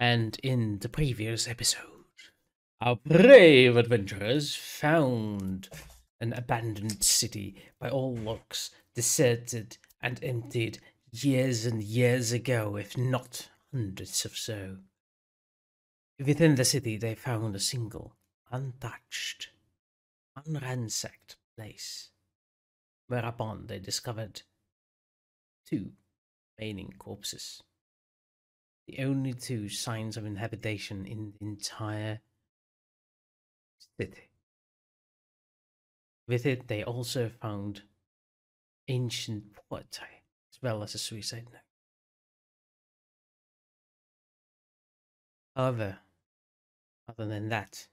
And in the previous episode, our brave adventurers found an abandoned city by all looks, deserted and emptied years and years ago, if not hundreds of so. Within the city, they found a single, untouched, unransacked place, whereupon they discovered two remaining corpses. The only two signs of inhabitation in the entire city. With it, they also found ancient poetry as well as a suicide note. However, other than that,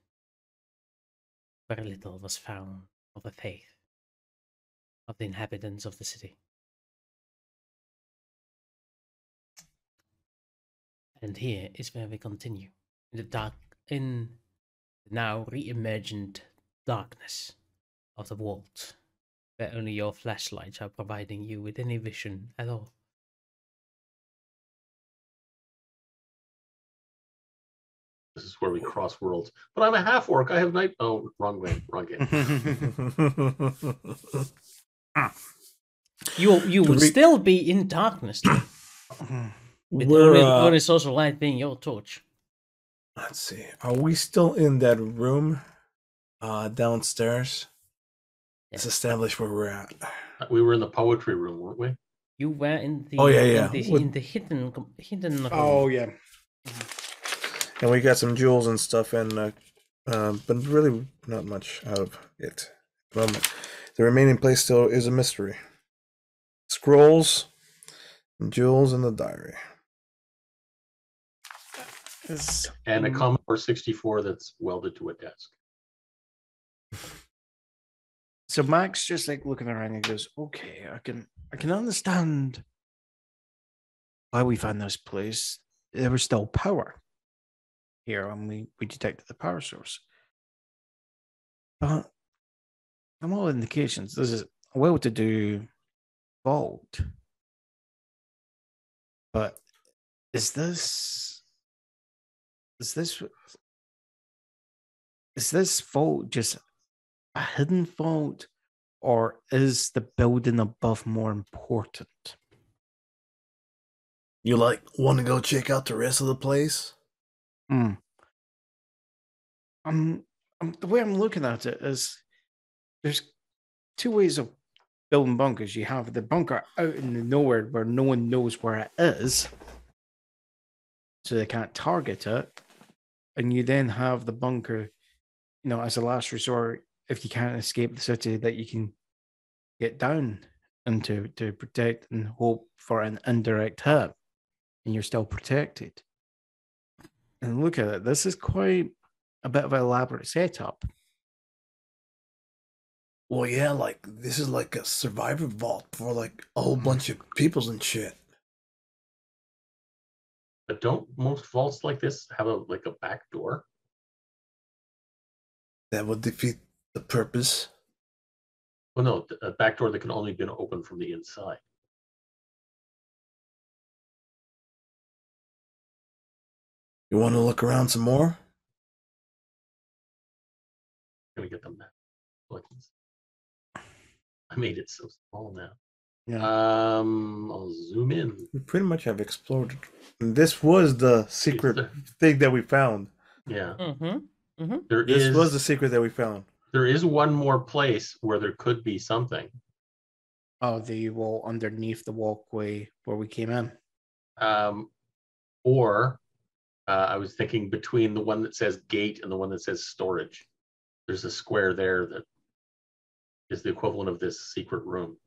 very little was found of the faith of the inhabitants of the city. And here is where we continue in the dark, in the now re-emergent darkness of the vault, where only your flashlights are providing you with any vision at all. This is where we cross worlds. But I'm a half orc. I have night. Oh, wrong way. Wrong game. You you Do would still be in darkness though, with We're, only, uh, only social light being your torch. let's see. Are we still in that room uh downstairs? Let's establish where we're at. we were in the poetry room, weren't we? You were in the Oh, yeah, in yeah. the, With- in the hidden hidden room. Oh yeah. And we got some jewels and stuff, and uh, um, but really not much out of it. the moment. The remaining place still is a mystery. Scrolls, and jewels in the diary. And a Mm. Commodore 64 that's welded to a desk. So Max just like looking around and goes, "Okay, I can I can understand why we found this place. There was still power here, and we we detected the power source. But from all indications, this is a well-to-do vault. But is this is this is this vault just a hidden fault, or is the building above more important? You like want to go check out the rest of the place? Hmm. Um, um, the way I'm looking at it is there's two ways of building bunkers. You have the bunker out in the nowhere where no one knows where it is, so they can't target it, and you then have the bunker, you know, as a last resort if you can't escape the city that you can get down into to protect and hope for an indirect hit, and you're still protected. And look at it. This is quite a bit of an elaborate setup. Well, yeah, like this is like a survivor vault for like a whole bunch of peoples and shit. But don't most vaults like this have a like a back door? That would defeat the purpose. Well, no, a back door that can only be opened from the inside. You want to look around some more? Gonna get them back. I made it so small now. Yeah. Um, I'll zoom in. We pretty much have explored. This was the secret the- thing that we found. Yeah, Mm-hmm. there This is was the secret that we found. there is one more place where there could be something. Oh, the wall underneath the walkway where we came in. Um, or uh, I was thinking between the one that says gate and the one that says storage. There's a square there that is the equivalent of this secret room.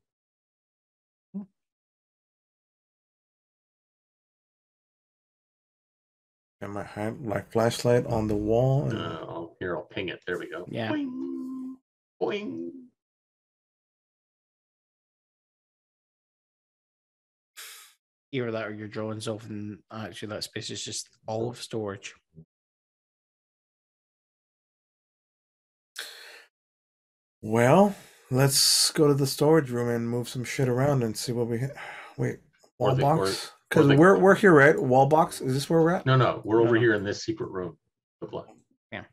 And my hand, my flashlight on the wall. And Uh, I'll, here, I'll ping it. There we go. Yeah. Boing, boing. Either that or your drawings of, and actually that space is just all of storage. Well, let's go to the storage room and move some shit around and see what we. Ha- Wait, Or wall the- box. Because we're we're here, right? Wall box. Is this where we're at? No, no, we're over No. here in this secret room. Of like- Yeah.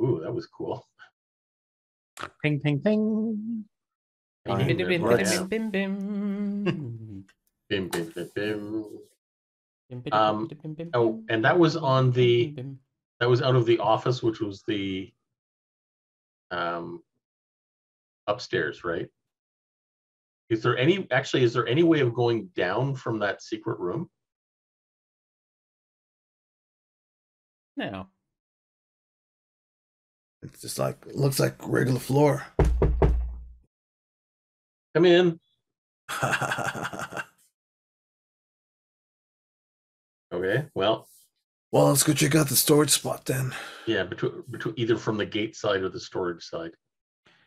Ooh, that was cool. Ping, ping, ping. Bim, bim, bim, bim, bim, bim. Bim, bim, bim, bim. Bim, bim, Um, oh, and that was on the- bim, bim. That was out of the office, which was the um upstairs, right? Is there any actually is there any way of going down from that secret room? No. It's just like looks like regular floor. Come in. Okay. Well, well, let's go check out the storage spot then. yeah, between between either from the gate side or the storage side.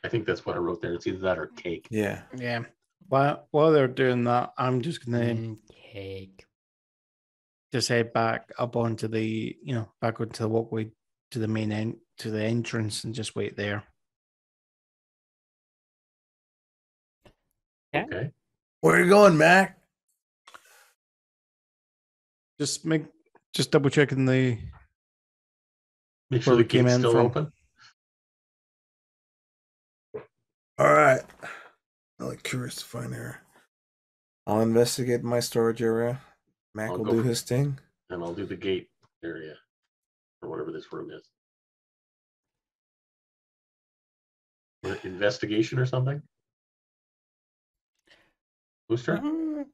I think that's what I wrote there. It's either that or cake. Yeah. Yeah. While while they're doing that, I'm just gonna Cake. just head back up onto the you know back onto the walkway to the main end to the entrance and just wait there. Yeah. Okay. Where are you going, Mac? Just make just double checking the Make sure the we came gate's in still from. open. All right. I'm like curious to find her. I'll investigate my storage area. Mac I'll will do for- his thing. and I'll do the gate area or whatever this room is. What, Investigation or something? Whose turn? Um,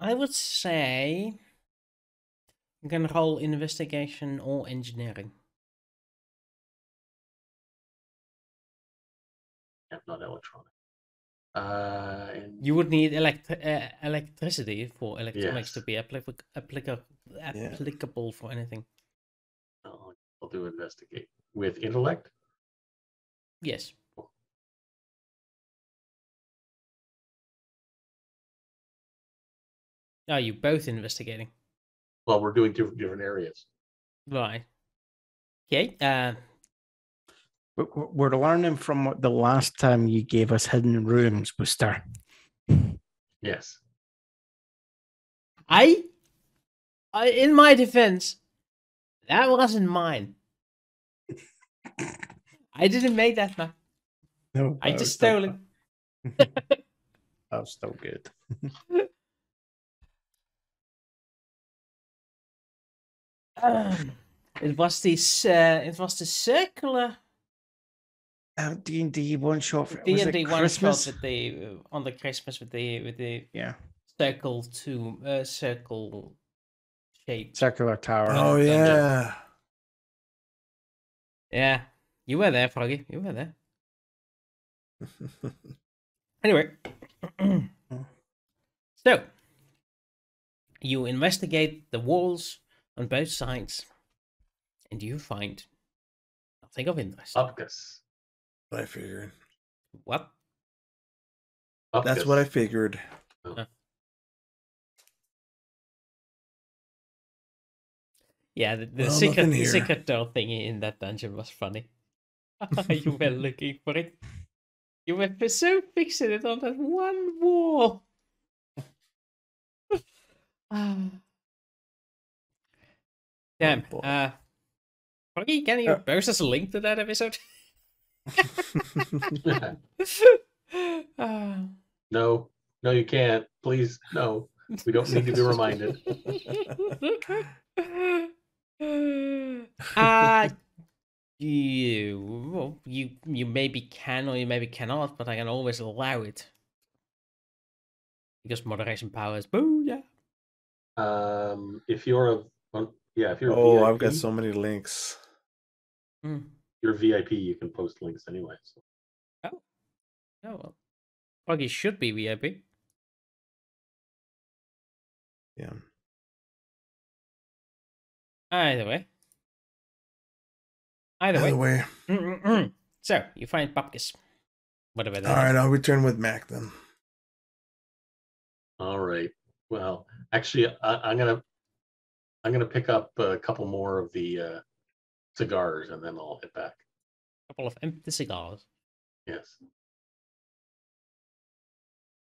I would say you can roll investigation or engineering. Yeah, not electronic. Uh, and You would need elect- uh, electricity for electronics to be applic- applica- applicable for anything. I'll, I'll do investigate with intellect. Yes. Are you both investigating? Well, we're doing different different areas. Right. Okay. Uh, we- we- we're learning from what the last time you gave us hidden rooms, Wooster. Yes. I, I, in my defense, that wasn't mine. I didn't make that map. No, I just stole it. That was still good. Um, it was this. Uh, it was the circular D and D one shot for D and D one shot Christmas? with the uh, on the Christmas with the with the Yeah, circle two uh, circle shape. circular tower. Oh dungeon. yeah. Yeah, you were there, Froggy. You were there. Anyway, so you investigate the walls on both sides, and you find nothing of interest. Bupkis. What I figured. What? That's what I figured. Yeah, the, the Well, secret the secret door thingy in that dungeon was funny. you were looking for it. You were so fixated on that one wall. Ah. Damn. Uh, Froggy, can you Uh. post us a link to that episode? No, no, you can't. Please, no. We don't need to be reminded. uh, you, well, you, you maybe can or you maybe cannot, but I can always allow it because moderation powers. Boo! Yeah. Um, if you're a, well, yeah, if you're a oh, VIP, I've got so many links. You're VIP, you can post links anyway. So. Oh well. Froggy should be VIP. Yeah. Either way. Either way. Either way. Mm-mm-mm. So you find Bupkis. Whatever that All is. right, I'll return with Mac then. All right. Well, actually, I, I'm gonna, I'm gonna pick up a couple more of the uh, cigars, and then I'll head back. A couple of empty cigars. Yes.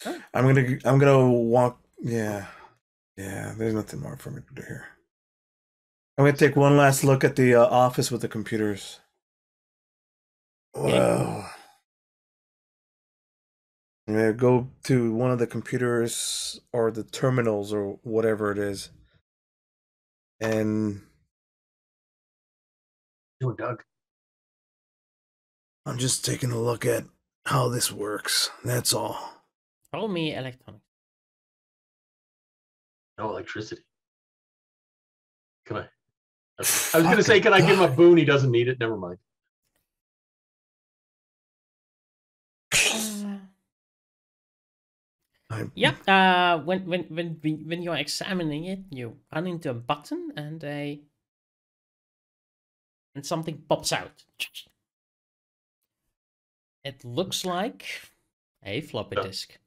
I'm gonna I'm gonna walk. Yeah, Yeah, there's nothing more for me to do here. I'm gonna take one last look at the uh, office with the computers. Whoa. I'm gonna go to one of the computers or the terminals or whatever it is, and Doing Doug. I'm just taking a look at how this works. That's all. Roll me electronics. No electricity. Can I? I was gonna say, can I give him a boon? He doesn't need it. Never mind. I, Yeah. Uh, when when when when when you're examining it, you run into a button and a and something pops out. It looks like a floppy Oh. disk.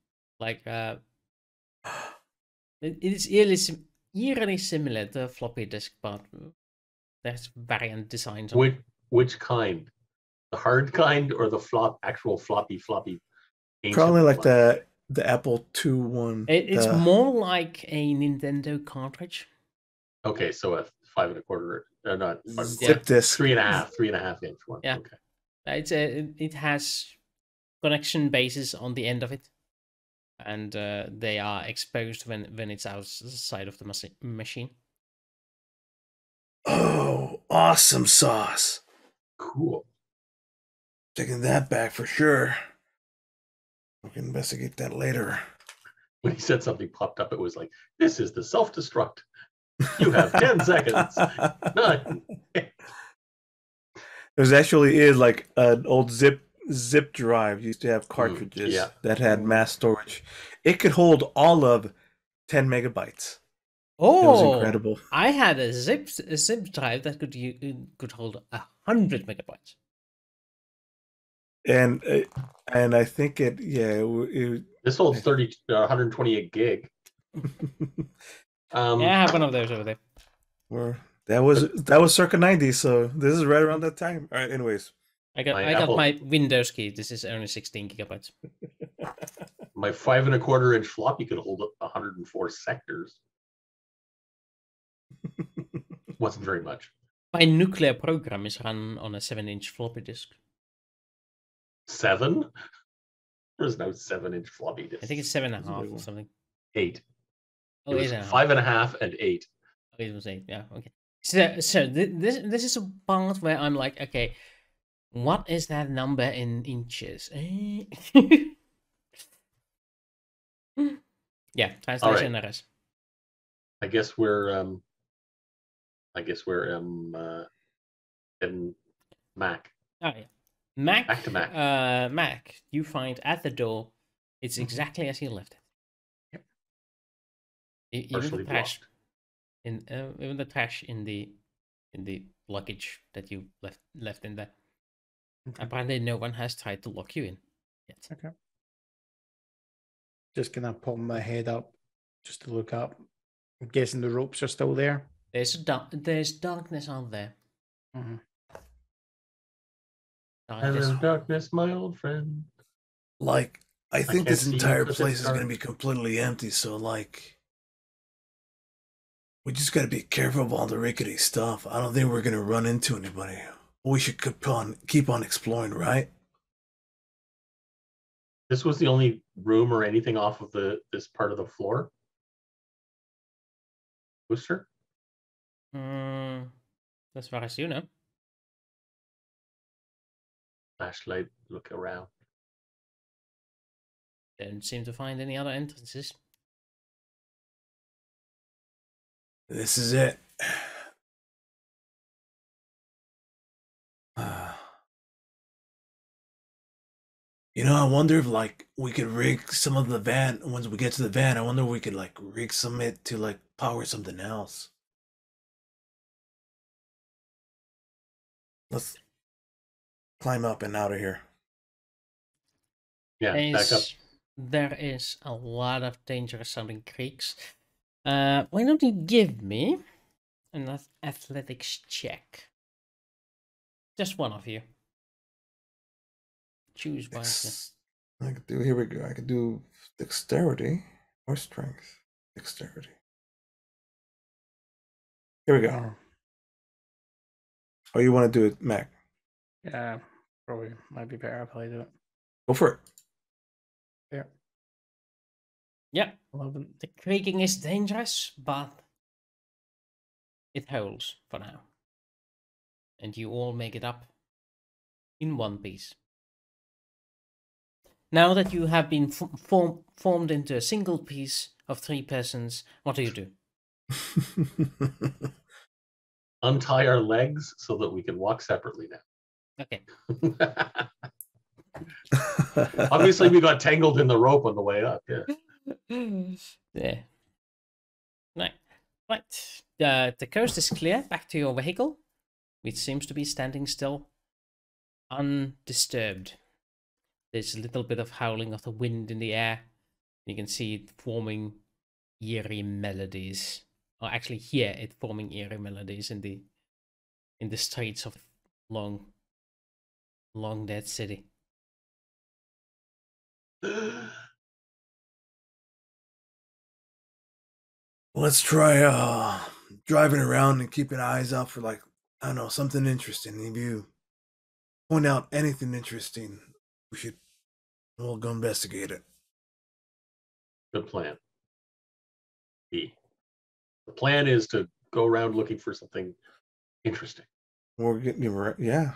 Like uh, it it is eerily, sim- eerily similar to a floppy disk, but there's variant designs. on. Which which kind? The hard kind or the flop actual floppy floppy? probably like one? the the Apple II one. It, it's the- more like a Nintendo cartridge. Okay, so a five and a quarter. Uh, not five and a zip disk. three and a half, three and a half inch one. Yeah. Okay. It's a, it- it has connection bases on the end of it, and uh, they are exposed when when it's outside of the machi- machine. Oh, awesome sauce. Cool. Taking that back for sure. We can investigate that later. When he said something popped up, it was like, "This is the self destruct. You have ten seconds." Nine. There's actually is like an old zip zip drive used to have cartridges yeah. that had mass storage. It could hold all of 10 megabytes. It Oh, was incredible. I had a zip a zip drive that could u- could hold a hundred megabytes. And uh, and I think it yeah, it, This holds 30, uh, 128 gig. it Um, yeah, I have one of those over there. Or that was that was circa 90, so this is right around that time. All right, anyways. I got My I got my Windows key. This is only sixteen gigabytes. my five and a quarter inch floppy could hold 104 sectors. Wasn't very much. My nuclear program is run on a seven-inch floppy disk. Seven? There's no seven inch floppy disk. I think it's seven and a That's a half big or something. eight. Oh, it was and a five and a half and eight. Oh, it was eight. Yeah. Okay. So, so th- this this is a part where I'm like, okay, what is that number in inches? Eh? yeah, translation errors. I guess we're um I guess we're um uh in Mac. Oh yeah, Mac. Back to Mac. Uh, Mac. You find at the door. It's Mhm. exactly as you left it. Yep. Even the trash blocked. in uh, even the trash in the in the luggage that you left left in there. Okay. Apparently, no one has tried to lock you in yet. Okay. Just gonna pop my head up just to look up. I'm guessing the ropes are still there. There's a dark, there's darkness out there. Mhm. Darkness. Hello, darkness, my old friend. Like I think can't this entire place is going to be completely empty, so like we just got to be careful of all the rickety stuff. I don't think we're going to run into anybody. We should keep on keep on exploring, right? This was the only room or anything off of the this part of the floor. Wooster? Mm, as far as you know. Flashlight, look around. Don't seem to find any other entrances. This is it. You know, I wonder if like we could rig some of the van once we get to the van. I wonder if we could like rig some it to like power something else. Let's climb up and out of here. Yeah, back up. There is a lot of dangerous sounding creaks. Uh, why don't you give me an athletics check? Just one of you. Choose wisely. I could do here we go. I could do dexterity or strength. Dexterity. Here we go. Oh, Oh, you want to do it, Mac? yeah, probably might be better if I do it. Go for it. Yeah, well, the creaking is dangerous, but it holds for now. And you all make it up in one piece. Now that you have been f- form- formed into a single piece of three persons, what do you do? Untie our legs so that we can walk separately now. Okay. Obviously, we got tangled in the rope on the way up. Yeah. there. Right. Right. Uh, the coast is clear. Back to your vehicle, which seems to be standing still, undisturbed. There's a little bit of howling of the wind in the air. You can see it forming eerie melodies. Or actually hear it forming eerie melodies in the in the streets of long long dead city. Let's try uh driving around and keeping eyes out for like I don't know something interesting. If you point out anything interesting, we should we'll go investigate it. Good plan. B. The plan is to go around looking for something interesting. We're getting right, yeah.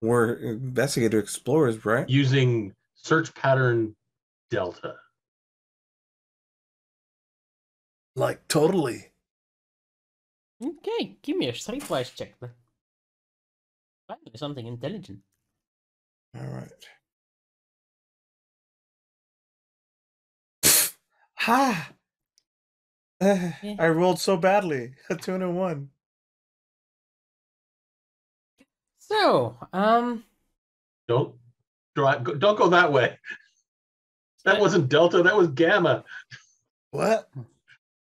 We're investigator explorers, right? using search pattern delta. Like totally. Okay, give me a streetwise check then. Finally, something intelligent. All right. Ha! Eh, Yeah. I rolled so badly. A two and a one. So, um, Don't drive. go- Don't go that way. That Uh, wasn't delta. That was gamma. What?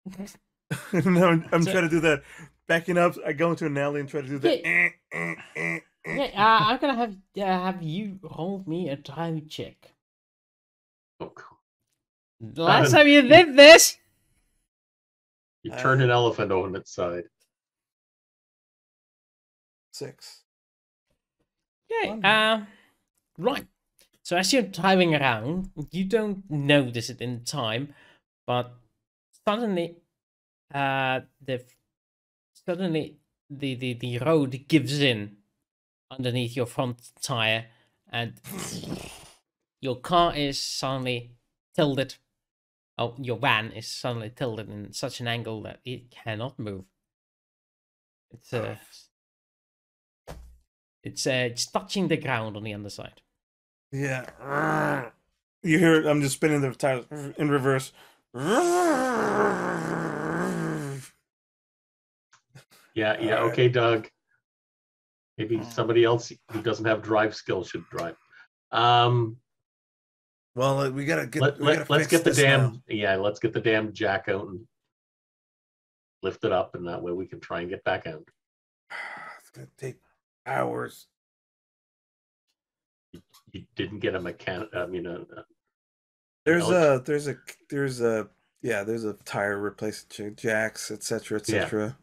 no, I'm, I'm So- trying to do that. Backing up, I go into an alley and try to do that. Yeah. Eh, eh, eh, eh. yeah, uh, I'm gonna have uh, have you roll me a drive check. Oh, cool. The last Um, time you did this, You turned Uh, an elephant on its side. Six. okay, Fun. uh, right. So as you're driving around, you don't notice it in time, but suddenly, uh, the suddenly the the the road gives in underneath your front tire, and your car is suddenly tilted. Oh, your van is suddenly tilted in such an angle that it cannot move. It's uh, it's uh, it's touching the ground on the underside. Yeah. You hear it? I'm just spinning the tires in reverse. Yeah, yeah. Okay, Doug. Maybe Mm. somebody else who doesn't have drive skills should drive. Um, Well, uh, we gotta get. Let, we gotta let, us get the this now. damn yeah, let's get the damn jack out and lift it up, and that way we can try and get back out. It's gonna take hours. You didn't get a mechanic. I mean, a, a- There's a there's a there's a yeah there's a tire replacement jacks etc Yeah. etc.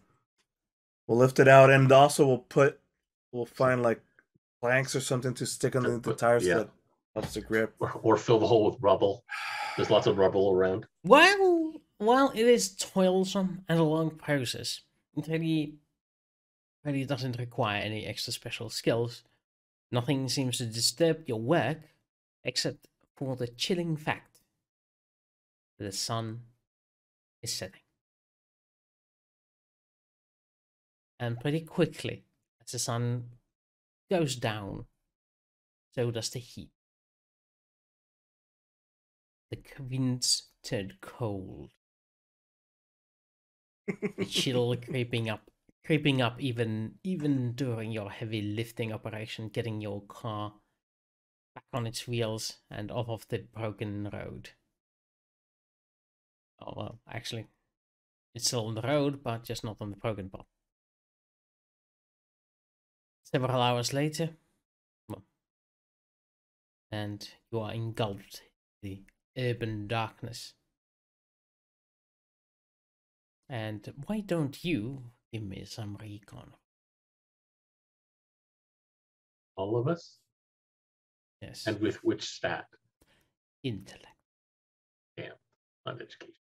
We'll lift it out and also we'll put we'll find like planks or something to stick on the, the tires yeah. so that helps the grip. or, or fill the hole with rubble. There's lots of rubble around. While while it is toilsome and a long process, it really really doesn't require any extra special skills. Nothing seems to disturb your work except for the chilling fact that the sun is setting. And pretty quickly, as the sun goes down, so does the heat. The winds turned cold. the chill creeping up creeping up even even during your heavy lifting operation getting your car back on its wheels and off of the broken road oh well actually it's still on the road but just not on the broken part several hours later and you are engulfed in the urban darkness And why don't you give me some recon? All of us? Yes. And with which stat? intellect. Not education.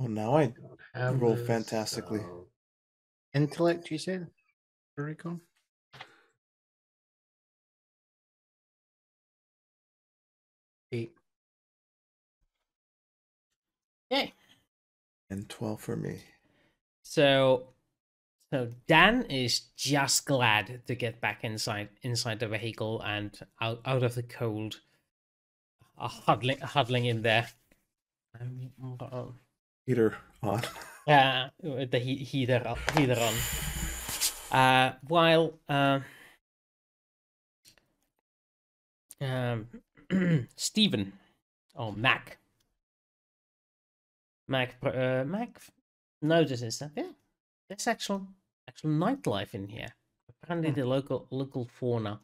Well, now I Don't have roll this, fantastically. so- Intellect, you said? For recon? Eight. Okay. and twelve for me. So so Dan is just glad to get back inside inside the vehicle and out, out of the cold. Uh, huddling huddling in there. Um, Heater on. Yeah, with the he- heater on, heater on. Uh, while uh, um, Stephen or Mac, Mac, uh, Mac notices that yeah, there's actual actual nightlife in here. Apparently, the local local fauna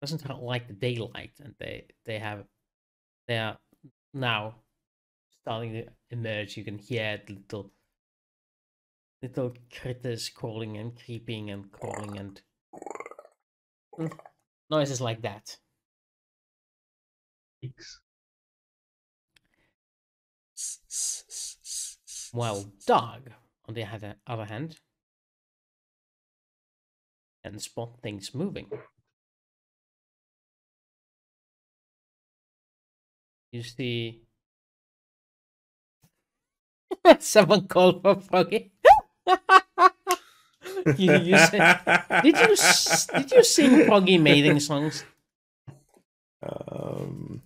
doesn't like the daylight, and they they have they are now starting to emerge. You can hear the little little critters crawling and creeping and crawling and noises like that. Weeks. While Doug, on the other other hand, can spot things moving. You see someone called for Froggy. you, you say, did you did you sing Froggy mating songs? Um,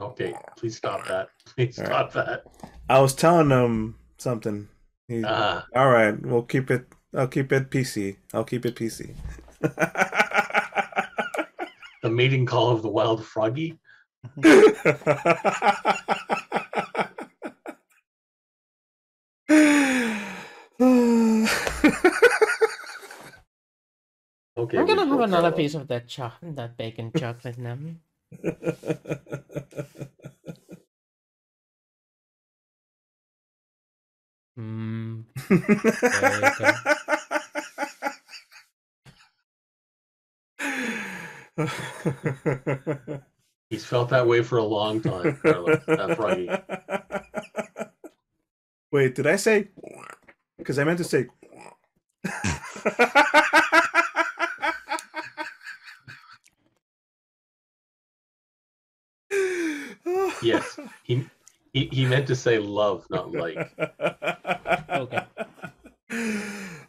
Okay, please stop that. Please All stop that. I was telling him something. He, Ah, all right, we'll keep it. I'll keep it PC. I'll keep it PC. the mating call of the wild froggy. Okay, I'm gonna have another Carlo. piece of that cho- that bacon chocolate now. Hmm. He's felt that way for a long time, Carlo. That froggy. Wait, did I say? Because I meant to say. Yes, he, he he meant to say love, not like. Okay.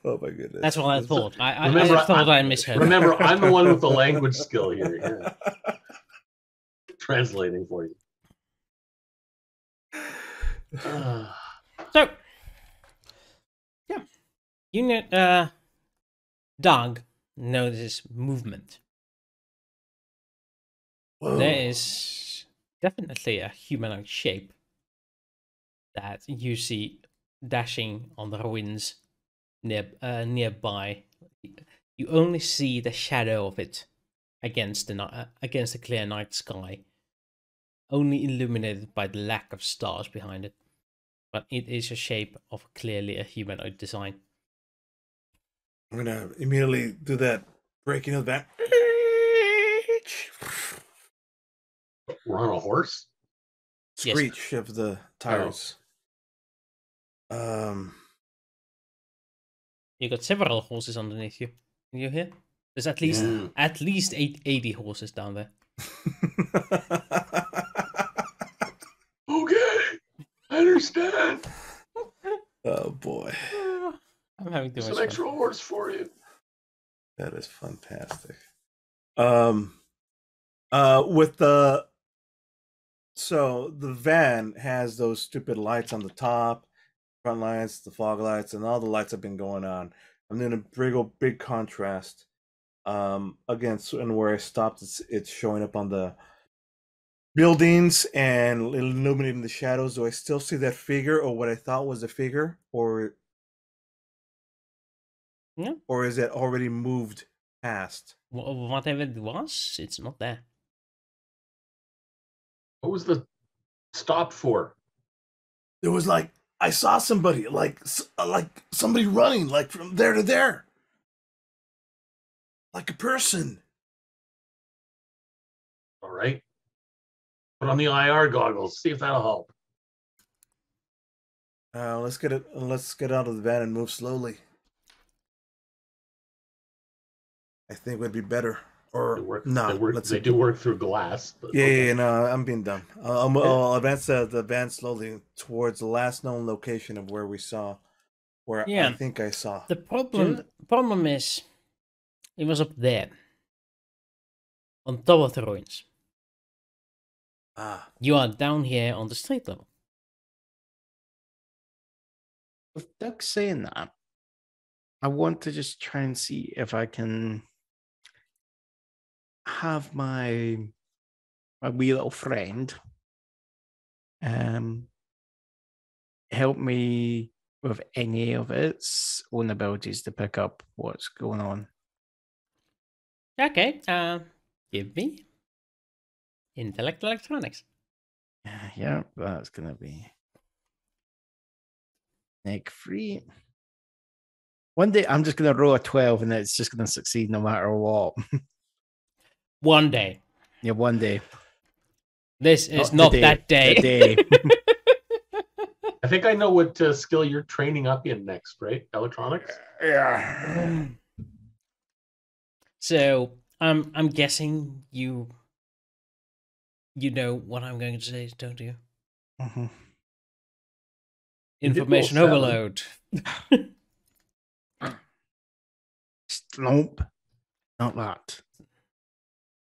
Oh my goodness. That's what I thought. I, I, Remember, I thought I- I, misheard. Remember, I'm the one with the language skill here. Yeah. Translating for you. Ah, So, yeah, you know, uh, Doug notices movement. Whoa. There is definitely a humanoid shape that you see dashing on the ruins near uh, nearby. You only see the shadow of it against the uh, against the clear night sky, only illuminated by the lack of stars behind it. But it is a shape of clearly a humanoid design. I'm gonna immediately do that breaking of that. we're on a horse. Yes. Screech of the tires. Um. You got several horses underneath you. Can you hear? There's at least Yeah. at least eight, 80 horses down there. Okay, I understand. oh boy, I'm having too There's much an fun. extra horse for you. that is fantastic. Um. Uh, with the so the van has those stupid lights on the top, front lights, the fog lights, and all the lights have been going on. I'm doing a big old big contrast. Um, against and where I stopped, it's it's showing up on the buildings and illuminating the shadows. Do I still see that figure, or what I thought was a figure, or No. or is it already moved past? Whatever it was, it's not there. What was the stop for? There was like I saw somebody like uh, like somebody running like from there to there. Like a person. All right. Put on the IR goggles. See if that'll help. Uh, let's get it let's get out of the van and move slowly. I think would be better. Or They work. no, they, work let's they do work through glass. But Yeah, okay. yeah, yeah, no, I'm being dumb. I'll, I'll, I'll advance the, the van slowly towards the last known location of where we saw, where I think I saw. The problem problem is, it was up there, on top of the ruins. Ah, You are down here on the street level. With Doug saying that, I want to just try and see if I can have my my wee little friend um help me with any of its own abilities to pick up what's going on. Okay, uh, give me intellect electronics. Uh, Yeah, that's gonna be Nick free. One day I'm just gonna roll a 12 and it's just gonna succeed no matter what. One day. yeah, one day. This is Not not today, that day. today. I think I know what uh, skill you're training up in next, right? Electronics. yeah. so I'm I'm guessing you you know what I'm going to say, don't you? Mhm. Roll Information overload. Nope. Not that.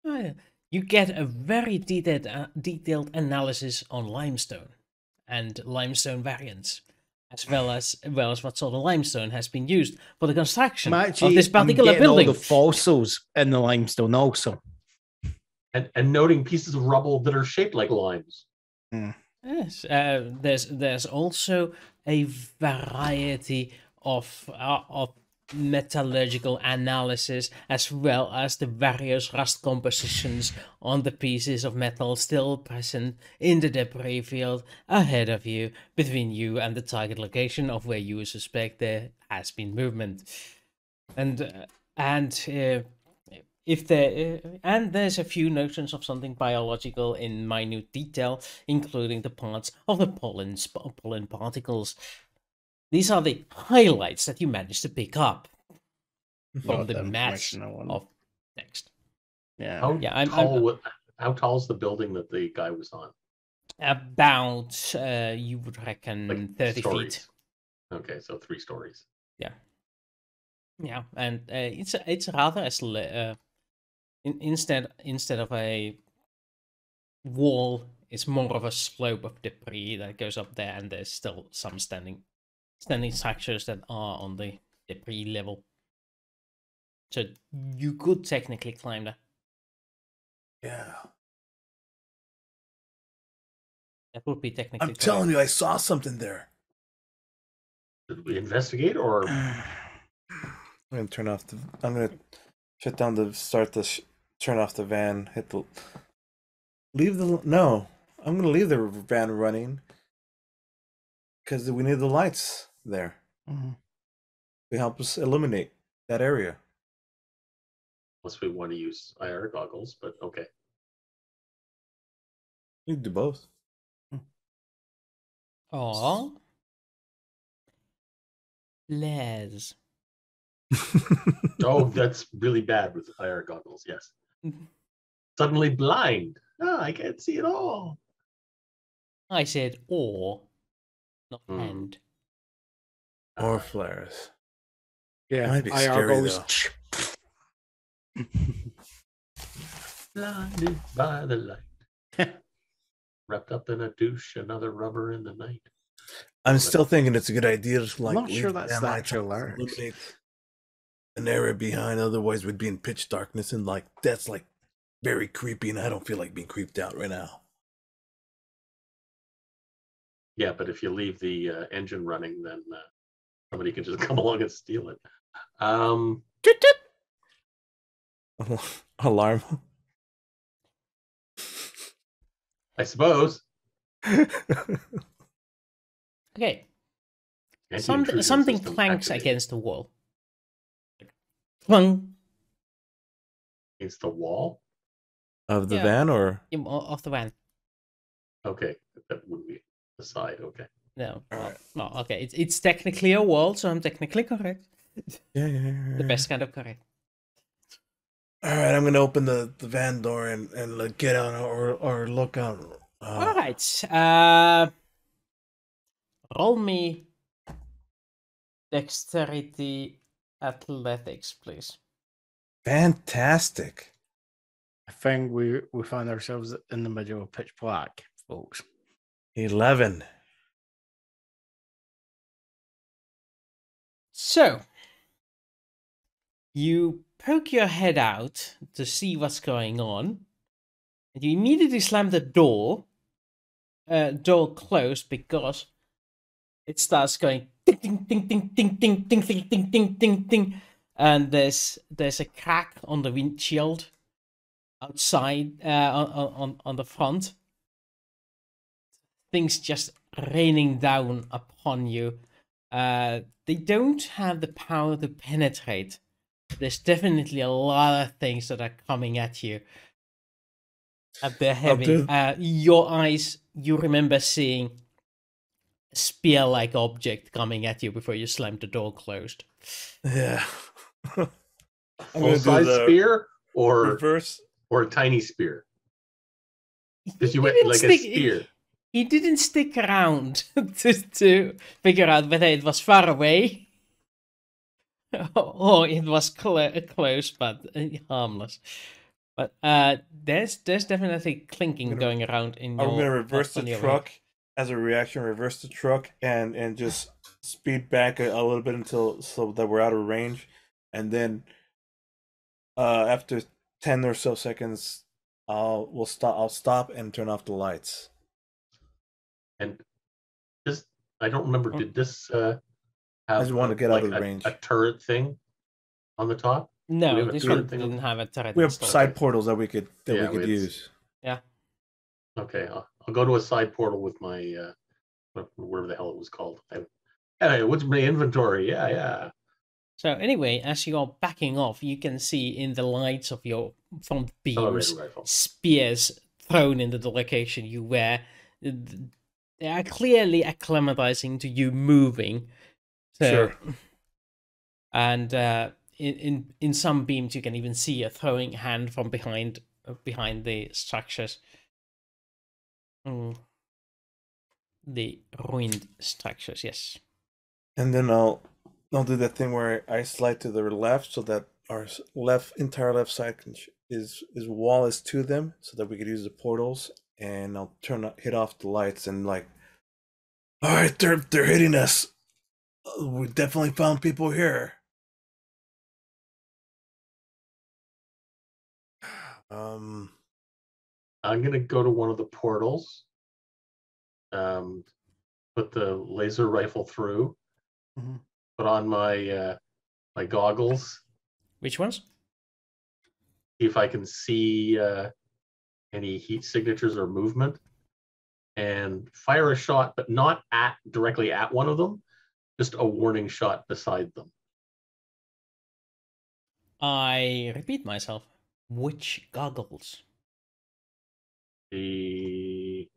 Oh, yeah. You get a very detailed, uh, detailed analysis on limestone and limestone variants, as well as well as what sort of limestone has been used for the construction I'm of this I'm particular getting all the fossils in the limestone also. And, and noting pieces of rubble that are shaped like limes. Yes, uh, there's there's also a variety of uh, of metallurgical analysis as well as the various rust compositions on the pieces of metal still present in the debris field ahead of you between you and the target location of where you suspect there has been movement and uh, and uh, if there uh, and there's a few notions of something biological in minute detail including the parts of the pollen pollen particles these are the highlights that you managed to pick up from the the mass information I want. of text Yeah. How Yeah, I'm- I'm- tall? wa- how tall is the building that the guy was on? about uh, you would reckon Like 30 stories. feet Okay, so three stories. yeah yeah, and uh, it's it's rather as li- uh, in, instead instead of a wall it's more of a slope of debris that goes up there and there's still some standing standing structures that are on the debris level so you could technically climb that yeah. that would be technically I'm telling you, I saw something there. Did we investigate or I'm gonna turn off the. I'm gonna shut down the start the sh- turn off the van. Hit the. Leave the no. I'm gonna leave the van running. Because we need the lights there Mhm. to help us illuminate that area. unless we want to use IR goggles? But okay. You can do both. oh les Oh, that's really bad with IR goggles. Yes. Suddenly blind. Ah, I can't see at all. i said or not Hmm. and or flares. Yeah. Might be IR scary, goes. Blinded by the light. Wrapped up in a douche, another rubber in the night. I'm still thinking it's a good idea to like I'm not leave sure the that's damn the lights actual on, lyrics. illuminate an area behind. Otherwise, we'd be in pitch darkness, and like that's like very creepy. And I don't feel like being creeped out right now. Yeah, but if you leave the uh, engine running, then uh, somebody can just come along and steal it. Um, Alarm. I suppose. Okay. Some, Anti-intrusion something system clanks activated. against the wall. Clunk against the wall. of the Yeah. van or im- o- of the van. Okay, that would be the side. Okay. No, well, Alright. no, okay. It's it's technically a wall, so I'm technically correct. yeah, yeah, yeah, The best kind of correct. All right, I'm gonna open the, the van door and and look, get out or or look out. Uh, All right. Uh, roll me dexterity athletics, please. Fantastic. I think we we find ourselves in the middle of pitch black, folks. Eleven. So, you poke your head out to see what's going on, and you immediately slam the door, uh, door closed because it starts going ding ding ding ding ding ding ding ding ding ding ding ding, and there's there's a crack on the windshield outside uh, on on on the front. Things just raining down upon you. Uh, they don't have the power to penetrate. There's definitely a lot of things that are coming at you. And they're heavy. Uh, your eyes, you remember seeing spear like object coming at you before you slam the door closed. Yeah. I'm Full size spear or reverse. or a tiny spear? Because He you went didn't like a stick- spear. He didn't stick around to, to figure out whether it was far away or it was clo- close but uh, harmless. But uh, there's there's definitely clinking gonna- going around in your. I'm gonna reverse the your way. Truck as a reaction. Reverse the truck and and just speed back a, a little bit until so that we're out of range, and then uh after ten or so seconds, I'll we'll stop. I'll stop and turn off the lights. And this, I don't remember. Oh. Did this uh, have I just wanna a- get out of the a, range. a turret thing on the top? No, this one didn't have a turret. We have side portals that we could that Yeah, we could use. Yeah. Okay, I'll, I'll go to a side portal with my uh, whatever the hell it was called. I, hey, what's my inventory? Yeah, yeah. So anyway, as you're backing off, you can see in the lights of your front beams spears thrown into the location you were. They are clearly acclimatizing to you moving. So, Sure. And uh, in, in in some beams, you can even see a throwing hand from behind behind the structures. Mm. The ruined structures, yes. And then I'll I'll do that thing where I slide to the left so that our left entire left side can is is wall is to them so that we could use the portals. And I'll turn hit off the lights and like, all right, they're they're hitting us. Uh, We definitely found people here. Um, I'm gonna go to one of the portals. Um, put the laser rifle through. Mhm. Put on my uh, my goggles. Which ones? See if I can see uh, any heat signatures or movement, and fire a shot, but not at directly at one of them. Just a warning shot beside them. I repeat myself. Which goggles? The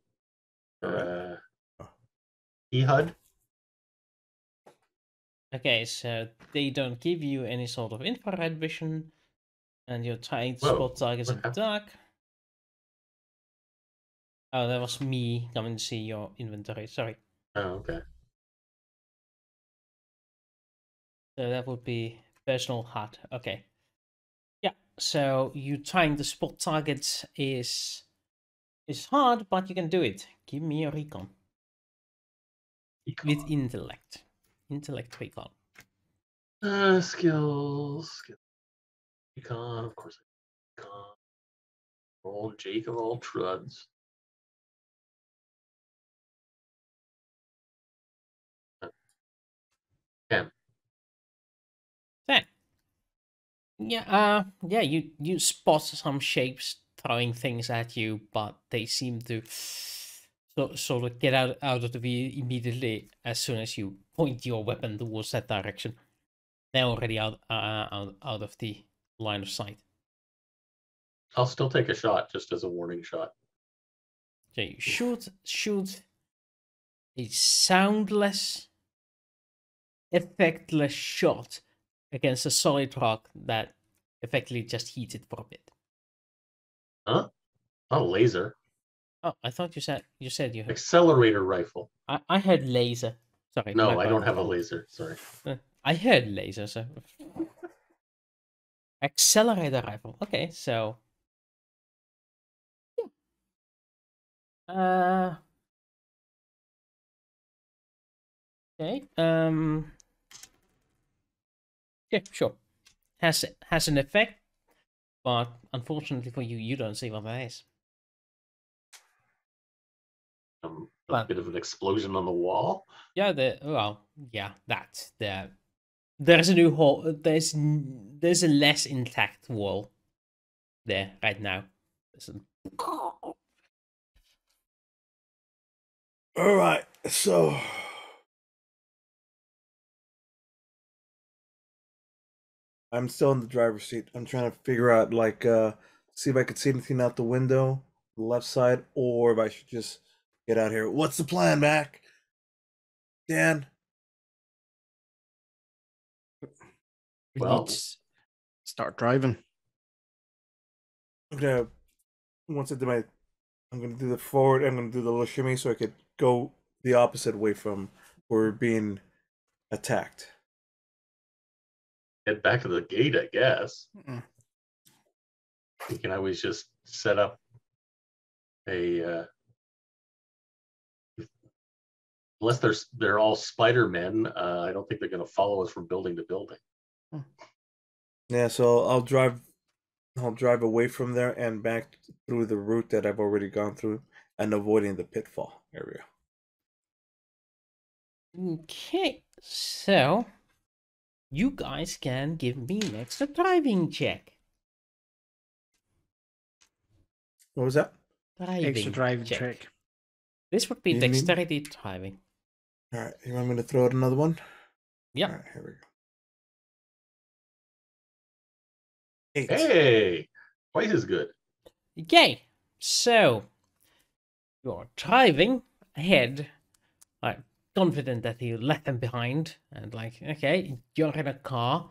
uh, EHUD. Okay, so they don't give you any sort of infrared vision, and you're trying to Whoa, spot targets in the dark. Oh, that was me coming to see your inventory. Sorry. Oh, okay. So that would be personal HUD. Okay. Yeah. So you trying to spot targets is is hard, but you can do it. Give me a recon with intellect. Intellect recon. Uh, skills. skill- Econ, of course. Econ. Roll Jack of all trades. Uh, Ten. Ten. Yeah. Uh. Yeah. You you spot some shapes throwing things at you, but they seem to so, sort of get out out of the way immediately as soon as you point your weapon towards that direction. They're already out uh, out out of the line of sight. I'll still take a shot just as a warning shot. So you shoot shoot a soundless, effectless shot against a solid rock that effectively just heated for a bit. Huh? Not a laser. Oh, I thought you said you said you had. Accelerator rifle. I, I heard laser. Sorry. No, I don't have a laser. Sorry. Uh, I heard laser. So accelerator rifle. Okay, so yeah. Uh. Okay. Um. Yeah, sure. Has has an effect, but unfortunately for you, you don't see what that is. Um, a But- bit of an explosion on the wall. Yeah, the well, yeah, that there, there's a new hole. There's there's a less intact wall there right now. Listen. All right, so I'm still in the driver's seat. I'm trying to figure out, like, uh, see if I could see anything out the window, the left side, or if I should just get out here. What's the plan, Mac? Dan? We Well- need to s- start driving. I'm gonna once I do my, I'm gonna do the forward. I'm gonna do the little shimmy so I could go the opposite way from where we're being attacked. Head back to the gate, I guess. Mm-mm. You can always just set up a. Uh, unless they're they're all Spider Men, uh, I don't think they're going to follow us from building to building. Yeah, so I'll drive. I'll drive away from there and back through the route that I've already gone through, and avoiding the pitfall area. Okay, so you guys can give me an extra driving check. What was that? Driving Extra driving check. check. This would be You mean- dexterity driving. All right, you want me to throw out another one? Yeah. All right, here we go. Eight. Hey, twice as good. Okay, so you're driving ahead, like confident that you left them behind, and like, okay, you're in a car.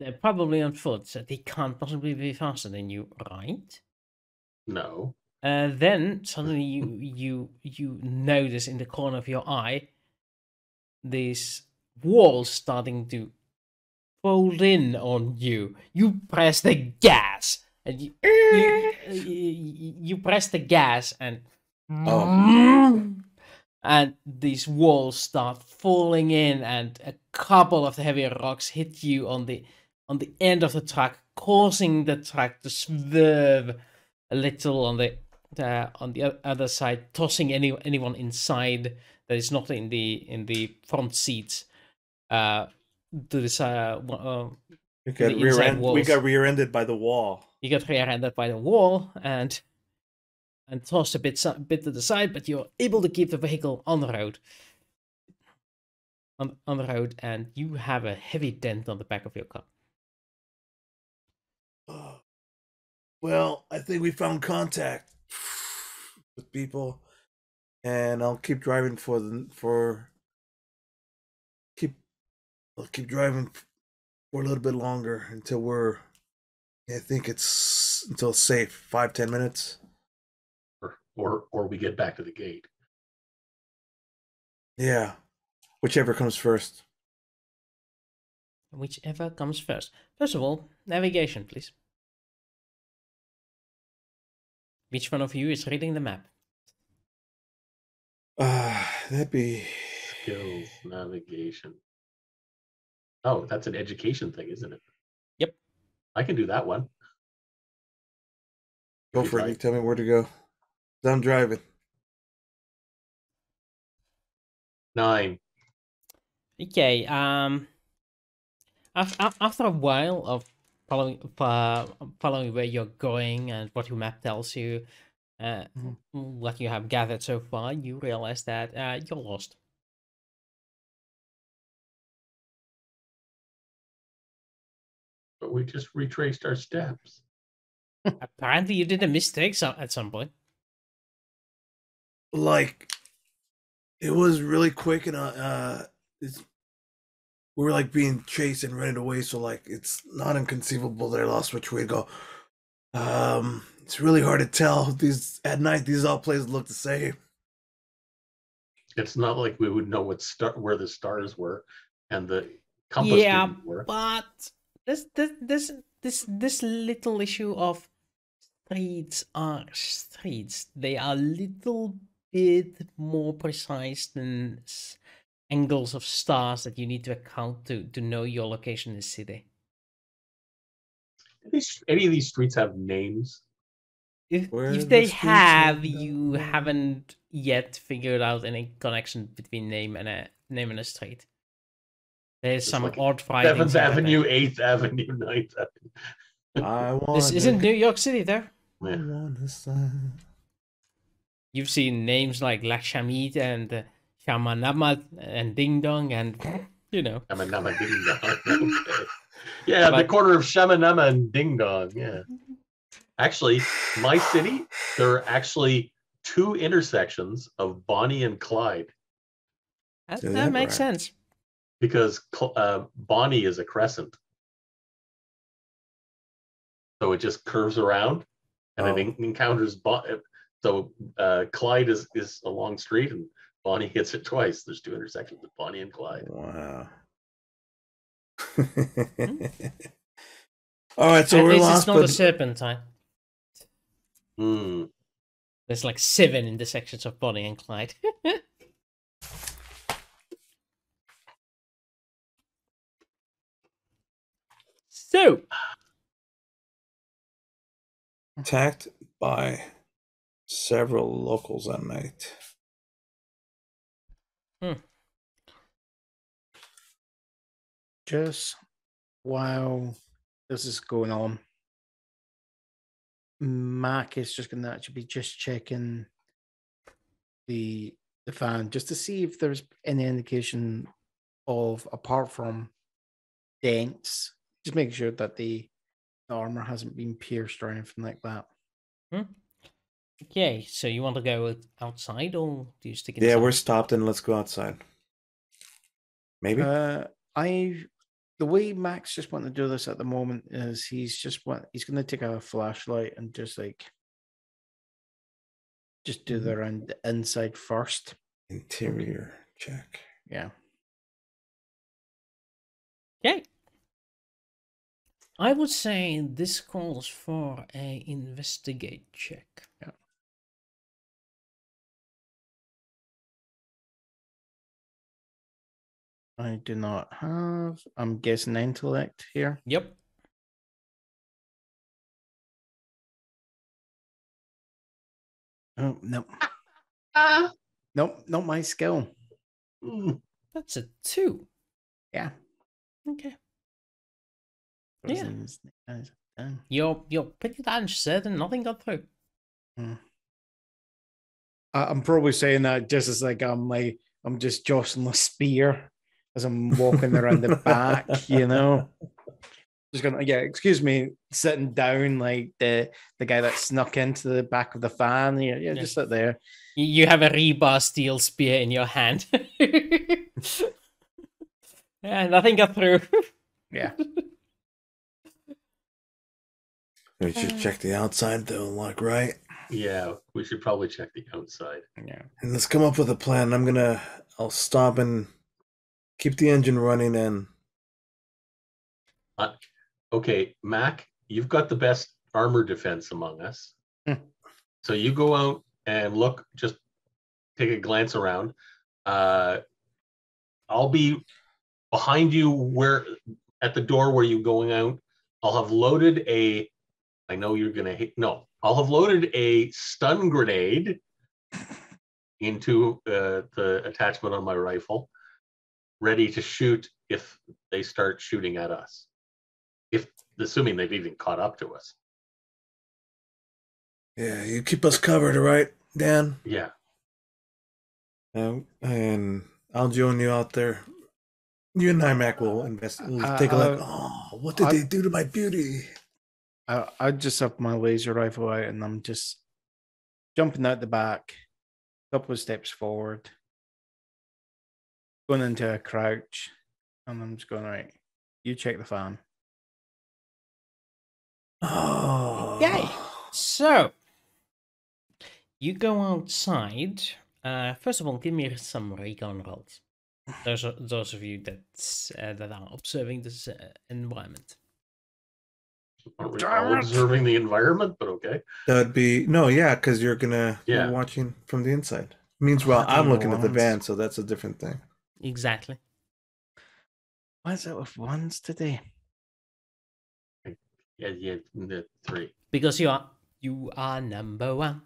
They're probably on foot, so they can't possibly be faster than you, right? No, Uh, then suddenly you you you notice in the corner of your eye these walls starting to fold in on you. You press the gas, and you you, you, you press the gas, and and these walls start falling in, and a couple of the heavier rocks hit you on the on the end of the track causing the track to swerve a little on the uh, on the other side, tossing any anyone inside that is not in the in the front seats uh, to this. Uh, uh, We got the rear inside end, We got rear-ended by the wall. you got rear-ended by the wall and and tossed a bit bit to the side, but you're able to keep the vehicle on the road. On, on the road, and you have a heavy dent on the back of your car. Well, I think we found contact with people, and I'll keep driving for the for keep I'll keep driving for a little bit longer until we're. I think it's until safe five ten minutes. Or or or we get back to the gate. Yeah, whichever comes first. Whichever comes first. First of all, navigation, please. Which one of you is reading the map? Uh, that'd be Skills, navigation. Oh, that's an education thing, isn't it? Yep. I can do that one. go Pretty for it. tell me where to go. 'Cause I'm driving. Nine. Okay, um, af- af- after a while of following uh, following where you're going and what your map tells you, uh, Mhm. what you have gathered so far, you realize that uh, you're lost. But we just retraced our steps. Apparently, you did a mistake so- at some point. Like it was really quick and uh, uh it's, we were like being chased and running away so like it's not inconceivable that i lost which way to go um it's really hard to tell these at night these all places look the same It's not like we would know what star where the stars were and the compass Yeah, didn't work. But this this this this this little issue of streets are streets. They are little bit more precise than angles of stars that you need to account to to know your location in the city. These- Any of these streets have names? If, if they streets have have, you no haven't yet figured out any connection between name and a name and a street. There's It's some like odd findings. Seventh. Avenue, Eighth Avenue, Ninth Avenue. i want This isn't New York City, though. I Yeah. Want a sign. You've seen names like Lakshmit and uh, Shamanamat and Ding Dong and you know. Shamanama Ding Dong. Okay. Yeah, the But- corner of Shamanama and Ding Dong. Yeah. Actually, my city, there are actually two intersections of Bonnie and Clyde That, that that makes right. sense. because uh, Bonnie is a crescent. So it just curves around and Oh. it encounters Bon- so uh, Clyde is, is a long street and Bonnie hits it twice. There's two intersections with Bonnie and Clyde. wow all right so At we're least lost it's not a but serpentine. Hmm. There's like seven intersections of Bonnie and Clyde. so, attacked by several locals at night. Hmm. Just while this is going on, Mac is just going to actually be just checking the the fan just to see if there's any indication of apart from dents, just make sure that the, the armor hasn't been pierced or anything like that. Hmm. Okay, so you want to go outside or do you stick inside? Yeah, we're stopped and let's go outside. Maybe. Uh, I the way Mac's just want to do this at the moment is he's just want he's going to take a flashlight and just like just do the round the inside first. Interior check. Yeah. Okay. I would say this calls for a investigate check. I do not have. I'm guessing intellect here. Yep. Oh no, Ah. nope, not my skill. Hmm. That's a two. Yeah. Okay. Yeah. Prisons, guys, done. You're you're pretty damn certain nothing got through. I- I'm probably saying that just as like I'm like I'm just jostling a spear as I'm walking around the back, you know. Just gonna yeah, excuse me, sitting down like the the guy that snuck into the back of the fan. Yeah, yeah, Yeah. just sit there. You- You have a rebar steel spear in your hand. yeah, nothing got through. Yeah. We should check the outside though, look right. Yeah, we should probably check the outside. Yeah. And let's come up with a plan. I'm gonna I'll stop and keep the engine running and Okay, Mac, you've got the best armor defense among us. Hmm. So you go out and look, just take a glance around. Uh, I'll be behind you where at the door where you're going out. I'll have loaded a. I know you're gonna hit. No, I'll have loaded a stun grenade into uh, the attachment on my rifle, ready to shoot if they start shooting at us. If assuming they've even caught up to us. Yeah, you keep us covered, all right, Dan? Yeah. Um, and I'll join you out there. You and IMAC will invest. We'll Uh, take a look. uh, Oh, what did I- they do to my beauty? I, I just have my laser rifle out and I'm just jumping out the back, a couple of steps forward, going into a crouch, and I'm just going right. You check the fan. Oh, Yay. So, you go outside. Uh, first of all, give me some recon rolls. Those are those of you that uh, that are observing this uh, environment. Aren't we Damn all it. observing the environment, but okay. That'd be no, yeah, because you're gonna Yeah. you're watching from the inside. Means well, I'm looking at the van, so that's a different thing. Exactly. Why is it with ones today? Yeah, yeah, the three. Because you are you are number one.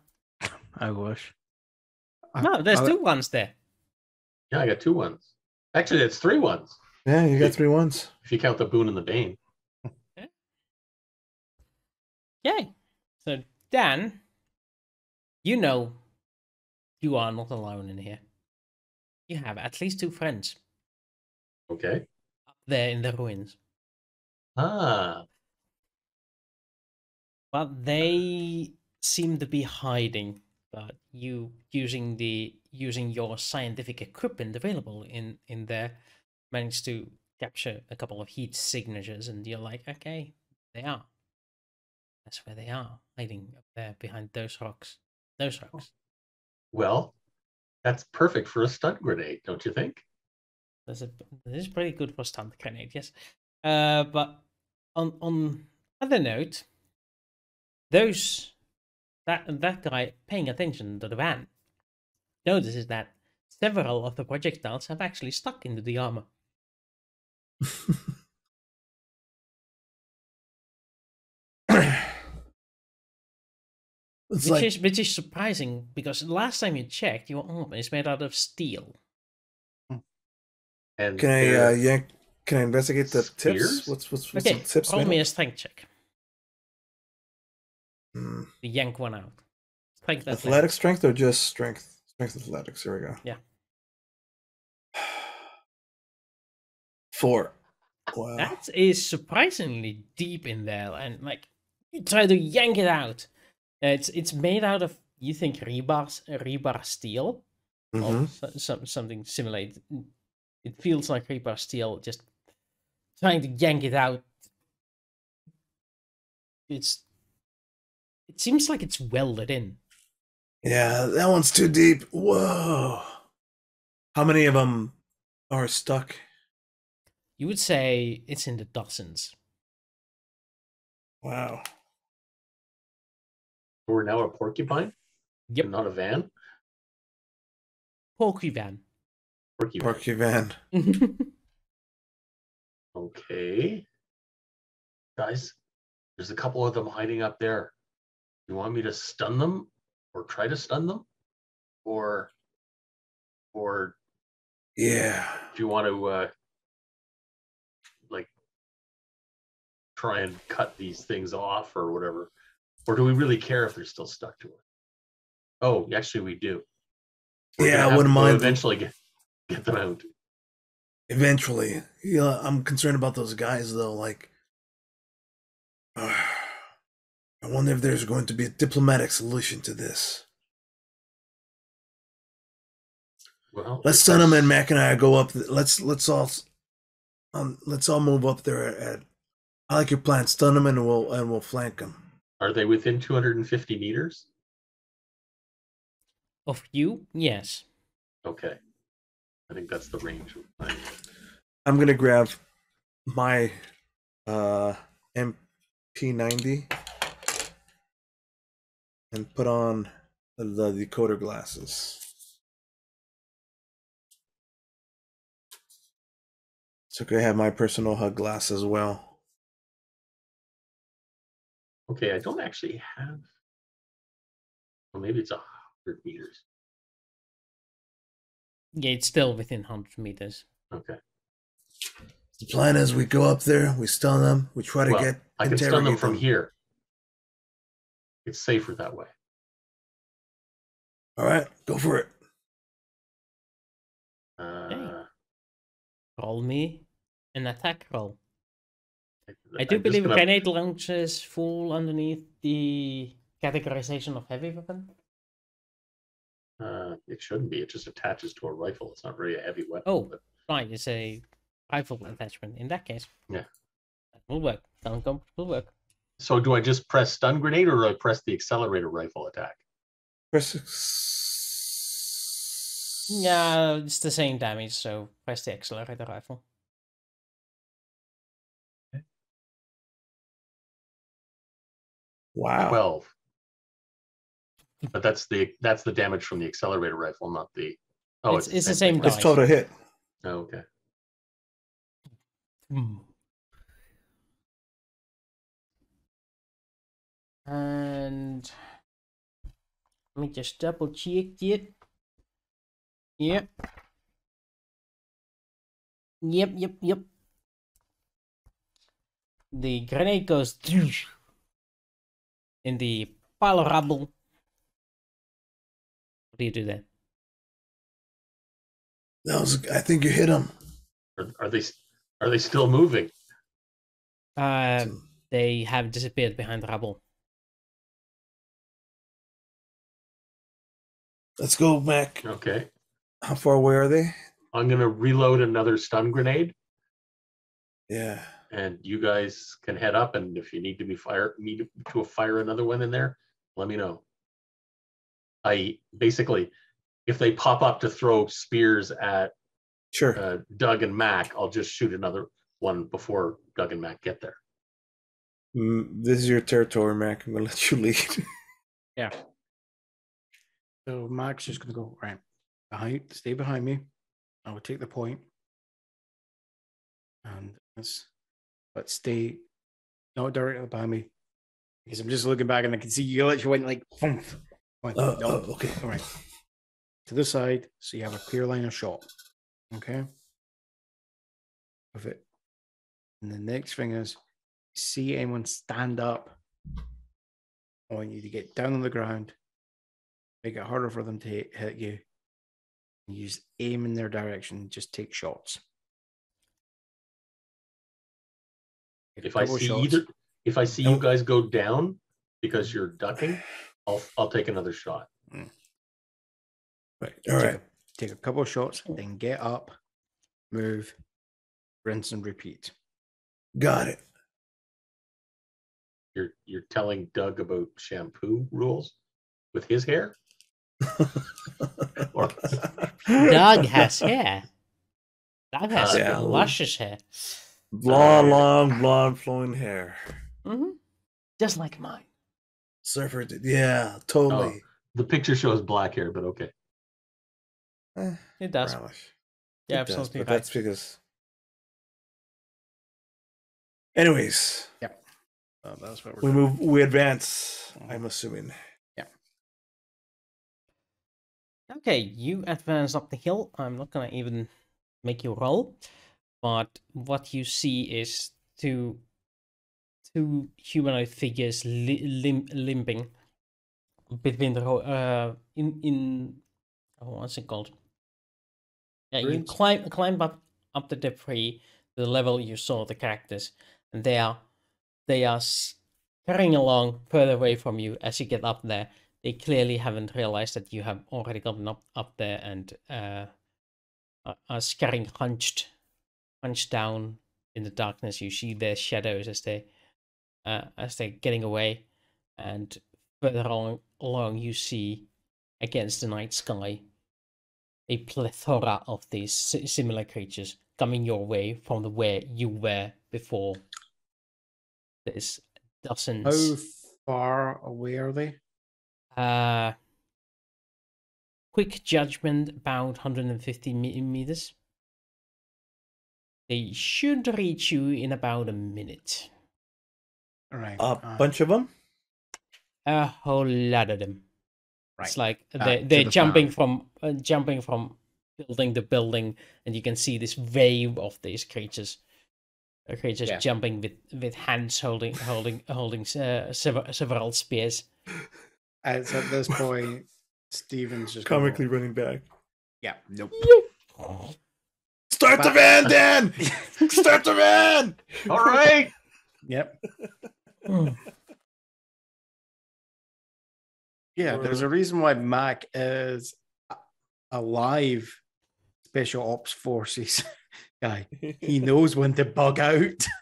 I wish. No, there's I- two ones there. Yeah, I got two ones. Actually, it's three ones Yeah, you got three ones. if you count the boon and the Bane. Yay. So Dan, you know you are not alone in here. You have at least two friends Okay. up there in the ruins. Ah, But they seem to be hiding. But you using the using your scientific equipment available in in there managed to capture a couple of heat signatures, and you're like, okay, they are. That's where they are, hiding up there behind those rocks. Those rocks. well, that's perfect for a stun grenade, don't you think? That's a this is pretty good for stun grenade, yes. Uh, but on on other note, those that that guy paying attention to the van notices that several of the projectiles have actually stuck into the armor. It's which like is which is surprising because last time you checked, your armor is made out of steel. And Can I uh, yank? Can I investigate the Spears? tips? What's what's, what's Okay, the tips? roll made me a strength check Hmm. yank one out. Strength Athletic strength or just strength? Strength athletics. Here we go. Yeah. Four. Wow. That is surprisingly deep in there, and like you try to yank it out. Uh, It's it's made out of you think rebar rebar steel Mhm. or so- some something similar. It, it feels like rebar steel. Just trying to yank it out. It's it seems like it's welded in. Yeah, that one's too deep. Whoa. How many of them are stuck? You would say it's in the dozens. Wow. We're now a porcupine, Yep, not a van. porky van. Porcupine. Porky van. Okay. Guys, there's a couple of them hiding up there. You want me to stun them or try to stun them? Or or Yeah. do you want to uh like try and cut these things off or whatever? Or do we really care if they're still stuck to it? Oh, actually we do. We're Yeah, I wouldn't mind. eventually get get them out. Eventually. Yeah, I'm concerned about those guys though. Like, I wonder if there's going to be a diplomatic solution to this. Well, Let's stun them, and Mac and I go up. Let's let's all um let's all move up there. At, I like your plan. Stun them, and we'll and we'll flank them. Are they within 250 meters? of you, yes. Okay. I think that's the range. I- I'm gonna grab my uh MP90 and put on the, the decoder glasses. So I have my personal HUD glass as well. Okay, I don't actually have. Well, maybe it's a hundred meters. Yeah, it's still within 100 meters. Okay. The plan is we go up there, we stun them, we try to Well, get I can stun them interrogate from here. It's safer that way. All right, go for it. Uh, Roll me an attack roll. I I'm do believe gonna- grenade launchers fall underneath the categorization of heavy weapon. Uh, it shouldn't be. It just attaches to a rifle. It's not really a heavy weapon. Oh. but Right, it's a rifle attachment. In that case, Yeah. that will work. Sound comp will work. So do I just press stun grenade or do I press the accelerator rifle attack? Press six. Yeah, it's the same damage. So press the accelerator rifle. Wow. Twelve. But that's the that's the damage from the accelerator rifle, not the. Oh, It's- it's the same thing. it's total hit. Oh, okay. Hmm. And let me just double check it. Yep. Yep, yep, yep. The grenade goes in the pile of rubble. What do you do then? That was. I think you hit them. Are, are they are they still moving? Uh, they have disappeared behind the rubble. Let's go, Mac. Okay. How far away are they? I'm gonna reload another stun grenade, Yeah. And you guys can head up. And if you need to be fire need to fire another one in there, let me know. I basically, if they pop up to throw spears at Sure. uh, Doug and Mac, I'll just shoot another one before Doug and Mac get there. Mm, this is your territory, Mac. I'm gonna let you lead. Yeah. So Mac's just gonna go right behind, stay behind me. I will take the point, and let's but stay not directly behind me because I'm just looking back and I can see you literally went like. Went, uh, Oh, no. oh, uh, okay. All right. To the side, so you have a clear line of shot. Okay. With it. And the next thing is see anyone stand up. I want you to get down on the ground, make it harder for them to hit, hit you. And use aim in their direction, just take shots. If I see shots. either, if I see you guys go down because you're ducking, I'll I'll take another shot. Right. All take right. A, take a couple of shots, then get up, move, rinse and repeat. Got it. You're you're telling Doug about shampoo rules with his hair. Or Doug has hair. Doug has Uh, yeah. luscious hair. Long, long, blonde, flowing hair. Mm-hmm. Just like mine. Surfer did. Yeah, totally. the picture shows black hair, but okay. Eh, It does. brownish. Yeah, It does, absolutely but that's because. Anyways, Uh, that's what we're we doing. move. We advance. Mm-hmm. I'm assuming. Yeah. Okay, you advance up the hill. I'm not gonna even make you roll, but what you see is two two humanoid figures li- lim- limping between the uh in in oh, what's it called? Yeah, you climb climb up up the debris to the level you saw the characters, and they are they are scurrying along further away from you as you get up there they clearly haven't realized that you have already gotten up up there and uh, are- are scurrying hunched, hunched down in the darkness. You see their shadows as they uh, as they're getting away, and further along, along you see against the night sky a plethora of these similar creatures coming your way from the where you were before. There's dozens. How far away are they? Uh, quick judgment about 150 meters. They should reach you in about a minute. All right. A uh, bunch of them. A whole lot of them. Right. It's like Uh, they're, to they're the jumping farm. from uh, jumping from building to building, and you can see this wave of these creatures Okay, just Yeah. jumping with with hands holding holding holding uh, several, several spears. It's at this point, Stephen's just gonna Comically running back. Yeah, nope. Start the van, Dan! Start the van! All right. Yep. Yeah, there's a reason why Mac is a- a live special ops forces guy. He knows when to bug out.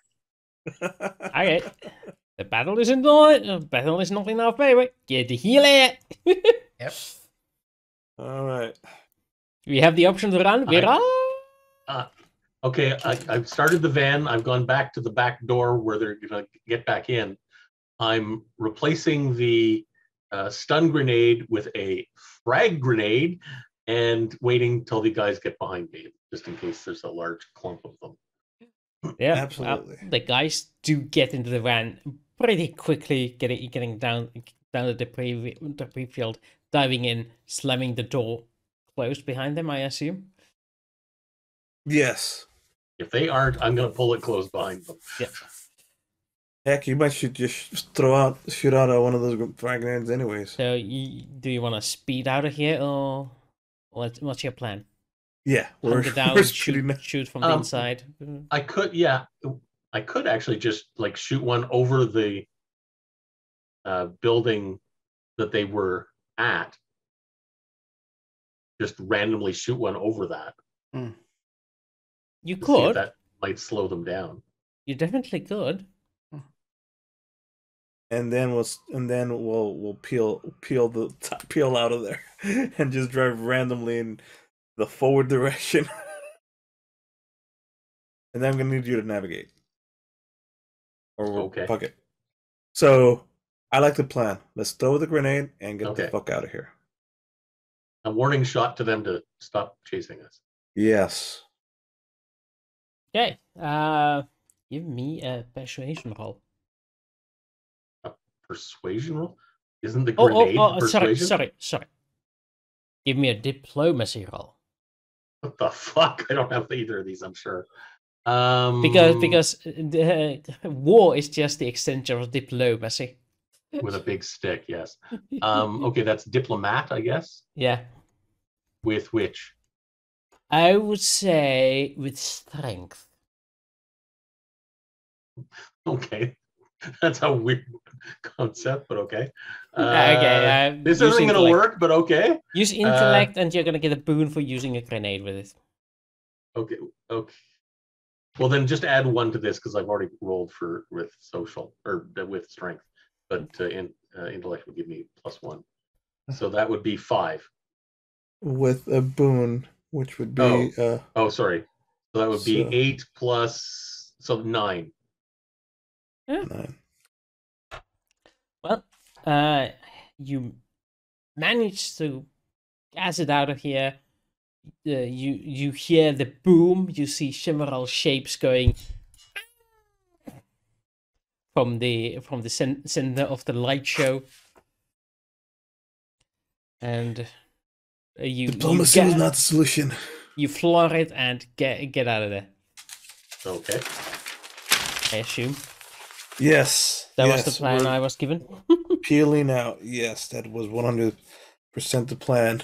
Okay, the battle isn't on. The battle is not enough, baby. Get to heal it. Yep. All right. we have the option to run. We I- run. Okay, I, I've started the van. I've gone back to the back door where they're gonna get back in. I'm replacing the uh, stun grenade with a frag grenade and waiting till the guys get behind me, just in case there's a large clump of them. Yeah, well, Absolutely. the guys do get into the van pretty quickly, getting getting down down the debris debris field, diving in, slamming the door closed behind them. I assume. Yes. If they aren't, I'm gonna pull it close behind them. Yeah. Heck, you might should just throw out, shoot out one of those frag grenades, anyways. So, you, do you want to speed out of here, or what, what's your plan? Yeah, we're, Hunker down, we're shoot, shoot from the Um, inside. Mm. I could, yeah, I could actually just like shoot one over the uh, building that they were at. Just randomly shoot one over that. You to see if could. that might slow them down. You definitely could. and then we'll and then we'll we'll peel peel the top, peel out of there and just drive randomly in the forward direction. and then I'm gonna need you to navigate. Or we'll Okay. fuck it. So I like the plan. Let's throw the grenade and get the fuck out of here. A warning shot to them to stop chasing us. Yes. Okay. Uh, give me a persuasion roll. A persuasion roll? Isn't the Oh, grenade oh, oh, sorry, persuasion? sorry, sorry. Give me a diplomacy roll. What the fuck? I don't have either of these, I'm sure. Um, Because because uh, the, war is just the extension of diplomacy. with a big stick, yes. Um, okay, that's diplomat, I guess. yeah. With which? I would say with strength. Okay, that's a weird concept, but okay. okay. Uh, Uh, this isn't gonna work, but okay. Use intellect, and you're gonna get a boon for using a grenade with it. Okay, okay. Well, then just add one to this because I've already rolled for with social or uh, with strength, but uh, in uh, intellect would give me plus one, so that would be five. With a boon, which would be uh Oh, sorry. So that would be So- eight plus so nine. nine. Well, uh, you manage to gas it out of here. Uh, you you hear the boom. You see shimmeral shapes going from the from the cen- center of the light show, and uh, you you, Diplomacy is not the solution. you floor it and get get out of there. Okay. I assume Yes. that yes, was the plan I was given. peeling out. Yes, that was one hundred percent the plan.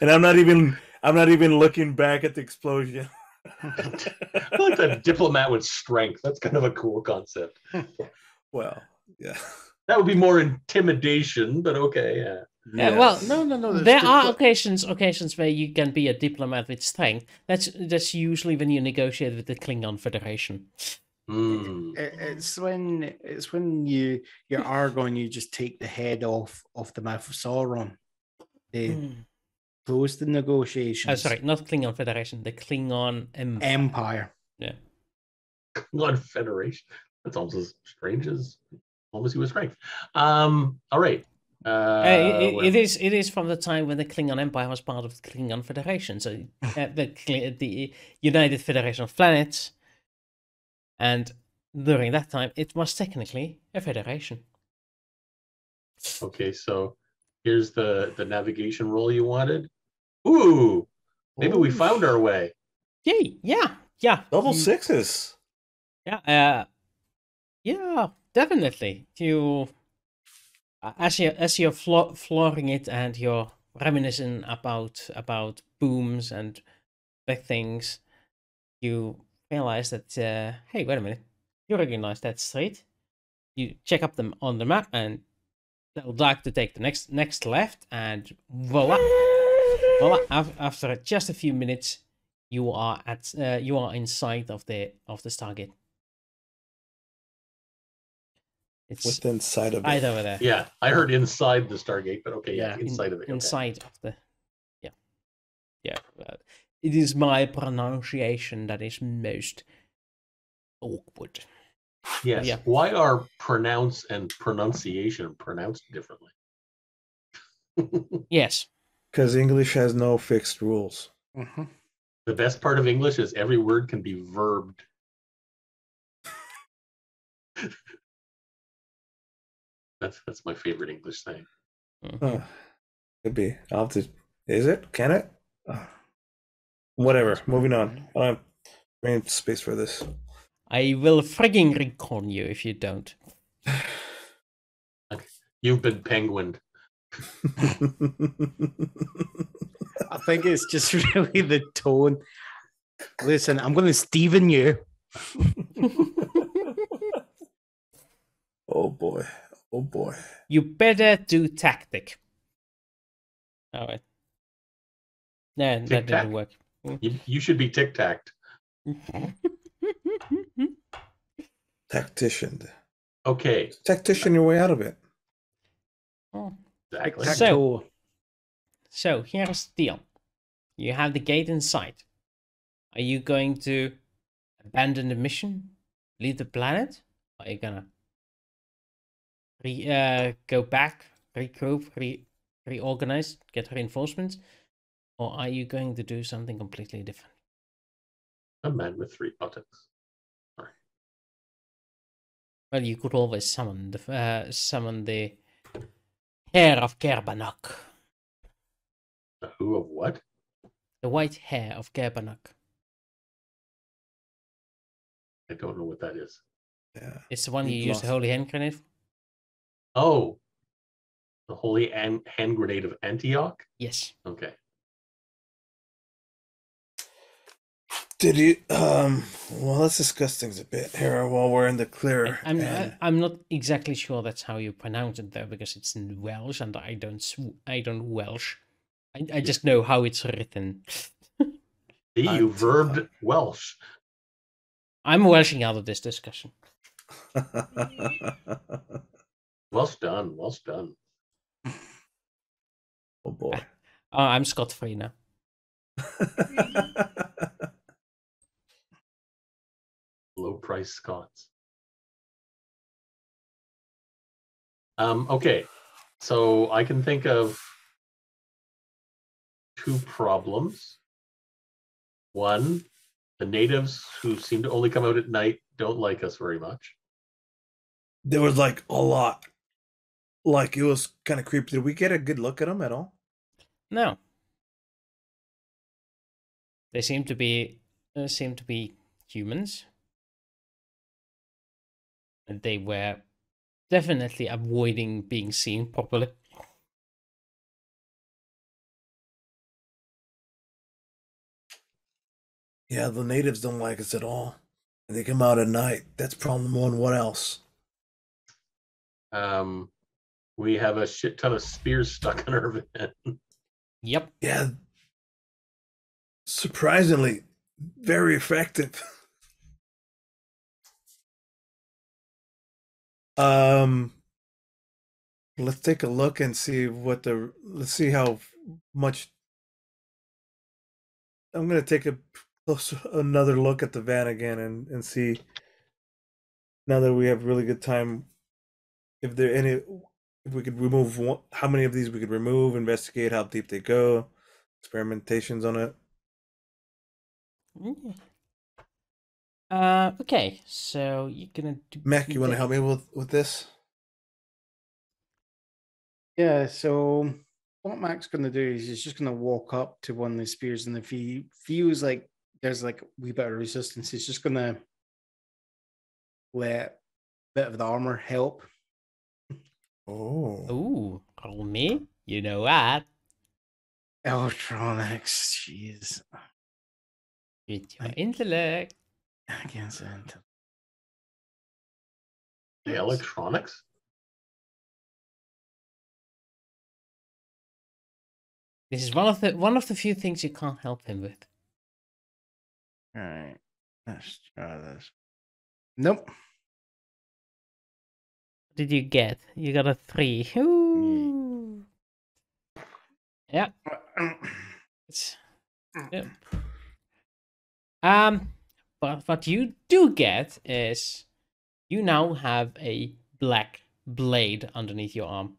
And I'm not even I'm not even looking back at the explosion. I like that diplomat with strength. That's kind of a cool concept. well, yeah. That would be more intimidation, but okay. Yeah. Yeah, well, No, no, no. there are diplo- occasions occasions where you can be a diplomat with strength. That's that's usually when you negotiate with the Klingon Federation. Hmm. it- it's when it's when you you are going you just take the head off of the mouth of Sauron. They close the negotiations. Oh, sorry, not Klingon Federation. The Klingon Empire. Empire. Klingon Federation. That's almost as strange as diplomacy with strength. Um. All right. Uh, Uh, it, it- it is. It is from the time when the Klingon Empire was part of the Klingon Federation. So uh, the the United Federation of Planets, and during that time, it was technically a federation. Okay, so here's the the navigation roll you wanted. Ooh, maybe we Oh, found our way. Yay! Yeah, yeah. double you- sixes. Yeah, uh, yeah, definitely. You, as you as you're flo- flooring it and you're reminiscing about about booms and big things, you realize that uh, hey, wait a minute, you recognize that street. You check up them on the map and they'll like to take the next next left and voila, voila. af- After just a few minutes, you are at uh, you are in sight of the of the Stargate. It's Within sight of right it. over there. Yeah, I heard inside the Stargate, but okay, yeah, Yeah, in- inside of it. okay. Inside of the. Yeah. Yeah. uh, it is my pronunciation that is most awkward. Yes. yeah. Why are pronounce and pronunciation pronounced differently? Yes. Because English has no fixed rules. Mhm. the best part of English is every word can be verbed. That's that's my favorite English saying. Mhm. Huh. Could be. I'll have to. Is it? Can it? Uh, whatever. Moving on. I don't have brain space for this. I will frigging recon you if you don't. You've been penguined. I think it's just really the tone. Listen, I'm going to Stephen you. oh boy. Oh boy. You better do tactic. All right. No, that Tic-tac. didn't work. Mm. You, you should be tic tacked. Tactician. Okay, Tactician your way out of it. Oh. exactly. So- So here's the deal. You have the gate in sight. Are you going to abandon the mission? Leave the planet? Are you gonna re- uh, go back, regroup, re- reorganize, get reinforcements? Or are you going to do something completely different? A man with three buttons. Well, you could always summon the uh, summon the hare of Caerbannog, The who of what? the white hare of Caerbannog. I don't know what that is. Yeah. It's the one you use the holy hand grenade. for? Oh, the holy an- hand grenade of Antioch. Yes. Okay. Did you um well let's discuss things a bit here while we're in the clear. I, I'm and- I, I'm not exactly sure that's how you pronounce it though, because it's in Welsh and I don't I don't Welsh. I, I just know how it's written. See, I- you verbed Welsh. I'm Welshing out of this discussion. Well done. Well done. oh boy. Oh, I'm scot free now. Low price Scots. Um, okay. So I can think of two problems. One, the natives who seem to only come out at night don't like us very much. there was like a lot. Like it was kind of creepy. Did we get a good look at them at all? No. They seem to be uh, seem to be humans. And they were definitely avoiding being seen properly. Yeah, the natives don't like us at all. They come out at night. That's problem one. What else? Um, we have a shit ton of spears stuck in our van. Yep. Yeah. Surprisingly, very effective. um let's take a look and see what the let's see how much I'm gonna take a close another look at the van again and and see now that we have really good time if there any if we could remove one, how many of these we could remove investigate how deep they go experimentations on it. Uh, okay, so you're gonna do. Mac, you want to help me with with this? Yeah, so what Mac's going to do is he's just going to walk up to one of the spears, and if he feels like there's like a wee bit of resistance, he's just going to let a bit of the armor help. Oh. Ooh, call me. You know what? Electronics, jeez. With your I- intellect. Against it. The electronics. This is one of the one of the few things you can't help him with. All right, let's try this. Nope. What did you get? You got a three. Ooh. Yeah. Uh, it's, mm. yeah. Um, but what you do get is you now have a black blade underneath your arm.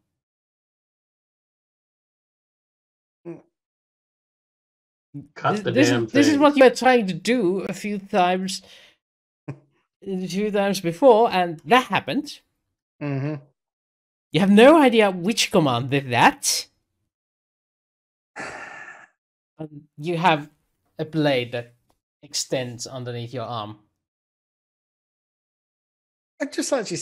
Mm. Cut This, the this damn is, this is what you were trying to do a few times, a few times before, and that happened. Mm-hmm. You have no idea which command did that. And you have a blade that extends underneath your arm. I just actually,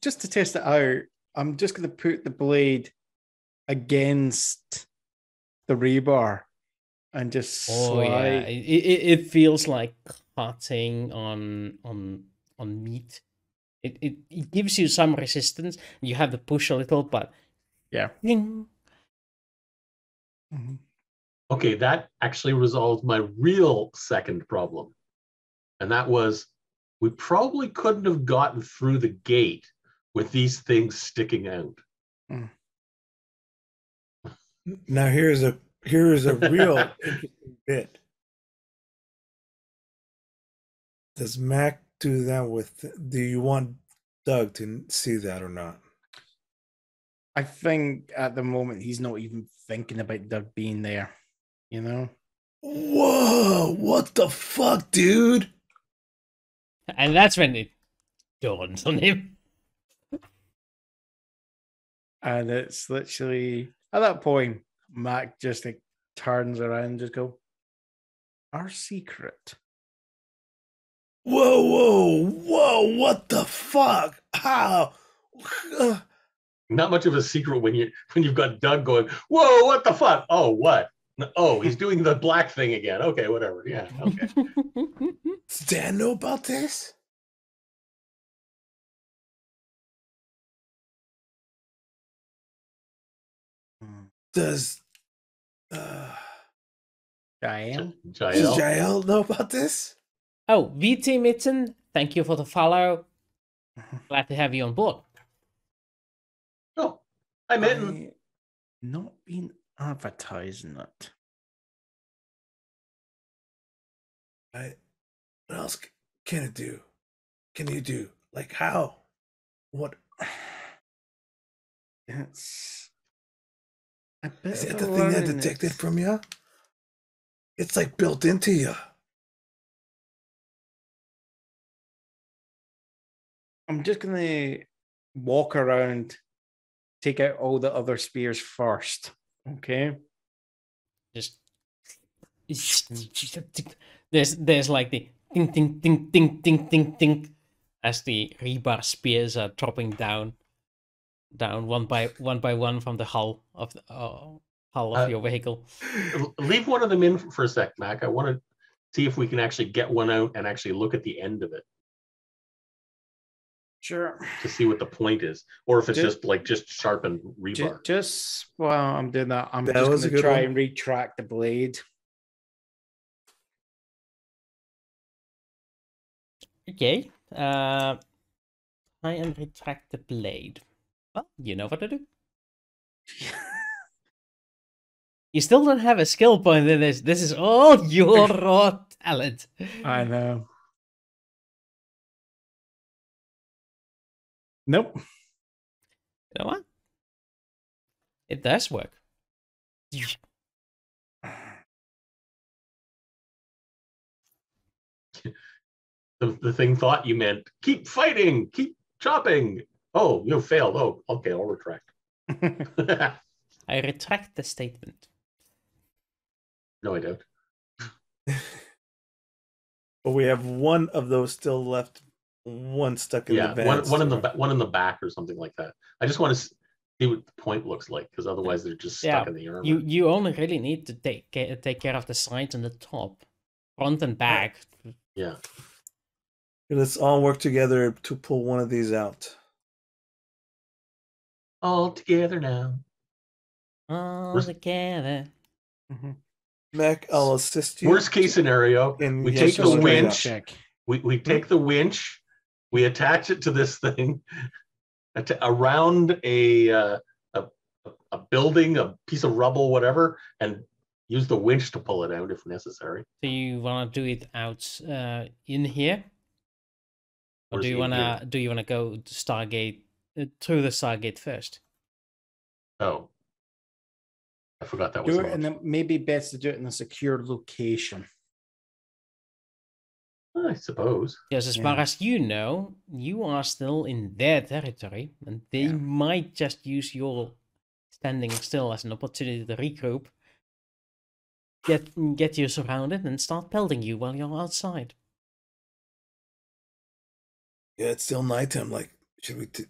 just to test it out, I'm just going to put the blade against the rebar and just Oh yeah, slide. it, it, it feels like cutting on on on meat. It, it it gives you some resistance. You have to push a little, but Yeah. Ding. Mhm. Okay, that actually resolved my real second problem. And that was we probably couldn't have gotten through the gate with these things sticking out. Now here's a here's a real interesting bit. Does Mac do that with? Do you want Doug to see that or not? I think at the moment he's not even thinking about Doug being there. You know, Whoa! What the fuck, dude? And that's when it dawns on him. and it's literally at that point, Mac just like turns around and just go, "Our secret." Whoa! Whoa! Whoa! What the fuck? How? Not much of a secret when you when you've got Doug going, whoa, what the fuck? Oh, what? Oh, he's doing the black thing again. Okay, whatever. Yeah, okay. Does Dan know about this? Does uh, Diane. does Jaelle. Jaelle know about this? Oh, VT Mitten, thank you for the follow. Glad to have you on board. Oh, I meant I- not been advertising it. I, what else can it do? Can you do? Like how? What It's a bit is of it? The thing that learning detected from you? It's like built into you. I'm just gonna walk around, take out all the other spears first. Okay. Just there's there's like the ding ding ding ding ding ding ding as the rebar spears are dropping down down one by one by one from the hull of the uh, hull of Uh, your vehicle. Leave one of them in for a sec, Mac. I want to see if we can actually get one out and actually look at the end of it Sure. to see what the point is, or if it's Ju- just like just sharpened rebar. Just while I'm doing that, I'm That just gonna try one. and retract the blade. Okay. Uh try and retract the blade. Well, you know what to do. You still don't have a skill point in this. This is all your raw talent. I know. Nope. You know what? It does work. The, the thing thought you meant keep fighting, keep chopping. Oh, you failed. Oh, okay, I'll retract. I retract the statement. no, I don't. But we have one of those still left one stuck in yeah, the van. one one in the one in the back or something like that. I just want to see what the point looks like because otherwise they're just stuck Yeah, in the armor. You you only really need to take ca- take care of the sides and the top, front and back. Yeah, Let's all work together to pull one of these out. all together now. All Worst- together. Mhm. Mac, I'll assist you. Worst case scenario, in we yes, take the winch. We we take the winch, we attach it to this thing, atta- around a, uh, a a building, a piece of rubble, whatever, and use the winch to pull it out if necessary. So you want to do it out uh, in here, or Where's do you want to do you want to go to Stargate uh, through the Stargate first? Oh, I forgot that was. Do an it, and then maybe best to do it in a secure location. I suppose. Because as far as you know, you are still in their territory, and they Yeah. might just use your standing still as an opportunity to regroup, get get you surrounded, and start pelting you while you're outside. Yeah, it's still nighttime. Like, should we? T-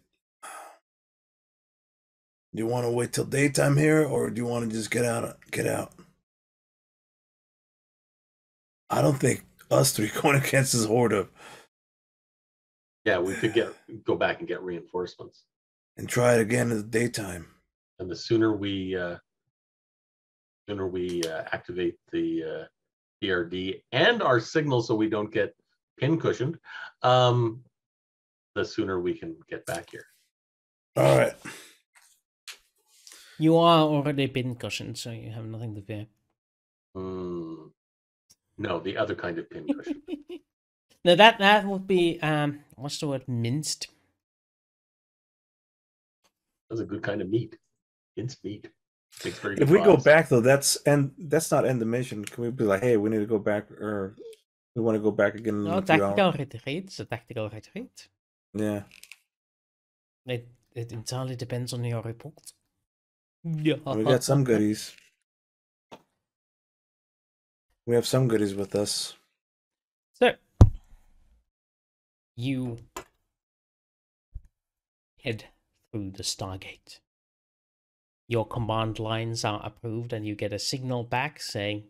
do you want to wait till daytime here, or do you want to just get out? Get out. I don't think us three going against this horde of Yeah, we could get go back and get reinforcements, and try it again in the daytime. and the sooner we uh, sooner we uh, activate the uh, DRD and our signal, so we don't get pin cushioned, um, the sooner we can get back here. All right. You are already been cushioned, so you have nothing to fear. Hmm. No, the other kind of pin cushion. now that that would be um, what's the word? Minced. That's a good kind of meat. It's meat. Makes very If good we go back though, that's and that's not end the mission. Can we be like, hey, we need to go back, or we want to go back again? No, a few hours? tactical retreat. It's a tactical retreat. Yeah. It it entirely depends on your report. Yeah. We got some goodies. We have some goodies with us. So you head through the Stargate. Your command lines are approved, and you get a signal back saying,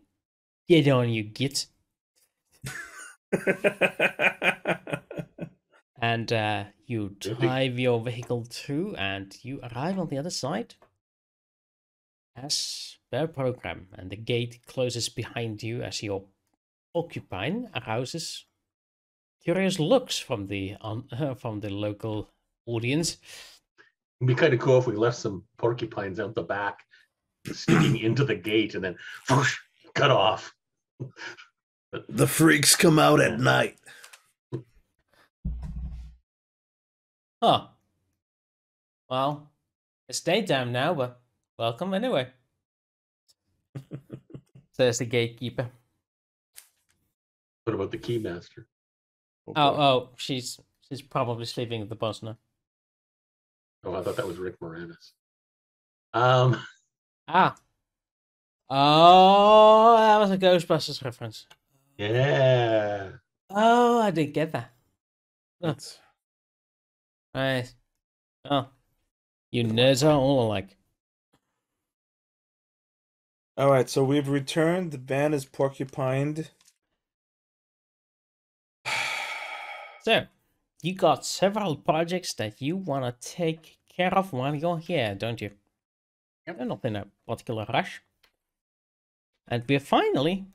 "Get on, you git." And uh, you drive your vehicle through, and you arrive on the other side as per program. And the gate closes behind you as your porcupine arouses curious looks from the um, from the local audience. It'd be kind of cool if we left some porcupines out the back, sticking into the gate, and then whoosh, cut off. the freaks come out at night. Huh. Well, it's daytime now, but welcome anyway. Says the gatekeeper. What about the keymaster? Oh, oh, she's she's probably sleeping at the bus now. Oh, I thought that was Rick Moranis. Um, Ah. Oh, that was a Ghostbusters reference. yeah. Oh, I didn't get that. That's... Right. Oh, you nerds are all alike. All right, so we've returned. The van is porcupined. So, you got several projects that you want to take care of while you're here, don't you? Yep. You're not in a particular rush. And we're finally,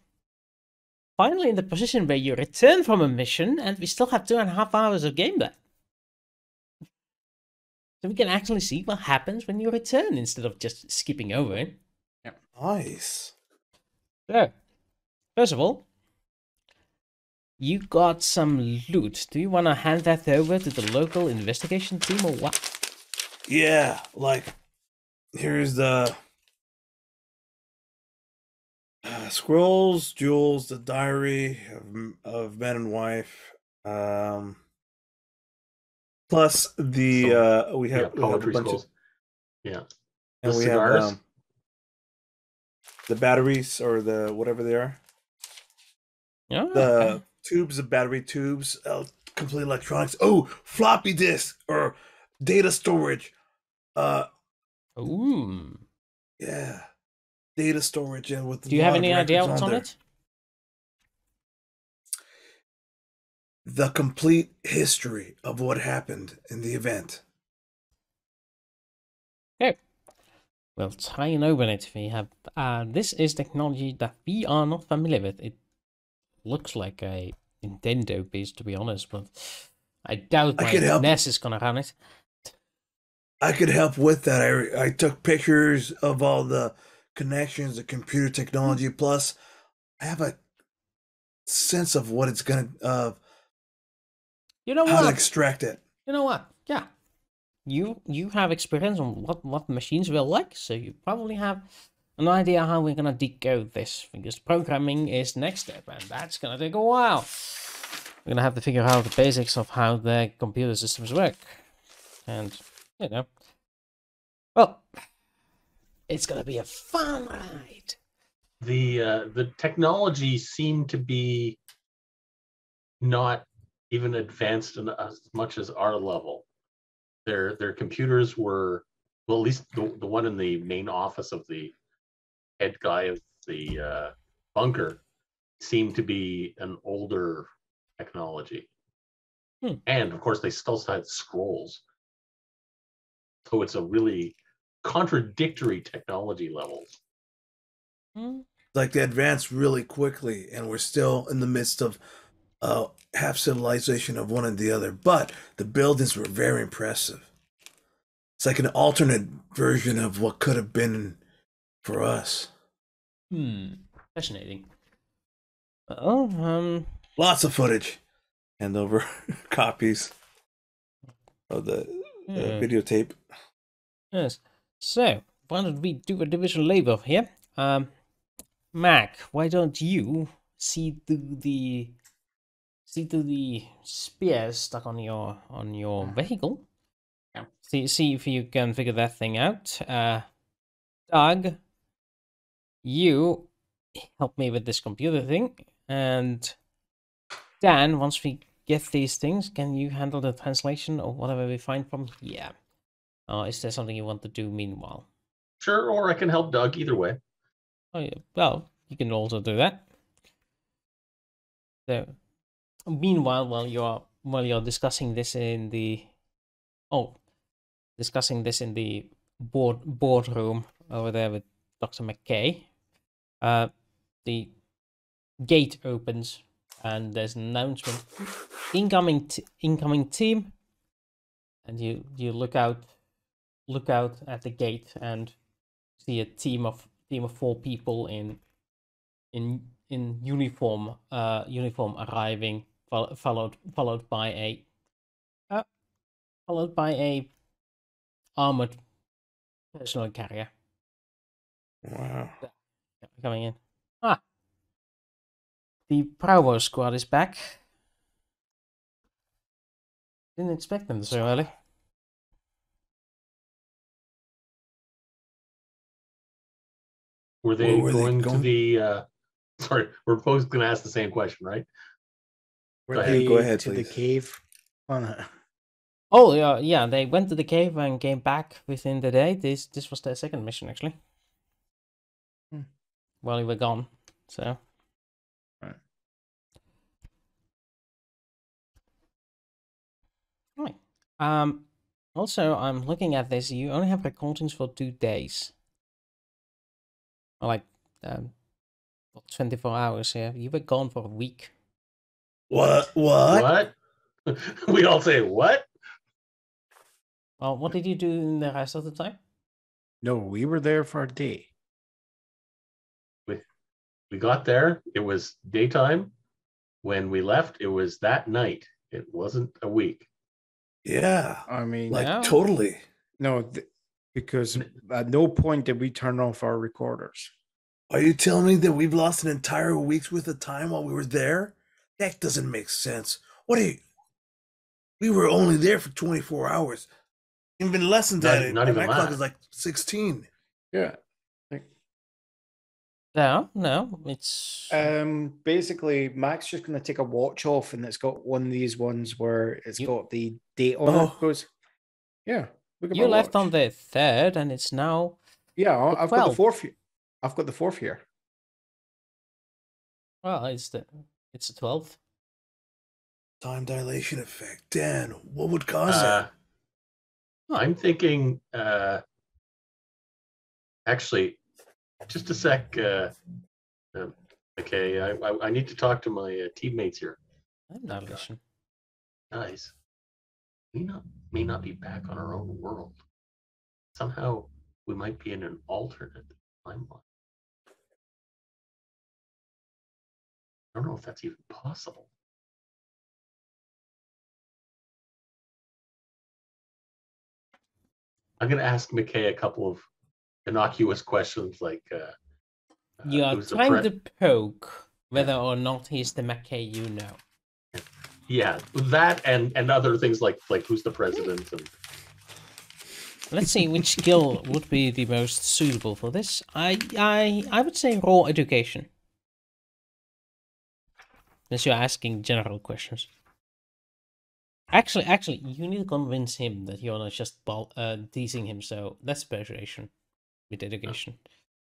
finally in the position where you return from a mission and we still have two and a half hours of game left. So we can actually see what happens when you return instead of just skipping over it. Nice. So, first of all, you got some loot. Do you want to hand that over to the local investigation team or what? Yeah, like here's the uh, scrolls, jewels, the diary of, of man and wife, um, plus the uh, we have, Yeah, we have a poetry bunch schools. of Yeah. and The we cigars? have um, the batteries or the whatever they are, Yeah. the tubes of battery tubes, a complete electronics. Oh, floppy disk or data storage. Uh, Ooh. yeah, data storage and with. Do you have any idea what's on there. it? The complete history of what happened in the event. We'll try and open it. if We have uh, this is technology that we are not familiar with. It looks like a Nintendo piece, to be honest, but I doubt I my could help. NES is gonna run it. I could help with that. I I took pictures of all the connections, the computer technology. Plus, I have a sense of what it's gonna, uh, You know how to what? extract it. You know what? Yeah, you you have experience on what what machines will like, so you probably have an idea how we're gonna decode this because programming is next step, and that's gonna take a while. We're gonna have to figure out the basics of how the computer systems work, and you know, well, it's gonna be a fun ride. the uh, the technology seemed to be not even advanced in as much as our level. Their their computers were well, at least the, the one in the main office of the head guy of the uh, bunker seemed to be an older technology. Hmm. And of course, they still had scrolls. So it's a really contradictory technology levels. Hmm? Like they advanced really quickly, and we're still in the midst of uh, half civilization of one and the other. But the buildings were very impressive. It's like an alternate version of what could have been for us. Hmm. Fascinating. Oh, um, Lots of footage. Hand over copies of the uh, videotape. Yes. So, why don't we do a division labor here? Um, Mac, why don't you see through the see through the spears stuck on your on your vehicle? Yeah. See see if you can figure that thing out. Uh, Doug, you help me with this computer thing, and Dan, once we get these things, can you handle the translation or whatever we find from here? Or is there something you want to do meanwhile? Sure, or I can help Doug either way. Oh, yeah. Well, you can also do that. So, meanwhile, while you're while you're discussing this in the oh, discussing this in the board boardroom over there with Doctor McKay, uh, the gate opens and there's an announcement: incoming incoming team. And you you look out look out at the gate and see a team of team of four people in in in uniform uh uniform arriving fol- followed followed by a uh, followed by a armored personal carrier Wow. coming in ah the Bravo squad is back didn't expect them so early Were they were they going to going? the? Uh, sorry, we're both going to ask the same question, right? Were Go ahead. they Go ahead, to the cave on it? Oh yeah, yeah. They went to the cave and came back within the day. This this was their second mission actually. Hmm. While you were gone, so. Right. Right. Um. Also, I'm looking at this. You only have recordings for two days. Or like, um, twenty four hours. Yeah, you were gone for a week. What? What? What? we all say what? Well, what did you do in the rest of the time? No, we were there for a day. We we got there. It was daytime. When we left, it was that night. It wasn't a week. Yeah. I mean, Like Yeah. totally. no, th- because at no point did we turn off our recorders. Are you telling me that we've lost an entire week's worth of time while we were there? That doesn't make sense. What are you? We were only there for 24 hours. Even less than that. not and even my clock that. is like 16. Yeah. Like, No, no, it's Um, basically, Mac's just going to take a watch off, and it's got one of these ones where it's You- got the date on Oh. it. Goes, yeah. You my left on the third, and it's now Yeah, the I've got the fourth. he- I've got the fourth here. well, it's the it's the twelfth. Time dilation effect. Dan, what would cause Uh, that? I'm thinking, uh, actually, just a sec, uh, uh, okay, I, I, I need to talk to my uh, teammates here. I'm not listening. Guys, we not may not be back on our own world. Somehow, we might be in an alternate timeline. I don't know if that's even possible. I'm going to ask McKay a couple of innocuous questions like uh, uh, You are trying to poke whether or not he's the McKay you know. yeah that and and other things like like who's the president and Let's see which skill would be the most suitable for this. I I I would say raw education. Since you're asking general questions. Actually, actually, you need to convince him that you're not just ball, uh, teasing him. So that's persuasion with education.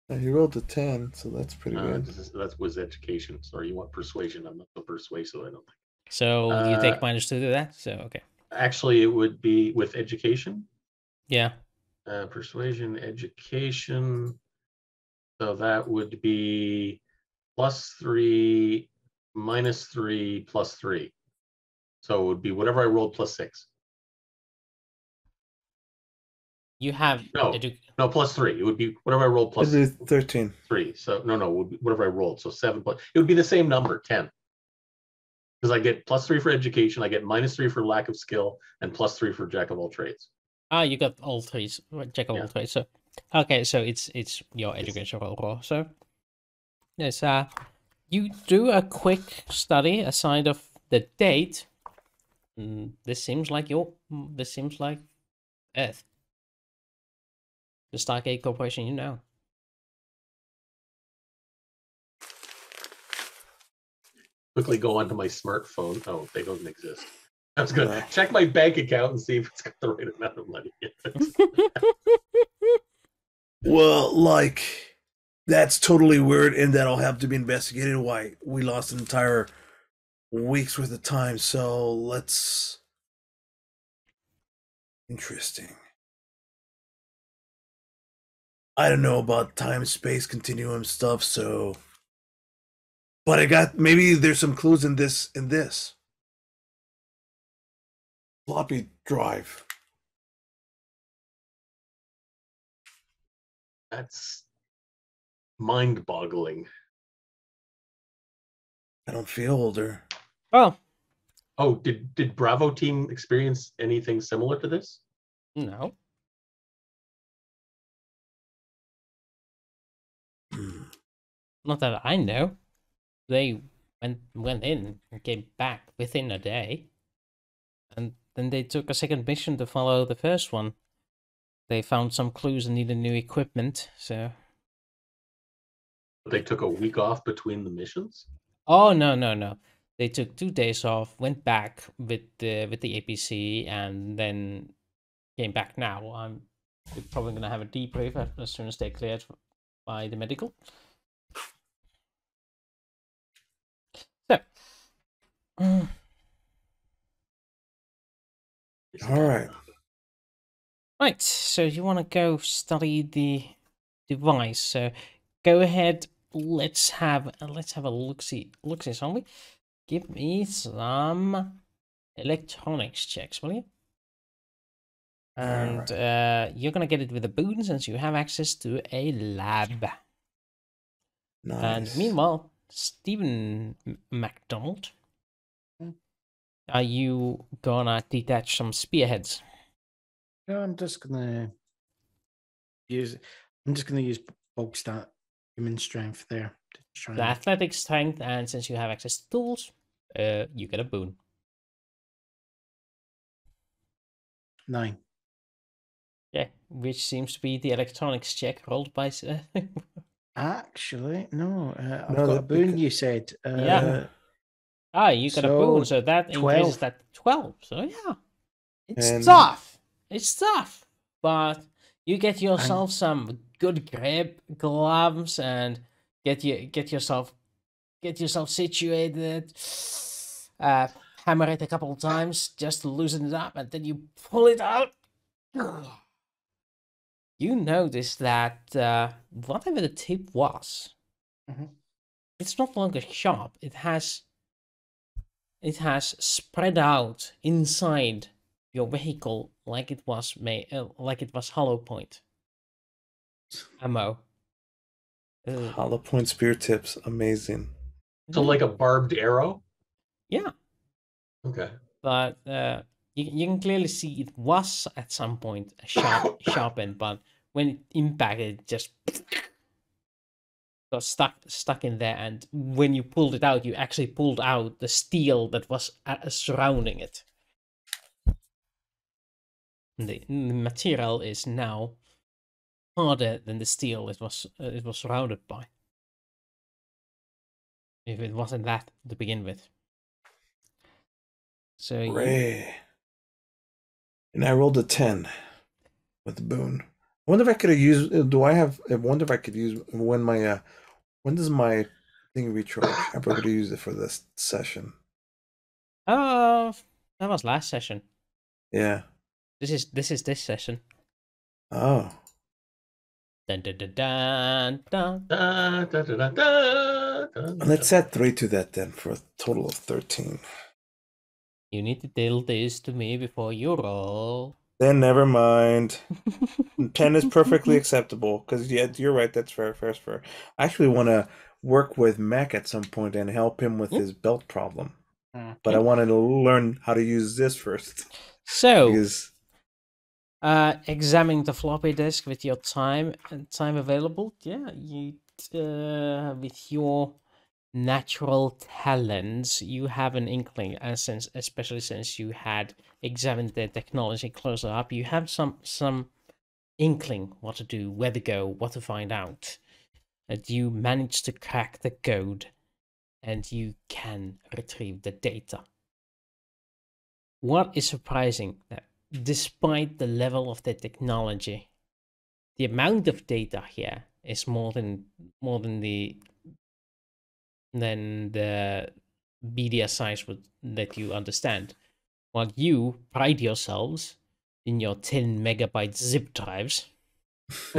Uh, he rolled a 10, so that's pretty uh, good. this is- that was education. Sorry, you want persuasion? I'm not so persuasive. I don't think. So you take Uh, minus two to do that. So okay, Actually, it would be with education, yeah. uh, persuasion, education. So that would be plus three, minus three, plus three. So it would be whatever I rolled plus six. You have No. edu- No, plus three. It would be whatever I rolled plus It'd 13. three. So no, no, it would be whatever I rolled. So seven plus. It would be the same number, ten. Because I get plus three for education, I get minus three for lack of skill, and plus three for jack of all trades. Ah, you got all three. Check all Yeah. three. So, okay, so it's it's your education roll. roll. So, yes, uh, you do a quick study aside of the date. Mm, this seems like your. mm, This seems like Earth. The Stargate Corporation, you know. Quickly go onto my smartphone. Oh, they don't exist. I was gonna Yeah. check my bank account and see if it's got the right amount of money. Well, like, that's totally weird, and that'll have to be investigated. Why we lost an entire week's worth of time, so let's. Interesting. I don't know about time space continuum stuff, so. But I got maybe there's some clues in this in this floppy drive. That's mind-boggling. I don't feel older. Oh. Oh, did did Bravo team experience anything similar to this? no. Hmm. Not that I know. They went went in and came back within a day. And then they took a second mission to follow the first one. They found some clues and needed new equipment, so They took a week off between the missions. Oh no no no. They took two days off, went back with the with the APC and then came back now. I'm probably gonna have a debrief as- as soon as they're cleared by the medical. So All right. Right, so you want to go study the device. So go ahead. Let's have let's have a look see look see, shall we? Give me some electronics checks, will you? And uh, you're gonna get it with a boon since you have access to a lab. Nice. And meanwhile, Stephen MacDonald, Hmm. are you gonna detach some spearheads? No, I'm just gonna use. I'm just gonna use bulk stat human strength there the and- athletic strength, and since you have access to tools, uh, you get a boon. Nine. Yeah, which seems to be the electronics check rolled by. Actually, no. Uh, I've No, got a boon. because- You said. Uh, Yeah. Ah, you got a boon, so that increases that 12. So yeah, it's And- tough. It's tough, but you get yourself some good grip gloves and get you get yourself get yourself situated. Uh, hammer it a couple of times just to loosen it up, and then you pull it out. You notice that uh, whatever the tip was, Mhm. it's not longer sharp. It has it has spread out inside your vehicle like it was made uh, like it was hollow point ammo. Uh, Hollow point spear tips, amazing. So like a barbed arrow. yeah, Okay. but uh, you you can clearly see it was at some point a sharp sharp end, but when it impacted, it just got stuck stuck in there. And when you pulled it out, you actually pulled out the steel that was uh, surrounding it. The, the material is now harder than the steel it was uh, it was surrounded by. If it wasn't that to begin with. So you- And I rolled a 10 with the boon. I wonder if I could have used. uh, Do I have. I wonder if I could use. When my. uh When does my thing recharge? I probably could use it for this session. Oh, that was last session. Yeah. This is this is this session. Oh. Dun dun dun dun dun. Da, da, da, da, da, da, Let's add three to that then for a total of 13. You need to tell this to me before you roll. Then never mind. 10 is perfectly acceptable because, yeah, you're right. That's fair. Fair, is fair. I actually want to work with Mac at some point and help him with his belt problem. Mm. But I wanted to learn how to use this first. So, Because, uh, examine the floppy disk with your time and time available. Yeah, you uh, with your natural talents, you have an inkling, and since especially since you had examined the technology closer up, you have some some inkling what to do, where to go, what to find out. And you manage to crack the code, and you can retrieve the data. What is surprising that despite the level of the technology, the amount of data here is more than more than the than the media size would let you understand. While you pride yourselves in your 10 megabyte zip drives,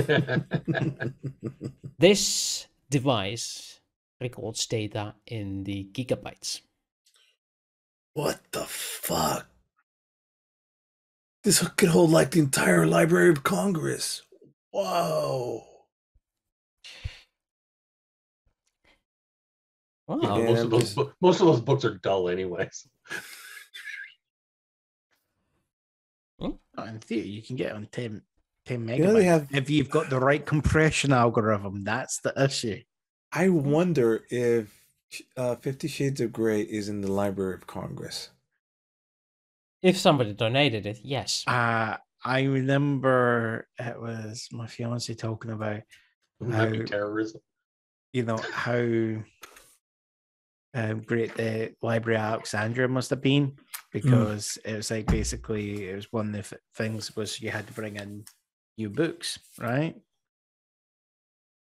this device records data in the gigabytes. what the fuck? This could hold like the entire Library of Congress. Whoa. Wow. Yeah, most of those bo- most of those books are dull, anyways. In theory, you can get on 10, 10 megabytes. You know, have- If you've got the right compression algorithm, that's the issue. I wonder if uh, Fifty Shades of Grey is in the Library of Congress. If somebody donated it, yes. Uh, I remember it was my fiance talking about, Wouldn't that be How- terrorism? you know, how um, great the Library of Alexandria must have been because it was like basically it was one of the f- things was you had to bring in new books, right?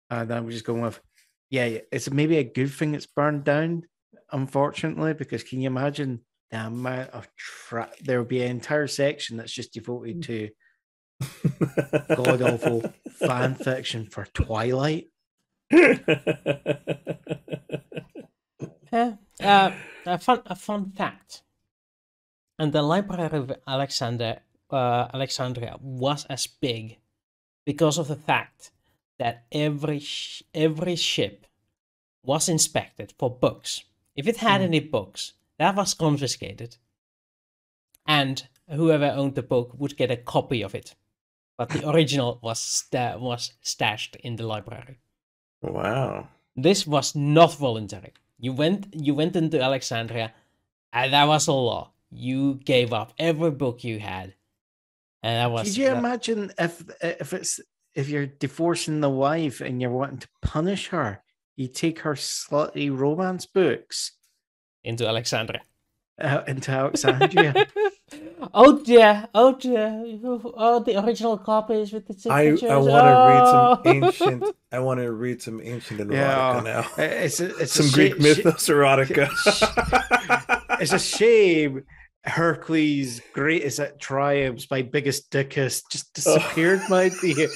And I was just going with, yeah, yeah, it's maybe a good thing it's burned down, unfortunately, because can you imagine the amount of tra- there will be an entire section that's just devoted to god awful fan fiction for Twilight. Uh, a fun a fun fact. And the Library of Alexander uh, Alexandria was as big because of the fact that every sh- every ship was inspected for books. If it had Mm. any books, that was confiscated, and whoever owned the book would get a copy of it. But the original was sta- was stashed in the library. wow. This was not voluntary. You went you went into Alexandria, and that was a law. You gave up every book you had, and that was. Could you that- imagine if if it's if you're divorcing the wife and you're wanting to punish her, you take her slutty romance books Into Alexandria. out into Alexandria. oh dear, oh dear. Oh, the original copies with the I, signatures. I want to read some Oh. ancient. I want to read some ancient erotica Yeah. now. it's a, it's some a Greek sh- mythos erotica. it's a shame Hercules' greatest at triumphs, my biggest dickus, just disappeared, my dear.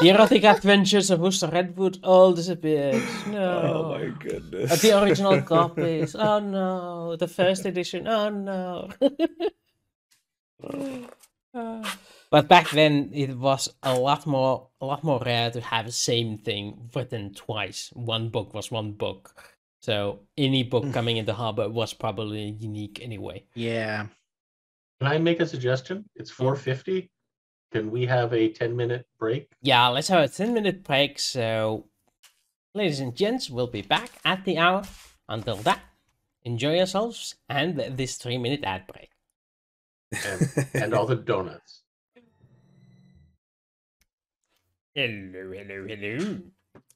The erotic adventures of Mr. Redwood all disappeared. No. oh my Uh, goodness. the original copies. Oh no. The first edition. Oh no. but back then it was a lot more a lot more rare to have the same thing written twice. One book was one book. So any book coming into harbor was probably unique anyway. Yeah. Can I make a suggestion? It's 450. Can we have a 10 minute break? Yeah, let's have a 10 minute break. So, ladies and gents, we'll be back at the hour. Until that, enjoy yourselves and this three minute ad break. And, and all the donuts. Hello, hello, hello.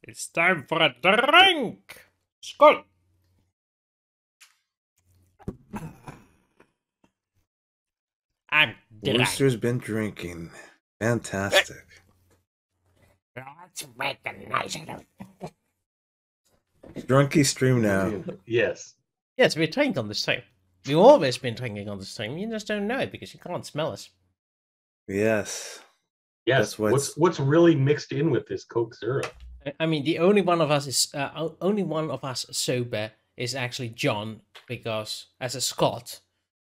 It's time for a drink. Skull. I'm drunk. Wooster's been drinking. Fantastic. Let's make a nice Drunky stream now. Yes. Yes, we drink on the stream. We've always been drinking on the stream. You just don't know it because you can't smell us. Yes. Yes. What's- What's what's really mixed in with this Coke Zero? I- I mean, the only one of us is uh, only one of us sober is actually John because as a Scot,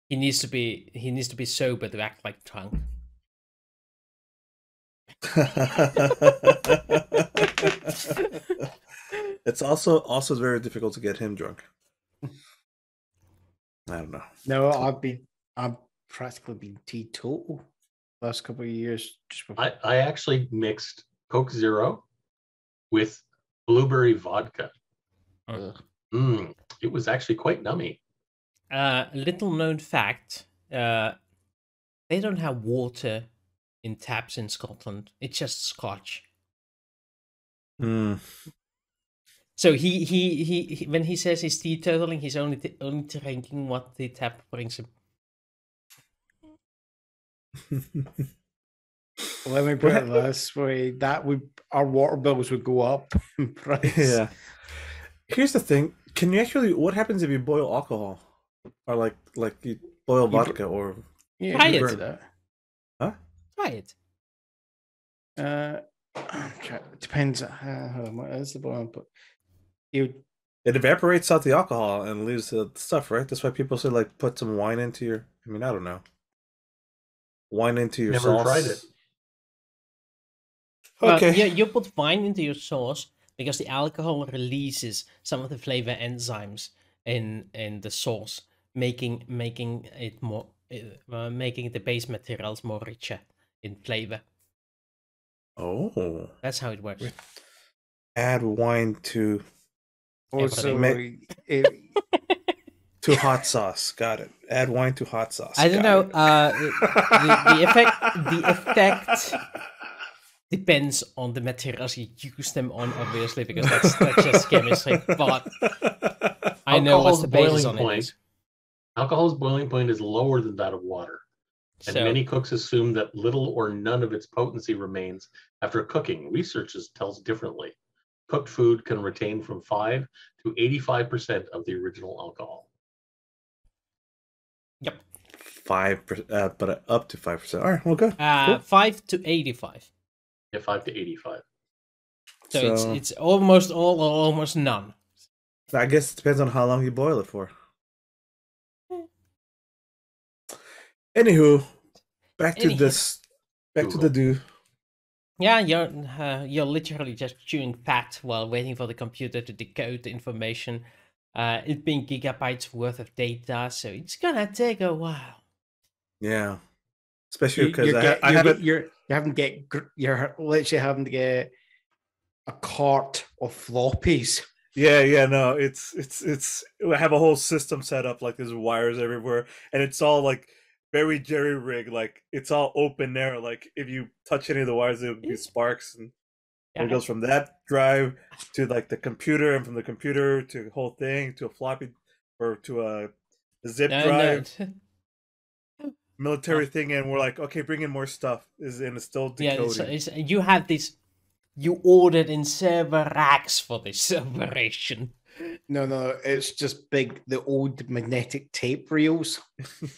he needs to be he needs to be sober to act like drunk. it's also also very difficult to get him drunk. I don't know. No, I've been, I've practically been teetotal last couple of years. Just before. I, I actually mixed Coke Zero with blueberry vodka. Ugh. Mm, it was actually quite nummy. Uh, little known fact: uh, they don't have water in taps in Scotland. It's just Scotch. Hmm. So he he, he, he when he says he's teetotaling, he's only t- only drinking what the tap brings him. Let me put it this way: that would our water bills would go up in price. yeah. Here's the thing: Can you actually? What happens if you boil alcohol, or like like you boil You vodka, or yeah, Try you it. could do. Try it. Uh, I'm try- it depends on how what is the boiling, but you it evaporates out the alcohol and leaves the stuff, right? That's why people say like put some wine into your. I mean, I don't know. Wine into your Never sauce. tried it. Well, Okay. yeah, you put wine into your sauce because the alcohol releases some of the flavor enzymes in in the sauce, making making it more uh, making the base materials more richer in flavor. Oh, That's how it works. add wine to also Ma- it, to hot sauce. Got it. Add wine to hot sauce. I don't Got know. Uh, the, the effect the effect depends on the materials you use them on, obviously, because that's that's just chemistry. But I know what's Alcohol's the basis boiling on point. it. Alcohol's boiling point is lower than that of water. And So many cooks assume that little or none of its potency remains after cooking. Research is- tells differently. Cooked food can retain from 5 to 85% of the original alcohol. Yep. Five percent, uh, but uh, up to five percent. All right, well, good. uh, Cool. five to eighty-five. Yeah, 5 to 85. So, it's So- it's almost all or almost none. I guess it depends on how long you boil it for. Anywho, back to Anywho. this. Back to the do. Yeah, you're uh, you're literally just chewing fat while waiting for the computer to decode the information. Uh, it being gigabytes worth of data, so it's gonna take a while. Yeah, especially because you're, I, get, I you're, haven't. get- you're you're having to get you're literally having to get a cart of floppies. Yeah, yeah, no, it's it's it's. I have a whole system set up like there's wires everywhere, and it's all like very jerry rig. Like it's all open there. Like if you touch any of the wires, it would be sparks, and it goes from that drive to like the computer, and from the computer to the whole thing to a floppy or to a, a zip No, drive no. military thing, and we're like, okay, bring in more stuff. Is and it's still Yeah, decoding. it's, it's, you had this. You ordered in server racks for this operation. No, no, it's just big. The old magnetic tape reels.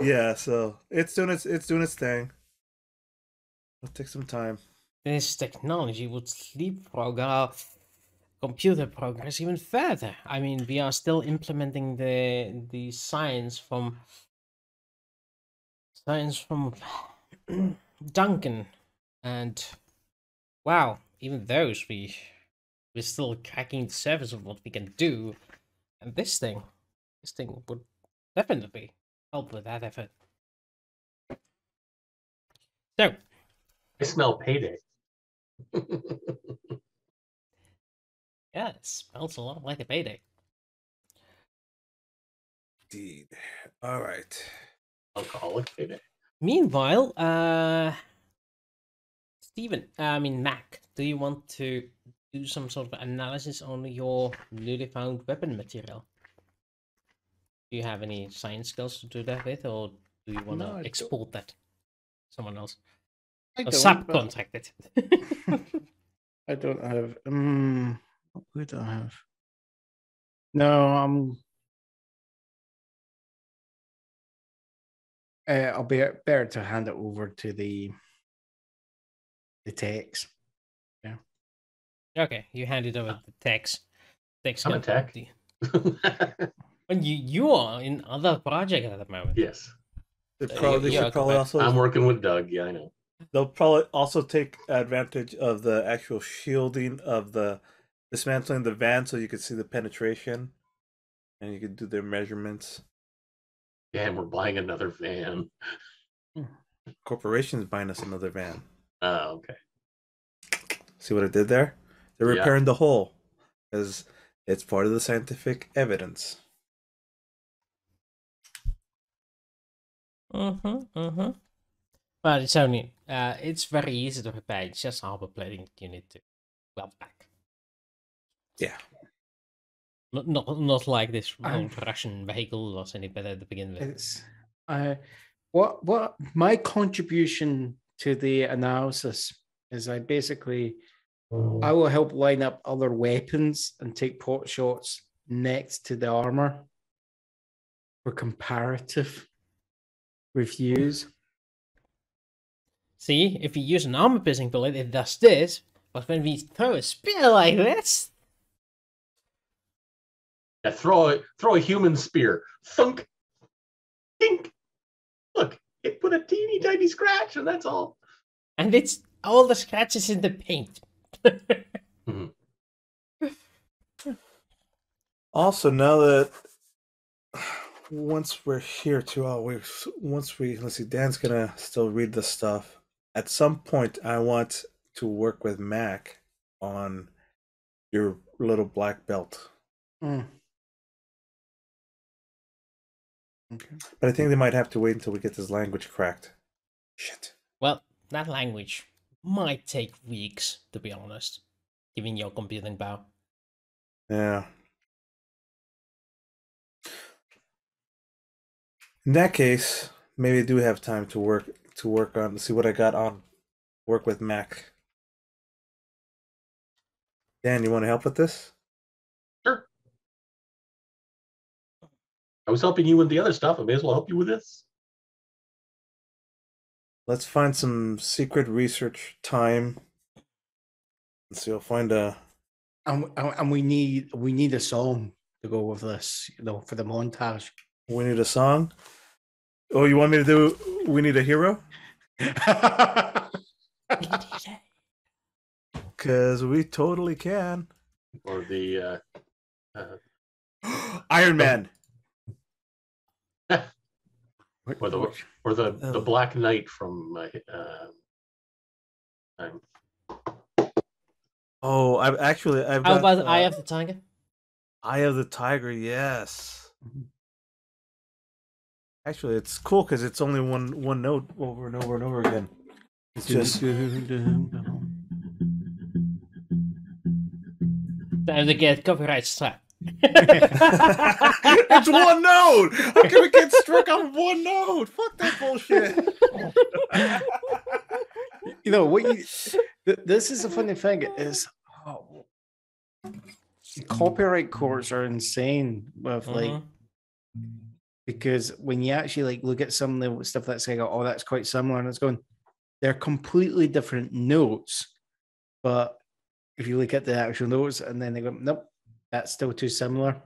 yeah, so it's doing its it's doing its thing. It'll take some time. This technology would leapfrog our computer progress even further. I mean, we are still implementing the the science from science from Duncan, and wow, even those we we're still cracking the surface of what we can do, and this thing, this thing would definitely help with that effort. So, I smell payday. yeah, it smells a lot like a payday. Indeed. All right. Alcoholic payday. Meanwhile, uh, Stephen, I mean Mac, do you want to do some sort of analysis on your newly found weapon material? Do you have any science skills to do that with, or do you want No, to don't. export that? to Someone else, I or don't, subcontract it. I don't have. Um, what would I have? No, I'm. Uh, I'll be better to hand it over to the the techs. Okay, you handed it over to Tex. Tex, I'm a tech. do- And you you are in other project at the moment. yes. They Uh, probably, they should probably also I'm working with Doug. Yeah, I know. they'll probably also take advantage of the actual shielding of the dismantling the van so you could see the penetration and you could do their measurements. Damn, we're buying another van. Corporation's buying us another van. Oh, okay. See what I did there? They're Yeah. repairing the hole because it's part of the scientific evidence. Mm-hmm, mm-hmm. But it's only, uh, it's very easy to repair. It's just armor plating you need to weld back. Yeah. Not, not, not like this I'm- old Russian vehicle was any better to begin with. It's I what what my contribution to the analysis is I basically Mm. I will help line up other weapons and take pot shots next to the armor for comparative reviews. See, if you use an armor piercing bullet, it does this. But when we throw a spear like this, Yeah, throw a throw a human spear. Thunk. Dink. Look, it put a teeny tiny scratch, and that's all. and it's all the scratches in the paint. Also, now that once we're here too, oh, we once we let's see, Dan's gonna still read the stuff. At some point, I want to work with Mac on your little black belt, Mm. Okay. but I think they might have to wait until we get this language cracked. Shit. well, not language might take weeks, to be honest, given your computing power. Yeah. In that case, maybe I do have time to work to work on see what I got on work with Mac. Dan, you want to help with this? Sure. I was helping you with the other stuff. I may as well help you with this. Let's find some secret research time. Let's see. I'll find a. And, and and we need we need a song to go with this, you know, for the montage. We need a song. Oh, you want me to do? We need a hero. Cause we totally can. Or the uh, uh, Iron Man. or the or the the Oh. Black Knight from uh, uh, um, Oh, I've actually I've How got. about Eye uh, of the Tiger? Eye of the Tiger, yes. Actually, it's cool because it's only one one note over and over and over again. It's just Time to get copyright struck. it's one note. How can we get struck on one note? Fuck that bullshit. you know what you th- this is a funny thing is oh, copyright courts are insane with like Mhm. because when you actually like look at some of the stuff that's like oh that's quite similar and it's going they're completely different notes but if you look at the actual notes and then they go nope that's still too similar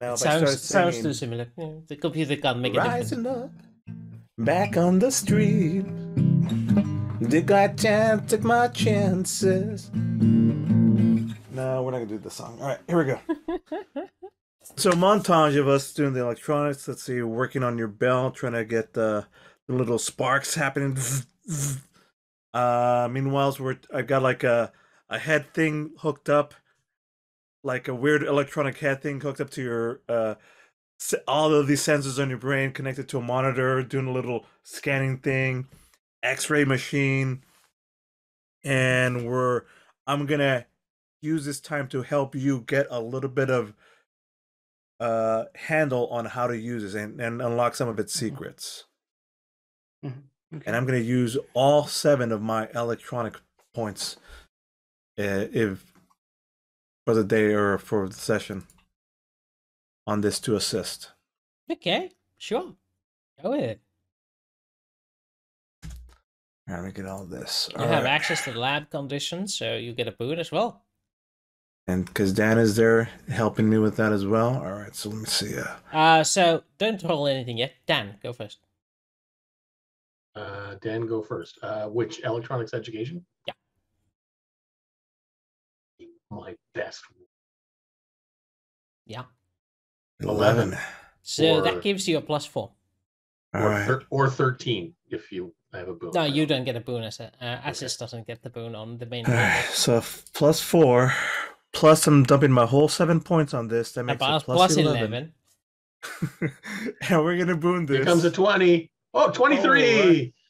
Now, if I start sounds sounds too similar. Yeah, the computer can't make a difference. Rising up, back on the street. The goddamn took my chances. No, we're not gonna do the song. All right, here we go. so montage of us doing the electronics. Let's see, working on your bell, trying to get the, the little sparks happening. Uh, meanwhile, we're I've got like a a head thing hooked up, like a weird electronic head thing hooked up to your uh all of these sensors on your brain connected to a monitor, doing a little scanning thing, X-ray machine, and we're I'm gonna use this time to help you get a little bit of uh handle on how to use this and, and unlock some of its secrets. Okay. And I'm gonna use all seven of my electronic points uh, if for the day or for the session on this to assist. Okay, sure. Go with it. All right, let me get all of this. You All have right. access to the lab conditions, so you get a boon as well. and because Dan is there helping me with that as well. All right, so let me see. Uh, Uh, so don't roll anything yet. Dan, go first. Uh, Dan, go first. Uh, which electronics education? Yeah. My best. Yeah. eleven. So Or- that gives you a plus four. Or, right. thir- or 13 if you have a boon. No, you don't get a boon bonus. Uh, Assist doesn't get the boon on the main All right, so f- plus four, plus I'm dumping my whole seven points on this. That makes About it plus plus 11. 11. and we're gonna boon this. Here comes a 20. Oh, 23. Oh.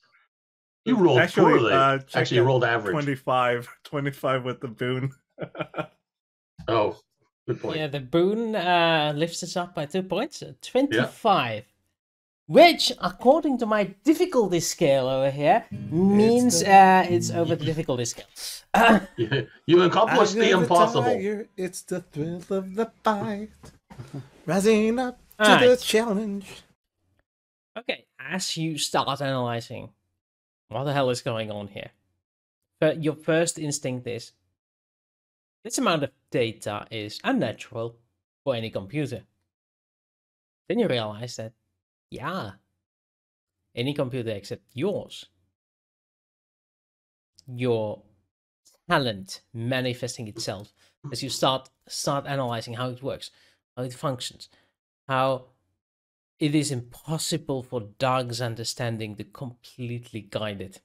You rolled Actually, poorly. uh, Actually, you rolled average. 25, 25 with the boon. Oh, good point. Yeah, the boon uh, lifts us up by two points. uh, 25. Which, according to my difficulty scale over here, means the- uh, it's over the difficulty scale. Uh, You, you accomplished the impossible. tire, It's the thrill of the fight. Rising up to the challenge. Okay, as you start analyzing what the hell is going on here, but your first instinct is this amount of data is unnatural for any computer. Then you realize that, yeah, any computer except yours, your talent manifesting itself as you start start analyzing how it works, how it functions, how it is impossible for Doug's understanding the completely guided.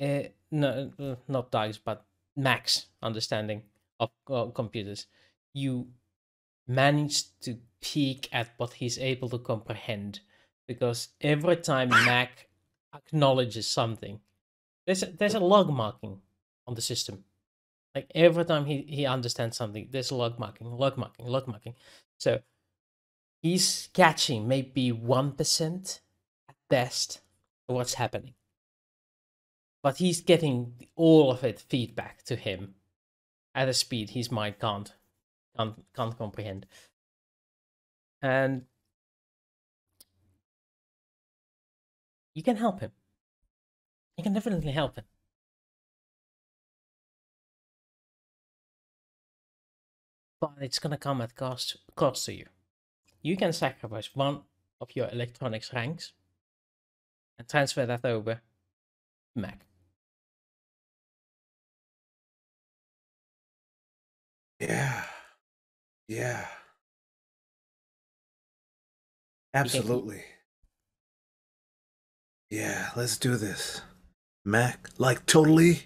Uh, no, not Doug's, but Mac's understanding of uh, computers. You manage to peek at what he's able to comprehend because every time Mac acknowledges something, there's a, there's a log marking on the system. Like every time he, he understands something, there's a log marking, log marking, log marking. So he's catching maybe 1% at best of what's happening. But he's getting all of it feedback to him at a speed his mind can't can't, can't comprehend. And you can help him. You can definitely help him. But it's gonna come at cost cost to you. You can sacrifice one of your electronics ranks and transfer that over Mac. Yeah. Yeah. Absolutely. Yeah, let's do this. Mac, like totally.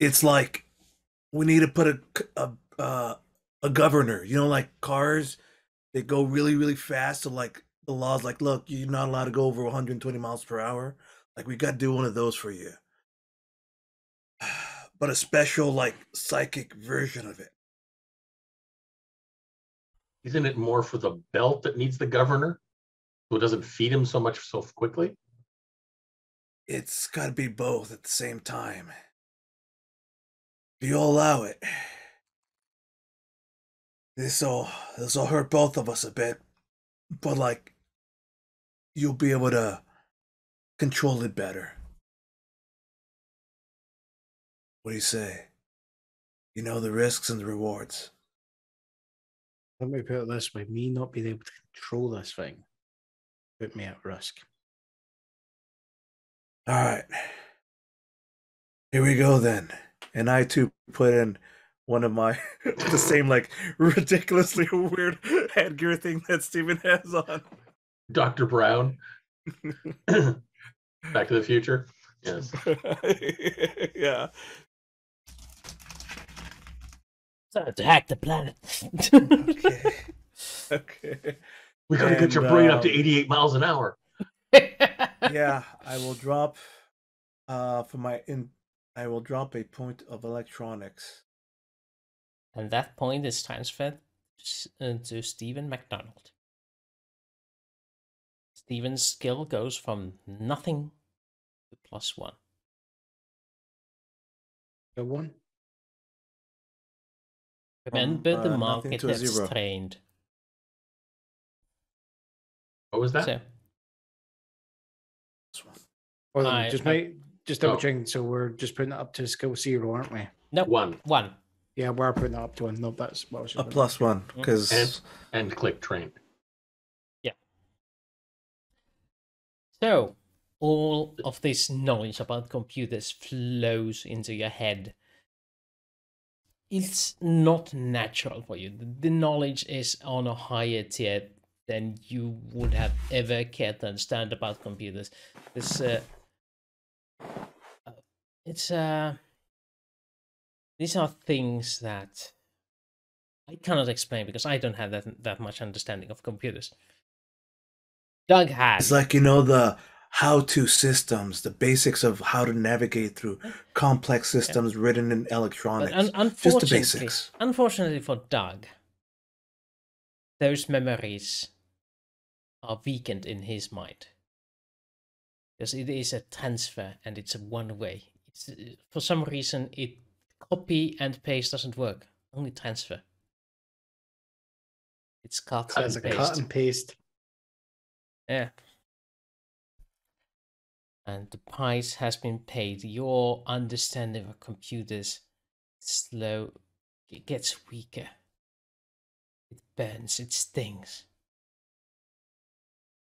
It's like we need to put a a uh, a governor, you know, like cars. they go really really fast. So like the law's like, look, you're not allowed to go over 120 miles per hour. Like we got to do one of those for you. But a special like psychic version of it. Isn't it more for the belt that needs the governor? So it doesn't feed him so much so quickly? It's got to be both at the same time. If you allow it, this'll this'll hurt both of us a bit, but like you'll be able to control it better. What do you say? You know the risks and the rewards. Let me put it this way: me not being able to control this thing put me at risk. All right. Here we go then. And I too put in one of my the same like ridiculously weird headgear thing that Stephen has on. Dr. Brown, Back to the Future. Yes. yeah. Time to hack the planet. Okay. Okay. We gotta get your And, brain up to um, 88 miles an hour. Yeah, I will drop uh for my in I will drop a point of electronics. and that point is transferred s- uh, to Stephen MacDonald. Stephen's skill goes from nothing to plus one. Go one. Remember the uh, market to a that's zero. trained. What was that? So Well, then I- just I- make just double Oh. checking. So we're just putting it up to skill zero, aren't we? no One. one. Yeah, we're putting it up to one. No, that's what I was A plus one because And and click train. Yeah. So all of this knowledge about computers flows into your head. It's not natural for you. The, knowledge is on a higher tier than you would have ever cared to understand about computers. This uh, uh, it's uh these are things that I cannot explain because I don't have that that much understanding of computers. Doug has. it's like you know the how-to systems, the basics of how to navigate through complex systems written in But electronics. un- Just the unfortunately, basics. unfortunately for Doug, those memories are weakened in his mind because it is a transfer and it's a one way. It's, uh, for some reason, it copy and paste doesn't work. Only transfer. It's cut Cut As and a paste. cut and paste. Yeah. And the price has been paid. Your understanding of computers slow it gets weaker. It burns, it stings.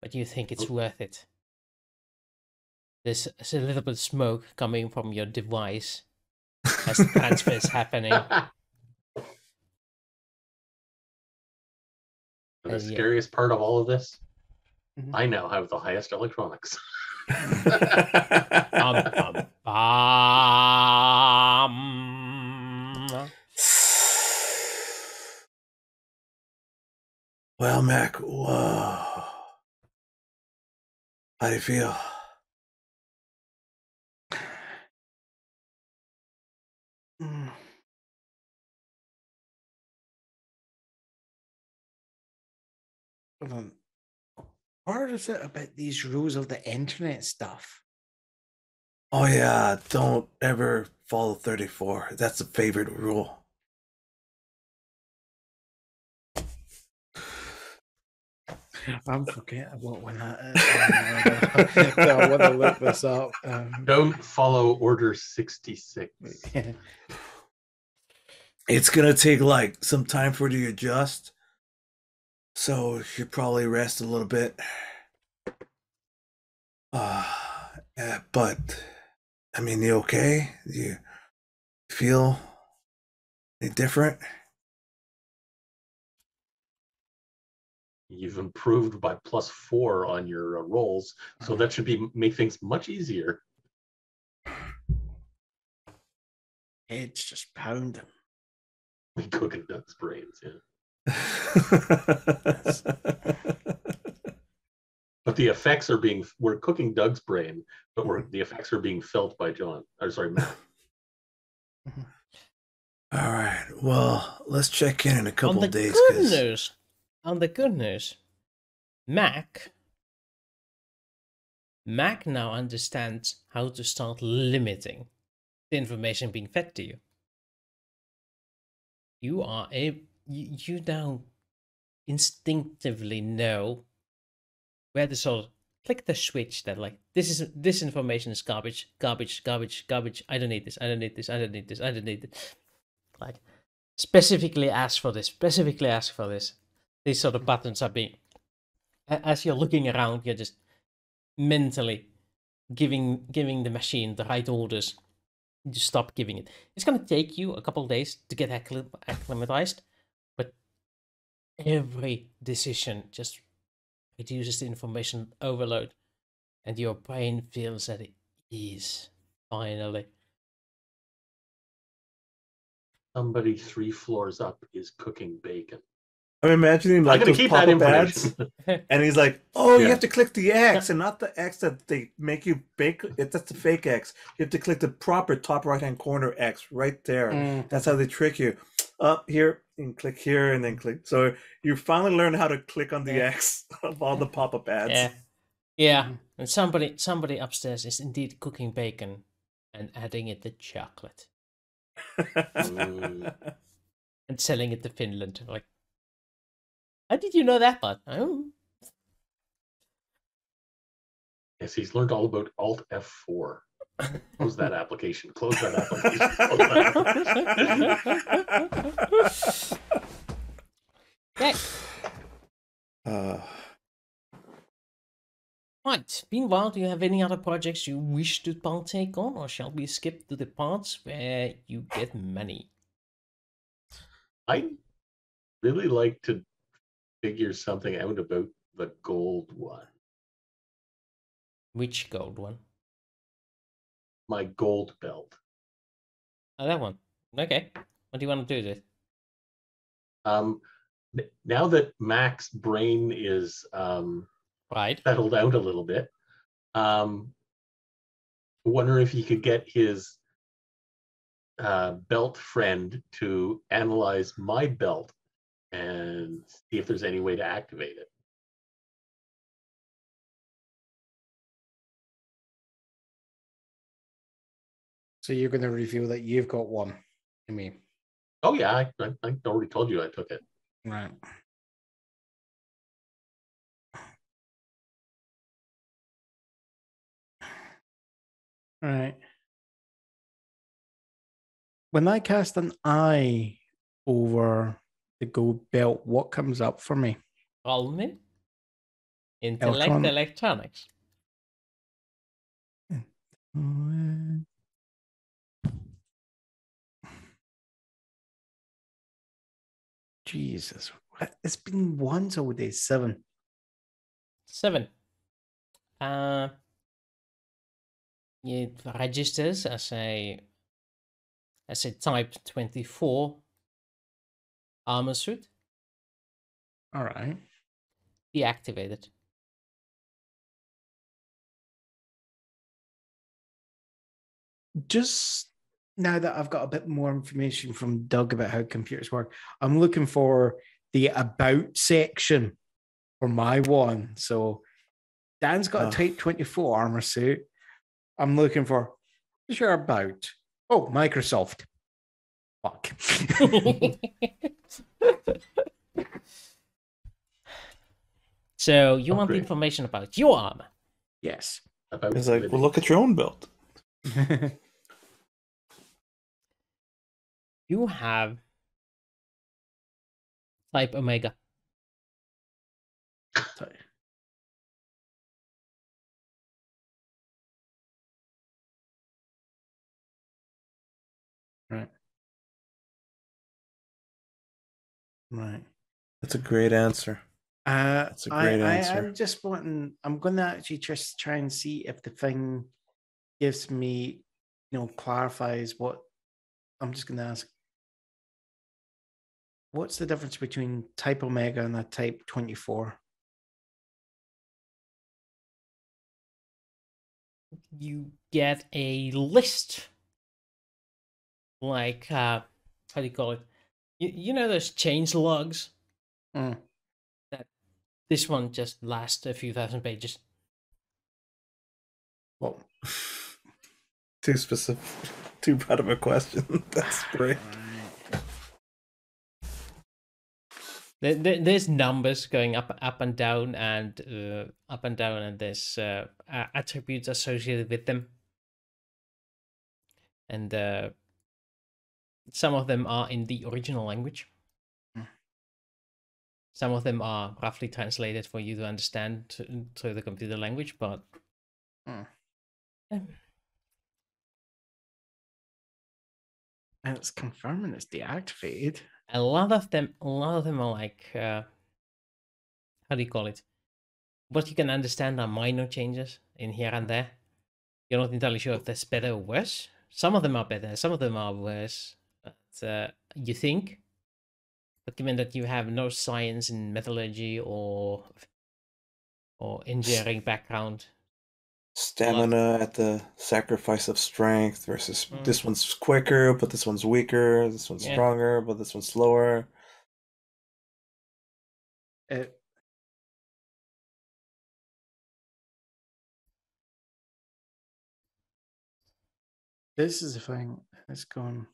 But you think it's worth it. There's, there's a little bit of smoke coming from your device as the transfer is happening. And the Uh, yeah. scariest part of all of this, Mhm. I now have the highest electronics. Bum, bum, bum. Well, Mac, whoa. How do you feel? Mm. Hold on. What is it about these rules of the internet stuff? Oh yeah, don't ever follow 34. That's a favorite rule. I'm forgetting what one that is. I want to look this up. Um, Don't follow Order 66. It's gonna take like some time for you to adjust. So you should probably rest a little bit. Uh yeah, but I mean you okay? Do you feel any different? You've improved by plus four on your uh, rolls, so that should be make things much easier. Head's just pounding. We cooking Doug's brains, yeah. But the effects are being we're cooking Doug's brain, but we're mm-hmm. the effects are being felt by John. I'm sorry, Matt. Mm-hmm. All right. Well, let's check in in a on couple the of days. good 'cause- news, on the good news, Mac, Mac now understands how to start limiting the information being fed to you. You are a you, you now instinctively know where to sort of click the switch that like this is this information is garbage, garbage, garbage, garbage. I don't need this. I don't need this. I don't need this. I don't need this. Like specifically ask for this. Specifically ask for this. These sort of mm. buttons are being as you're looking around, you're just mentally giving giving the machine the right orders to stop giving it. It's gonna take you a couple of days to get acclim- acclimatized, every decision just reduces the information overload, and your brain feels at ease finally. Somebody three floors up is cooking bacon. I'm imagining like I'm like gonna keep that pop-up ads, and he's like, "Oh, you have to click the X and not the X that they make you bake. It, that's the fake X. You have to click the proper top right-hand corner X right there. Mm. That's how they trick you. Up here and click here and then click. So you finally learn how to click on the Yeah. X of all the pop-up ads. Yeah. Yeah. Mhm. And somebody somebody upstairs is indeed cooking bacon and adding it to chocolate and selling it to Finland. Like how did you know that part? Oh. Yes, he's learned all about Alt F4. Close that application. Close that application. Close that application. Okay. Uh, Right. Meanwhile, do you have any other projects you wish to partake on, or shall we skip to the parts where you get money? I really like to figure something out about the gold one. Which gold one? My gold belt. Oh, that one. Okay. What do you want to do with it? Um, now that Mac's brain is um, Right. settled out a little bit, um, I wonder if he could get his uh, belt friend to analyze my belt and see if there's any way to activate it. So you're going to reveal that you've got one. I mean, Oh yeah, I, I, I already told you I took it. right. Right. When I cast an eye over the gold belt, what comes up for me? Roll me. Intellect Electron- electronics. Jesus, it's been once all day. Seven. Seven. Uh, it registers as a as a Type Twenty Four armor suit. All right. Deactivated. Just now that I've got a bit more information from Doug about how computers work, I'm looking for the about section for my one. So Dan's got Oh. a ah. Type 24 armor suit. I'm looking for what's your about? Oh, Microsoft. Fuck. so you want the information about your armor? yes. About it's like, well, look at your own belt. You have Type Omega. right. Right. That's a great answer. Uh, That's a I, great I, answer. I'm just wanting. I'm going to actually just try and see if the thing gives me, you know, clarifies what. I'm just going to ask. What's the difference between type Omega and a type 24? You get a list, like uh, how do you call it? You, you know those change logs. Mm. This one just lasts a few thousand pages. Well, Too specific. Too broad of a question. That's great. There, there, there's numbers going up, up and down, and uh, up and down, and there's uh, attributes associated with them, and uh, some of them are in the original language. Mm. Some of them are roughly translated for you to understand to- through the computer language, but Mm. um, And it's confirming it's deactivated. A lot of them, a lot of them are like, uh, how do you call it? What you can understand are minor changes in here and there. You're not entirely sure if that's better or worse. Some of them are better, some of them are worse. But uh, you think, but given that you have no science in metallurgy or or engineering background, Stamina at the sacrifice of strength versus Mm. this one's quicker, but this one's weaker. This one's Yeah. stronger, but this one's slower. It, this is the thing. It's gone.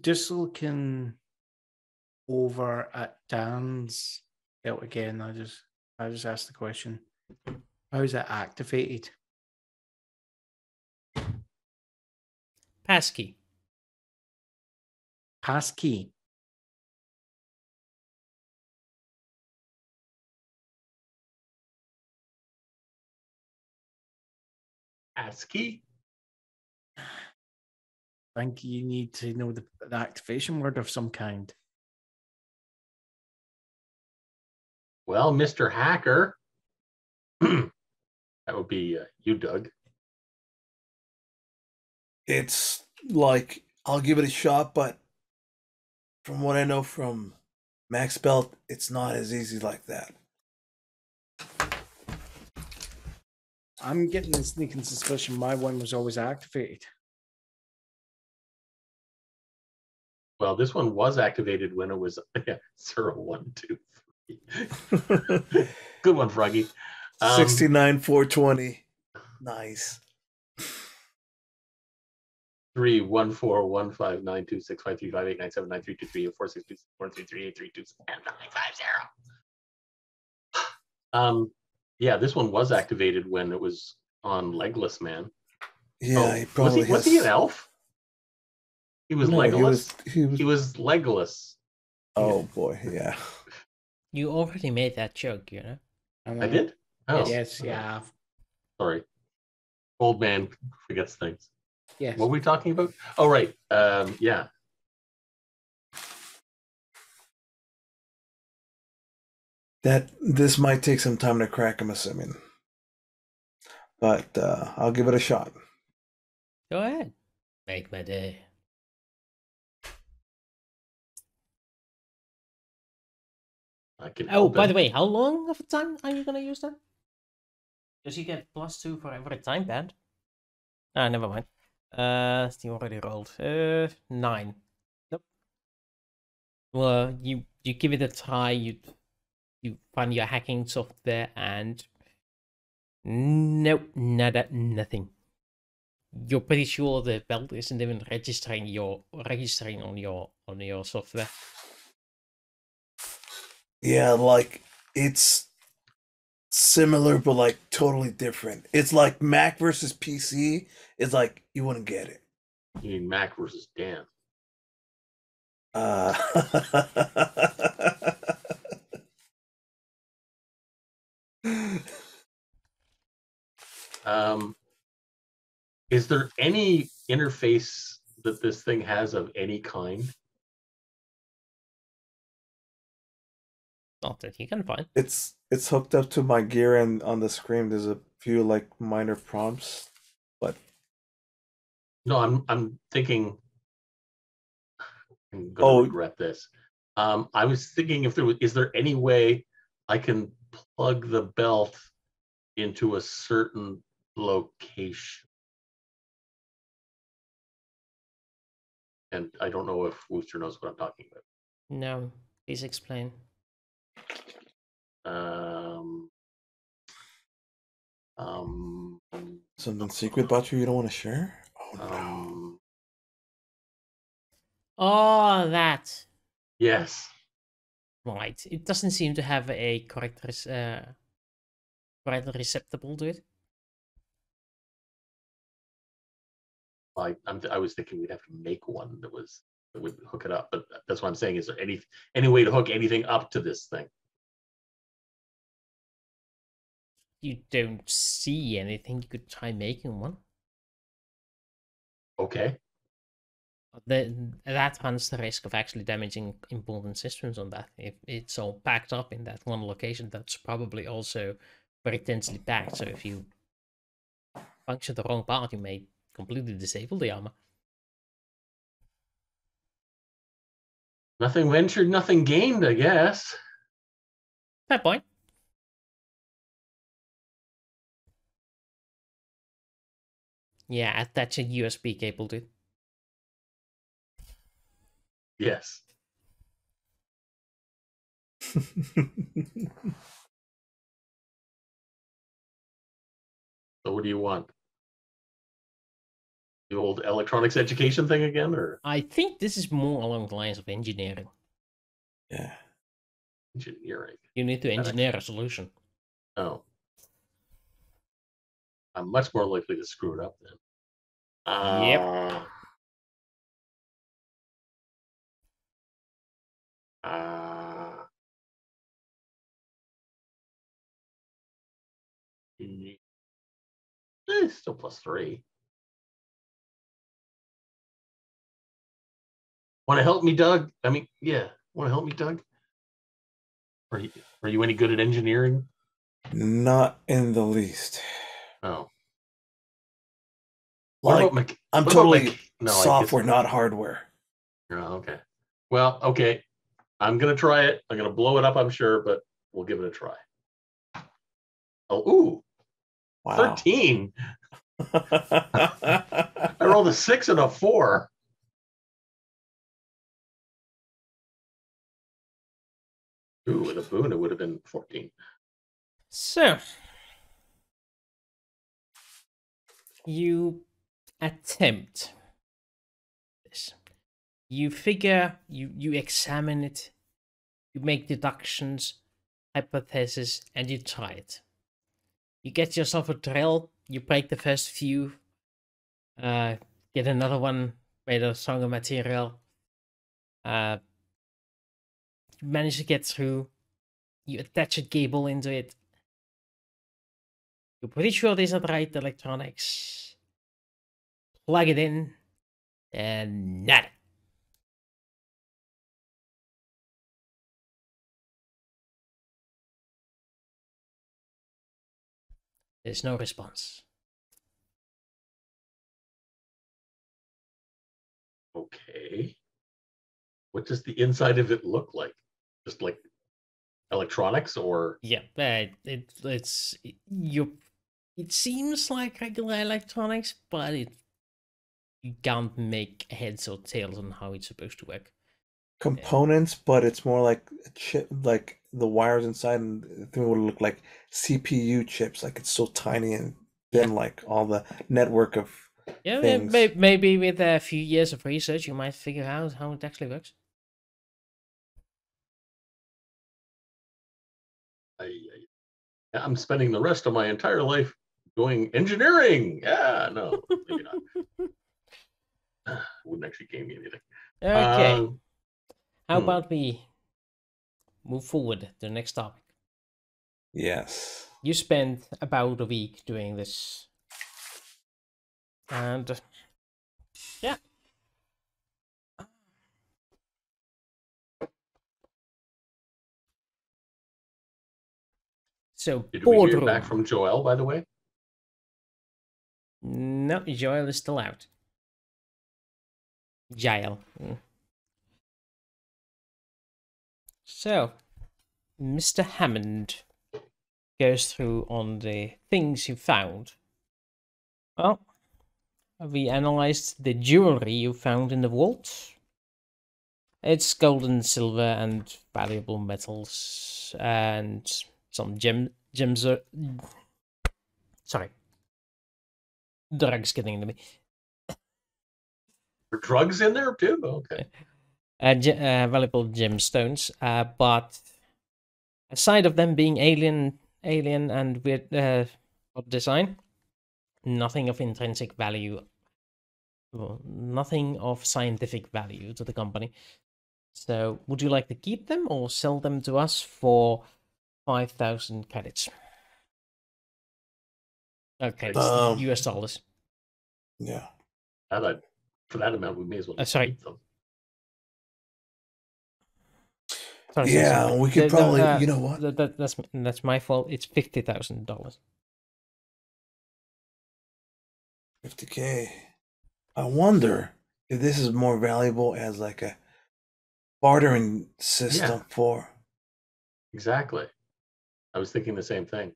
Just looking over at Dan's belt again, I just I just asked the question. How is it activated? passkey. Passkey. ASCII. I think you need to know the, the activation word of some kind. Well, Mr. Hacker. That would be uh, you, Doug. It's like I'll give it a shot, but from what I know from Mac's Belt, it's not as easy like that. I'm getting a sneaking suspicion my one was always activated. Well, this one was activated when it was yeah, zero, one, two, three. Good one, Froggy. Um, 69 420. Nice. three one four one five nine two six five three five eight nine seven nine three two three eight four six two four three three eight three two seven nine five zero. Um, yeah, this one was activated when it was on Legless Man. Yeah, Oh, he was probably he was has... he an elf? He was No, Legolas. he was, he was... He was Legolas. Oh boy, yeah. You already made that joke, you know. And I did. Oh, Yes, yeah. Sorry. Old man forgets things. Yes. What were we talking about? Oh, right. Um, yeah. That this might take some time to crack, I'm assuming. But uh, I'll give it a shot. Go ahead. Make my day. I can. Oh, by open- the way, how long of a time are you gonna use that? Does you get plus two for every time band? Ah, never mind. Uh, you already rolled. Uh, nine. Nope. Well, you you give it a try. You you find your hacking software and nope, nada, nothing. You're pretty sure the belt isn't even registering your registering on your on your software. Yeah, like it's similar but like totally different. It's like Mac versus PC. It's like you wouldn't get it. You mean Mac versus Dan? Uh Um, is there any interface that this thing has of any kind? Not that you can find. it's it's hooked up to my gear and on the screen there's a few like minor prompts. But No, I'm I'm thinking I'm gonna Oh. regret this. Um, I was thinking if there was, is there any way I can plug the belt into a certain location? And I don't know if Wooster knows what I'm talking about. No, please explain. Um, um, Something secret about you you don't want to share? Oh no. um, Oh, that. yes. Right. It doesn't seem to have a correct res- uh, correct receptacle to it. I, I'm, I was thinking we'd have to make one that was that would hook it up, but that's what I'm saying. Is there any any way to hook anything up to this thing? You don't see anything. You could try making one. Okay. The, that runs the risk of actually damaging important systems on that. If it's all packed up in that one location, that's probably also very densely packed. So if you puncture the wrong part, you may completely disable the armor. Nothing ventured, nothing gained, I guess. Fair point. Yeah, attach a USB cable to it. Yes. So what do you want? The old electronics education thing again, or I think this is more along the lines of engineering. yeah. engineering? You need to engineer a solution. Oh. I'm much more likely to screw it up then. Yep. Uh, Uh, mm, eh, still plus three. Want to help me, Doug? I mean, yeah. Want to help me, Doug? Are you are you any good at engineering? Not in the least. Oh, Like, mech- I'm totally mech- no, software, not hardware. Oh, okay. Well, okay. I'm gonna try it. I'm gonna blow it up, I'm sure, but we'll give it a try. Oh, ooh, Wow. 13. I rolled a six and a four. Ooh, with a boon, it would have been 14. So, you attempt this. You figure, you, you examine it, you make deductions, hypotheses, and you try it. You get yourself a drill, you break the first few, uh, get another one made of stronger material, uh, you manage to get through, you attach a cable into it, you're pretty sure these are the right electronics. Plug it in, and nada. There's no response. Okay. What does the inside of it look like? Just like electronics or Yeah, but it, it's you. It seems like regular electronics, but it you can't make heads or tails on how it's supposed to work. Components, but it's more like a chip, like the wires inside, and the thing would look like CPU chips. Like it's so tiny and thin, like all the network of. Yeah, Things. maybe with a few years of research, you might figure out how it actually works. I'm spending the rest of my entire life doing engineering. Yeah, no, maybe not. Wouldn't actually gain me anything. Okay, Um, how hmm. about we move forward to the next topic? Yes. You spent about a week doing this, and So did we hear boardroom. back from Joel, by the way? No, Joel is still out. Jaelle. mm. So, Mr. Hammond goes through on the things you found. Well, we analyzed the jewelry you found in the vault. It's gold and silver and valuable metals and some gem gems. Are... Sorry, drugs getting into me. Drugs in there too? Okay. uh, uh, valuable gemstones, uh, but aside of them being alien, alien and weird uh, odd design, nothing of intrinsic value, well, nothing of scientific value to the company. So, would you like to keep them or sell them to us for five thousand credits? Okay, it's Um, U.S. dollars. Yeah. That I, for that amount, we may as well. Uh, sorry. them. Sorry, sorry, Yeah, sorry. we could The- the, probably. uh, you know what? That, that, that's that's my fault. It's fifty thousand dollars. 50k. I wonder if this is more valuable as like a bartering system for. Exactly. I was thinking the same thing.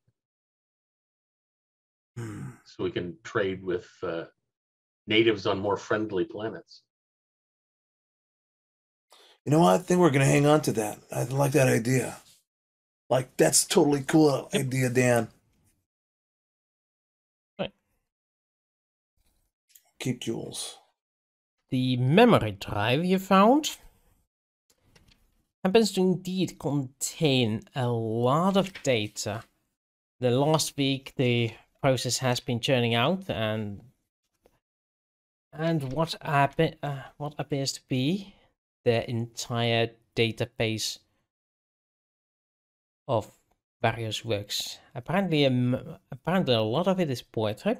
Hmm. So we can trade with uh, natives on more friendly planets. You know what? I think we're gonna hang on to that. I like that idea. Like that's totally cool idea, Dan. Right. Keep jewels. The memory drive you found happens to indeed contain a lot of data. The last week the process has been churning out and and what appe- uh, what appears to be the entire database of various works. Apparently, um, apparently a lot of it is poetry,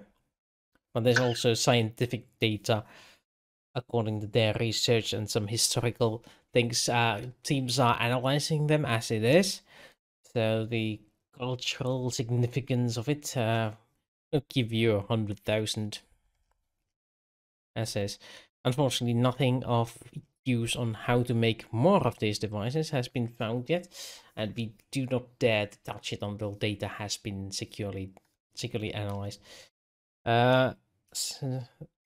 but there's also scientific data according to their research and some historical things. Uh, teams are analyzing them as it is, so the cultural significance of it uh, will give you a hundred thousand essays. Unfortunately, nothing of use on how to make more of these devices has been found yet, and we do not dare to touch it until data has been securely securely analyzed. Uh,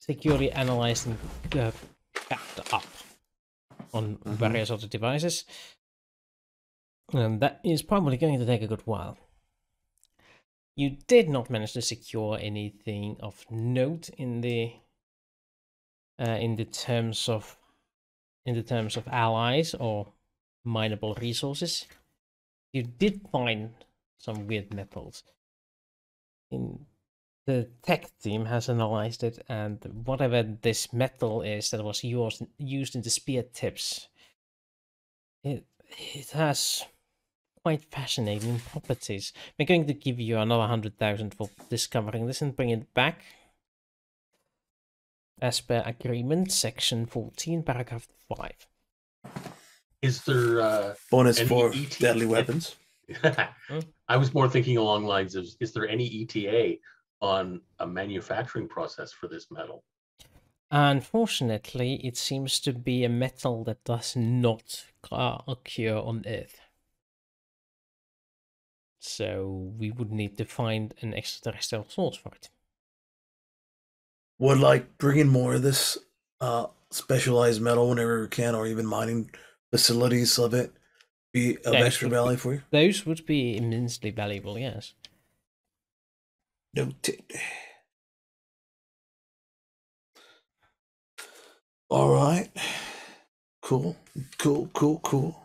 securely analyzing and uh, backed up on Mhm. various other devices. And that is probably going to take a good while. You did not manage to secure anything of note in the uh, in the terms of in the terms of allies or mineable resources. You did find some weird metals. In the tech team has analyzed it, and whatever this metal is that was used used in the spear tips, it it has quite fascinating properties. We're going to give you another hundred thousand for discovering this and bring it back. As per agreement, section 14, paragraph 5. Is there? Uh, Bonus Any for ET deadly weapons. I was more thinking along lines of: Is there any ETA on a manufacturing process for this metal? Unfortunately, it seems to be a metal that does not uh, occur on Earth. So we would need to find an extraterrestrial source for it. Would like bringing more of this uh specialized metal whenever we can, or even mining facilities of it, be of Yeah, extra it be- value for you. Those would be immensely valuable, yes. Noted. All right. Cool. Cool. Cool. Cool.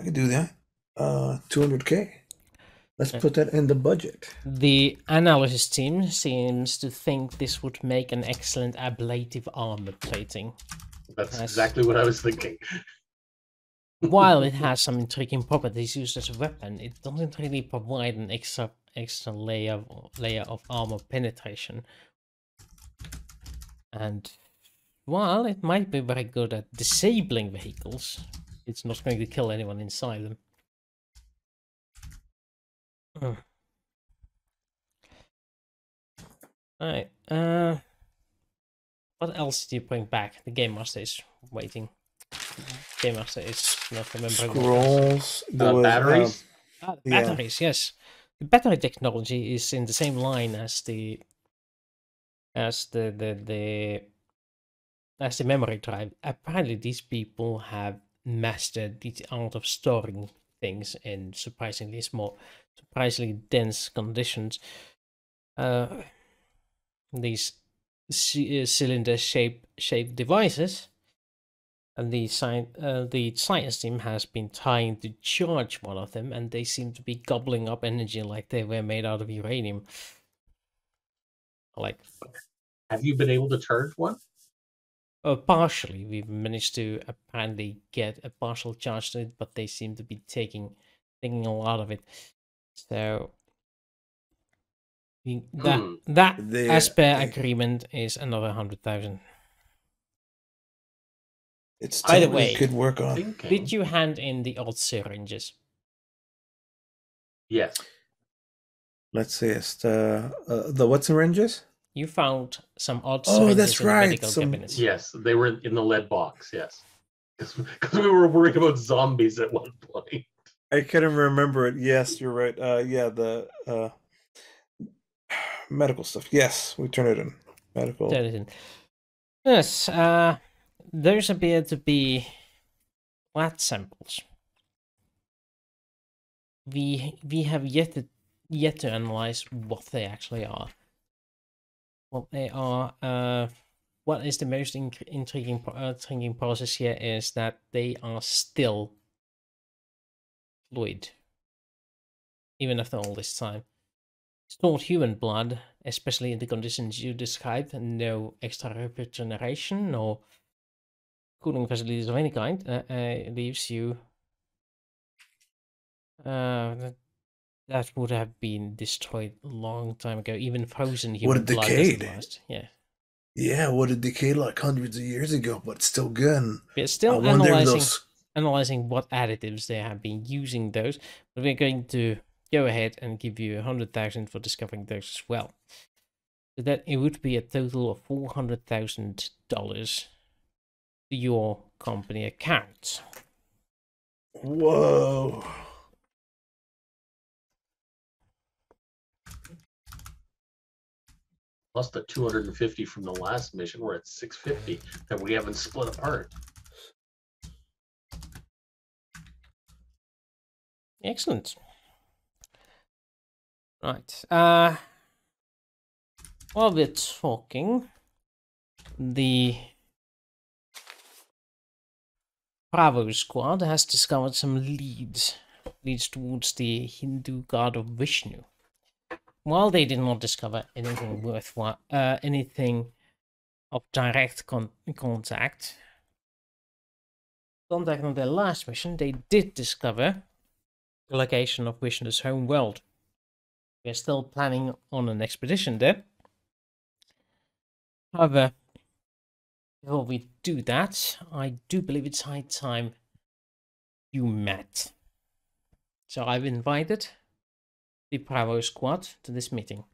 I can do that. Uh, 200k. Let's put that in the budget. The analysis team seems to think this would make an excellent ablative armor plating. That's Yes. exactly what I was thinking. While it has some intriguing properties used as a weapon, it doesn't really provide an extra extra layer of, layer of armor penetration. And while it might be very good at disabling vehicles, it's not going to kill anyone inside them. Hmm. Alright, uh what else do you bring back? The game master is waiting. Game Master is not remembering. what it is. Scrolls. there Uh, was, batteries. Ah, the Yeah. batteries, yes. Battery technology is in the same line as the as the the the as the memory drive. Apparently, these people have mastered the art of storing things in surprisingly small, surprisingly dense conditions. Uh, these uh, cylinder shape shaped devices and the sci- uh, the science team has been trying to charge one of them, and they seem to be gobbling up energy like they were made out of uranium. Like, Have you been able to charge one? uh, partially, we've managed to apparently get a partial charge to it, but they seem to be taking taking a lot of it. So that Hmm. that They- as per agreement is another hundred thousand. It's By the totally way, could work on. Thinking. Did you hand in the old syringes? Yes. Let's see. It's the uh, the what syringes? You found some odd Oh, syringes that's in the right, medical some- cabinets. Yes, they were in the lead box. Yes, because we were worried about zombies at one point. I couldn't remember it. Yes, you're right. Uh, yeah, the uh, medical stuff. Yes, we turn it in. Medical. That is it. in. Yes, uh, those appear to be lab samples. We we have yet to yet to analyze what they actually are. What they are. Uh, what is the most int- intriguing uh, intriguing process here is that they are still fluid, even after all this time. It's not human blood, especially in the conditions you described. No extra regeneration, no cooling facilities of any kind. Uh, uh, leaves you. Uh, that, that would have been destroyed a long time ago. Even frozen human have blood doesn't decayed. last. Yeah, Yeah, would have decayed like hundreds of years ago, but still good. we're still if analyzing those. analyzing what additives they have been using those, but we're going to go ahead and give you a hundred thousand for discovering those as well. So that it would be a total of four hundred thousand dollars your company account. Whoa. Plus the 250 from the last mission, we're at 650 that we haven't split apart. Excellent. Right. Uh while we're talking, the Bravo squad has discovered some leads leads towards the Hindu god of Vishnu. While they did not discover anything worthwhile, uh, anything of direct con- contact, contact on their last mission, they did discover the location of Vishnu's home world. We are still planning on an expedition there. However, before we do that, I do believe it's high time you met. So I've invited the Bravo squad to this meeting.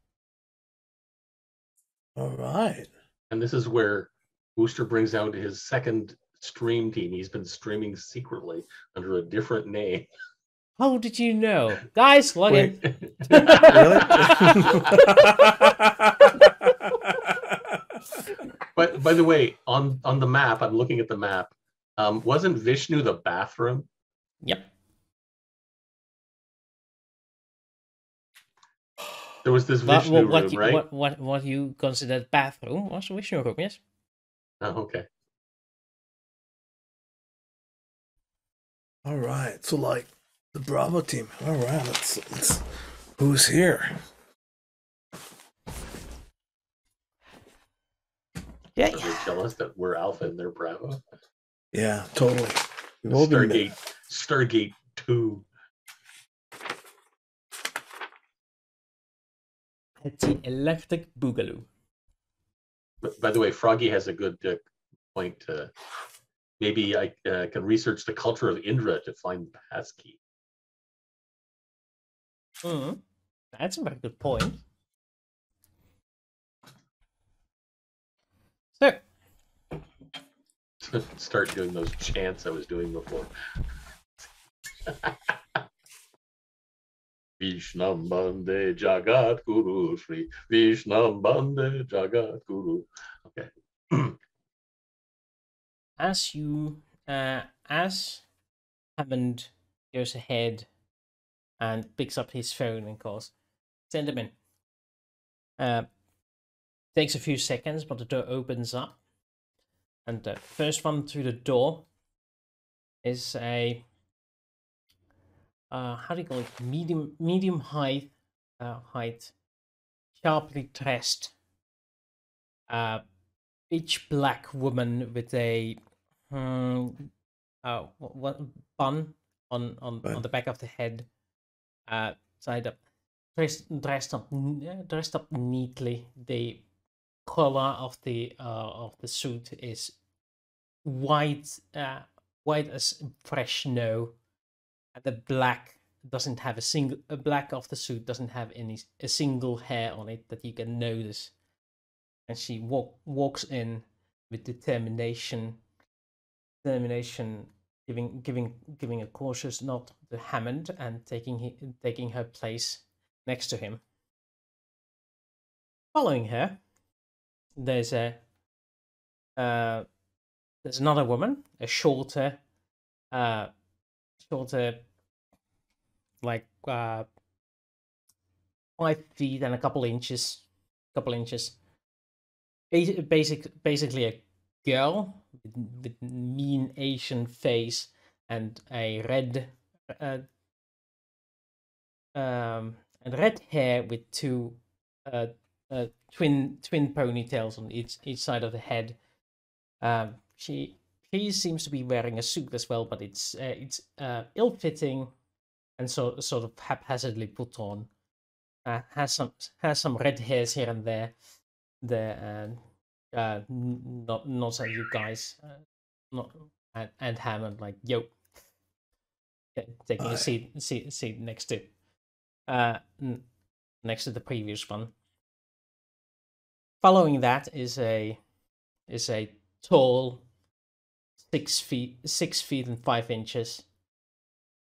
All right. And this is where Wooster brings out his second stream team. He's been streaming secretly under a different name. How did you know? Guys, log in. Really? but by the way, on on the map, I'm looking at the map. Um, wasn't Vishnu the bathroom? Yep. There was this Vishnu what, what, room, you, right? what, what, what you considered bathroom was Vishnu room, yes? Oh, okay. All right. So like the Bravo team. All right. Let's let's who's here? Yeah, Are they jealous that we're Alpha and they're Bravo? Yeah, totally. We've all Stargate, Stargate Two. It's the electric boogaloo. But by the way, Froggy has a good uh, point. Uh, maybe I uh, can research the culture of Indra to find the passkey. Mm, that's a very good point. So, start doing those chants I was doing before. Vishnam Bande Jagat Guru Shri Vishnam Bande Jagat Guru. Okay. as you uh, as Hammond goes ahead and picks up his phone and calls, send him in. Uh, takes a few seconds, but the door opens up, and the first one through the door is a uh, how do you call it? Medium medium height uh, height, sharply dressed, uh, pitch black woman with a hmm, uh, what, bun on on Bun. on the back of the head, uh, tied up, dressed dressed up dressed up neatly. The color of the uh, of the suit is white, uh, white as fresh snow. The black doesn't have a single. A black of the suit doesn't have any a single hair on it that you can notice. And she walk walks in with determination, determination, giving giving giving a cautious nod to Hammond and taking he, taking her place next to him. Following her, there's a uh, there's another woman, a shorter, uh, shorter, like uh, five feet and a couple inches, couple inches. Basic, basic, basically a girl with, with mean Asian face and a red, uh, um, and red hair with two, uh, uh, twin twin ponytails on each each side of the head. Um, she she seems to be wearing a suit as well, but it's uh, it's uh, ill fitting and so sort of haphazardly put on. Uh, has some has some red hairs here and there. There and uh, not not at you guys, uh, not and, and Hammond like yo, ta- taking a seat seat seat next to, uh, n- next to the previous one. Following that is a is a tall six feet six feet and five inches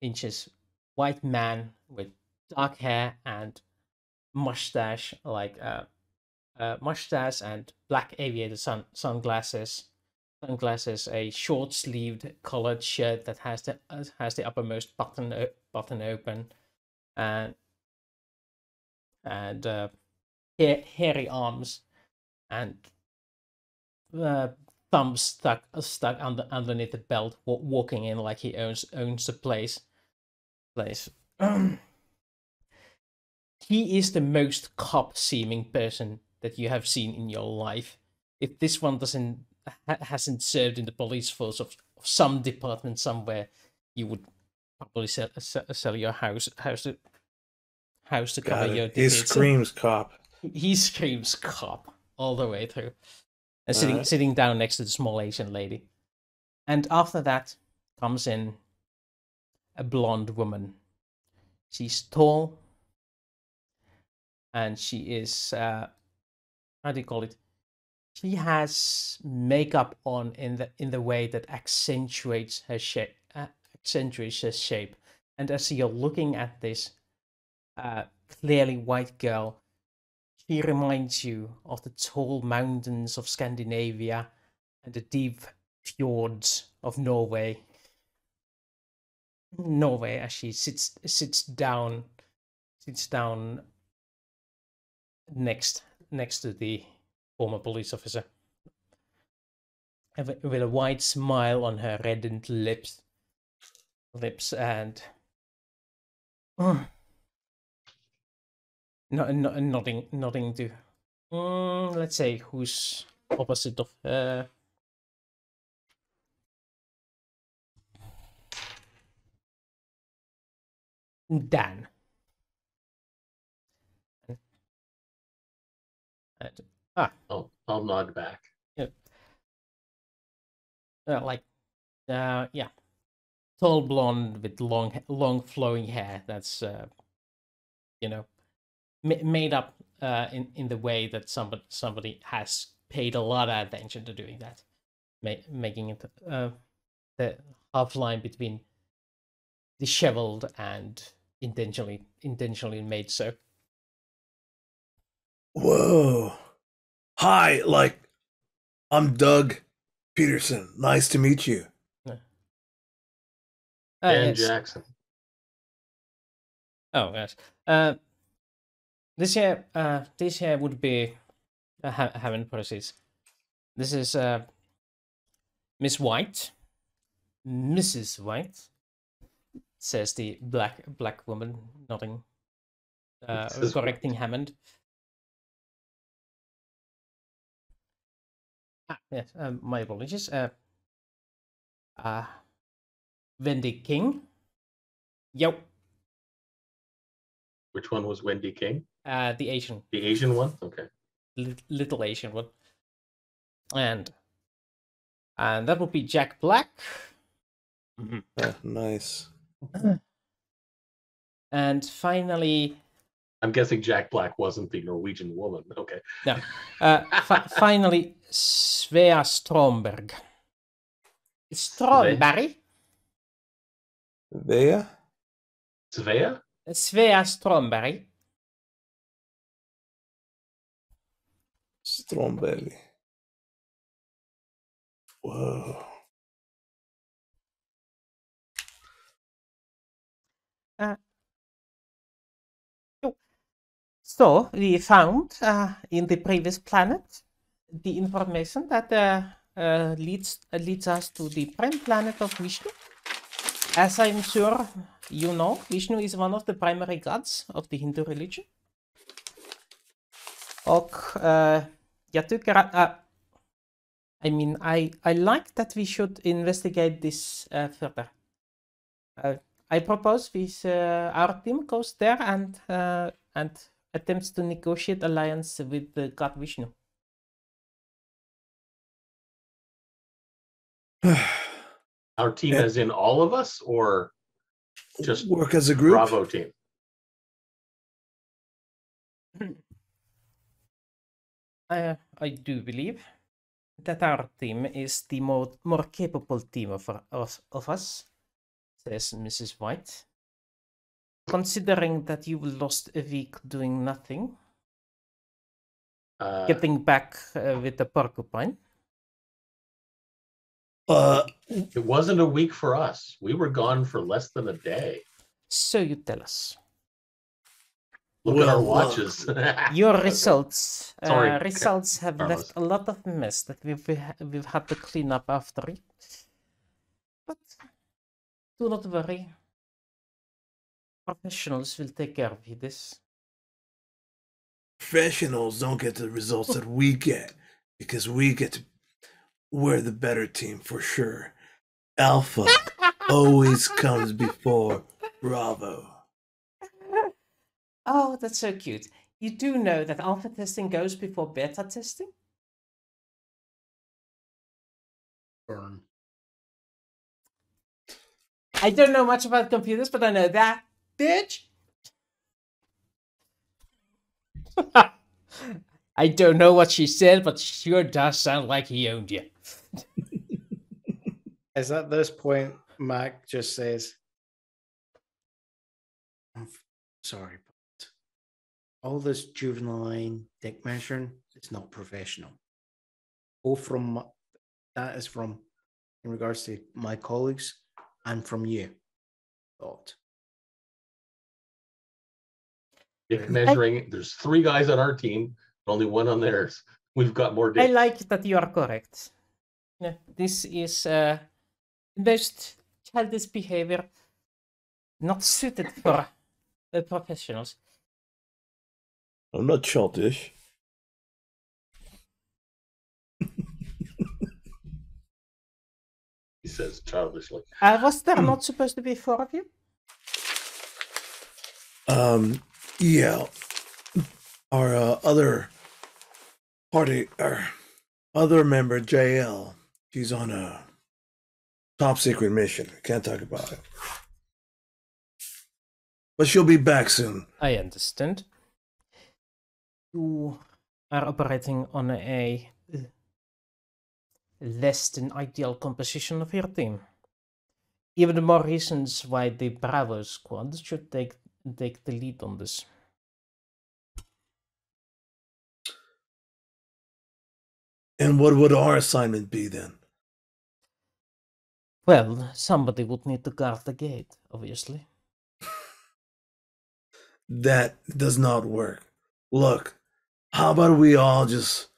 inches white man with dark hair and mustache like uh, uh mustache and black aviator sun sunglasses. Sunglasses a short sleeved collared shirt that has the uh, has the uppermost button button open. And and uh hair, hairy arms and uh, thumbs stuck stuck under underneath the belt, walking in like he owns owns the place. Place. he is the most cop-seeming person that you have seen in your life. If this one doesn't ha- hasn't served in the police force of, of some department somewhere, you would probably sell sell, your house house to house to cover your. He screams cop. He screams cop all the way through. And sitting Alright. sitting down next to the small Asian lady. And after that comes in a blonde woman. She's tall and she is uh how do you call it? She has makeup on in the in the way that accentuates her shape uh, accentuates her shape. And as you're looking at this uh clearly white girl, she reminds you of the tall mountains of Scandinavia and the deep fjords of Norway. Norway, as she sits sits down, sits down next next to the former police officer, with with a wide smile on her reddened lips, lips and. No, no, nodding, nodding to. Mm, let's say who's opposite of her. Dan. And- ah, I'll, I'll nod back. uh, like, uh, yeah, tall blonde with long, long flowing hair. That's, uh, you know, made up uh, in in the way that somebody somebody has paid a lot of attention to doing that. ma- making it uh, the half line between disheveled and intentionally intentionally made so. Whoa. Hi, like, I'm Doug Peterson. Nice to meet you. Uh, Dan yes. Jackson. Oh yes. Uh, this here, uh, this here would be. I ha- haven't proceeds. This is uh, Miss White, Mrs. White, says the black black woman, nodding, uh, Mrs. White. correcting Hammond. Ah, yes, um, my apologies. Uh, uh, Wendy King. Yep. Which one was Wendy King? Uh, the Asian, The Asian one? Okay. li- little Asian one, and and that would be Jack Black, Ah, nice. and finally, I'm guessing Jack Black wasn't the Norwegian woman. Okay. no, uh, fi- finally Svea Stromberg. Stromberg, Svea. Svea? Svea Stromberg. Stromberg. Whoa. So we found uh, in the previous planet the information that uh, uh, leads uh, leads us to the prime planet of Vishnu. As I'm sure you know, Vishnu is one of the primary gods of the Hindu religion. Uh, jag tycker att, uh, I mean, I, I like that we should investigate this uh, further. Uh, I propose we, uh, our team goes there and uh, and attempts to negotiate alliance with the god Vishnu. Our team Yeah. as in all of us or just work as a group. Bravo team? Uh, I do believe that our team is the more, more capable team of, of, of us, says Mrs. White. Considering that you lost a week doing nothing, Uh, getting back uh, with the porcupine. Uh, it wasn't a week for us. We were gone for less than a day. So you tell us. Look at our Well, uh, watches. Your results Sorry, uh, Ca- results have Carlos. left a lot of mess that we've we ha- we've had to clean up after it. But do not worry. Professionals will take care of this. professionals don't get the results that we get because we get to, we're the better team for sure. Alpha always comes before Bravo. Oh, that's so cute. You do know that alpha testing goes before beta testing? Burn. I don't know much about computers, but I know that, bitch. I don't know what she said, but sure does sound like he owned you. Is at this point Mac just says, "I'm sorry, all this juvenile dick measuring is not professional. Both from that is from in regards to my colleagues and from you. Thought. Dick measuring. There's three guys on our team, only one on theirs. We've got more I like that you are correct. Yeah, this is uh, most childish behavior, not suited for the professionals. I'm not childish. he says childishly. Uh, was there not supposed to be four of you? Um, yeah. Our uh, other party, our other member, Jaelle, she's on a top secret mission. Can't talk about it. But she'll be back soon. I understand. You are operating on a uh, less than ideal composition of your team. Even more reasons why the Bravo squad should take take the lead on this. And what would our assignment be then? Well, somebody would need to guard the gate, obviously. That does not work. Look, how about we all just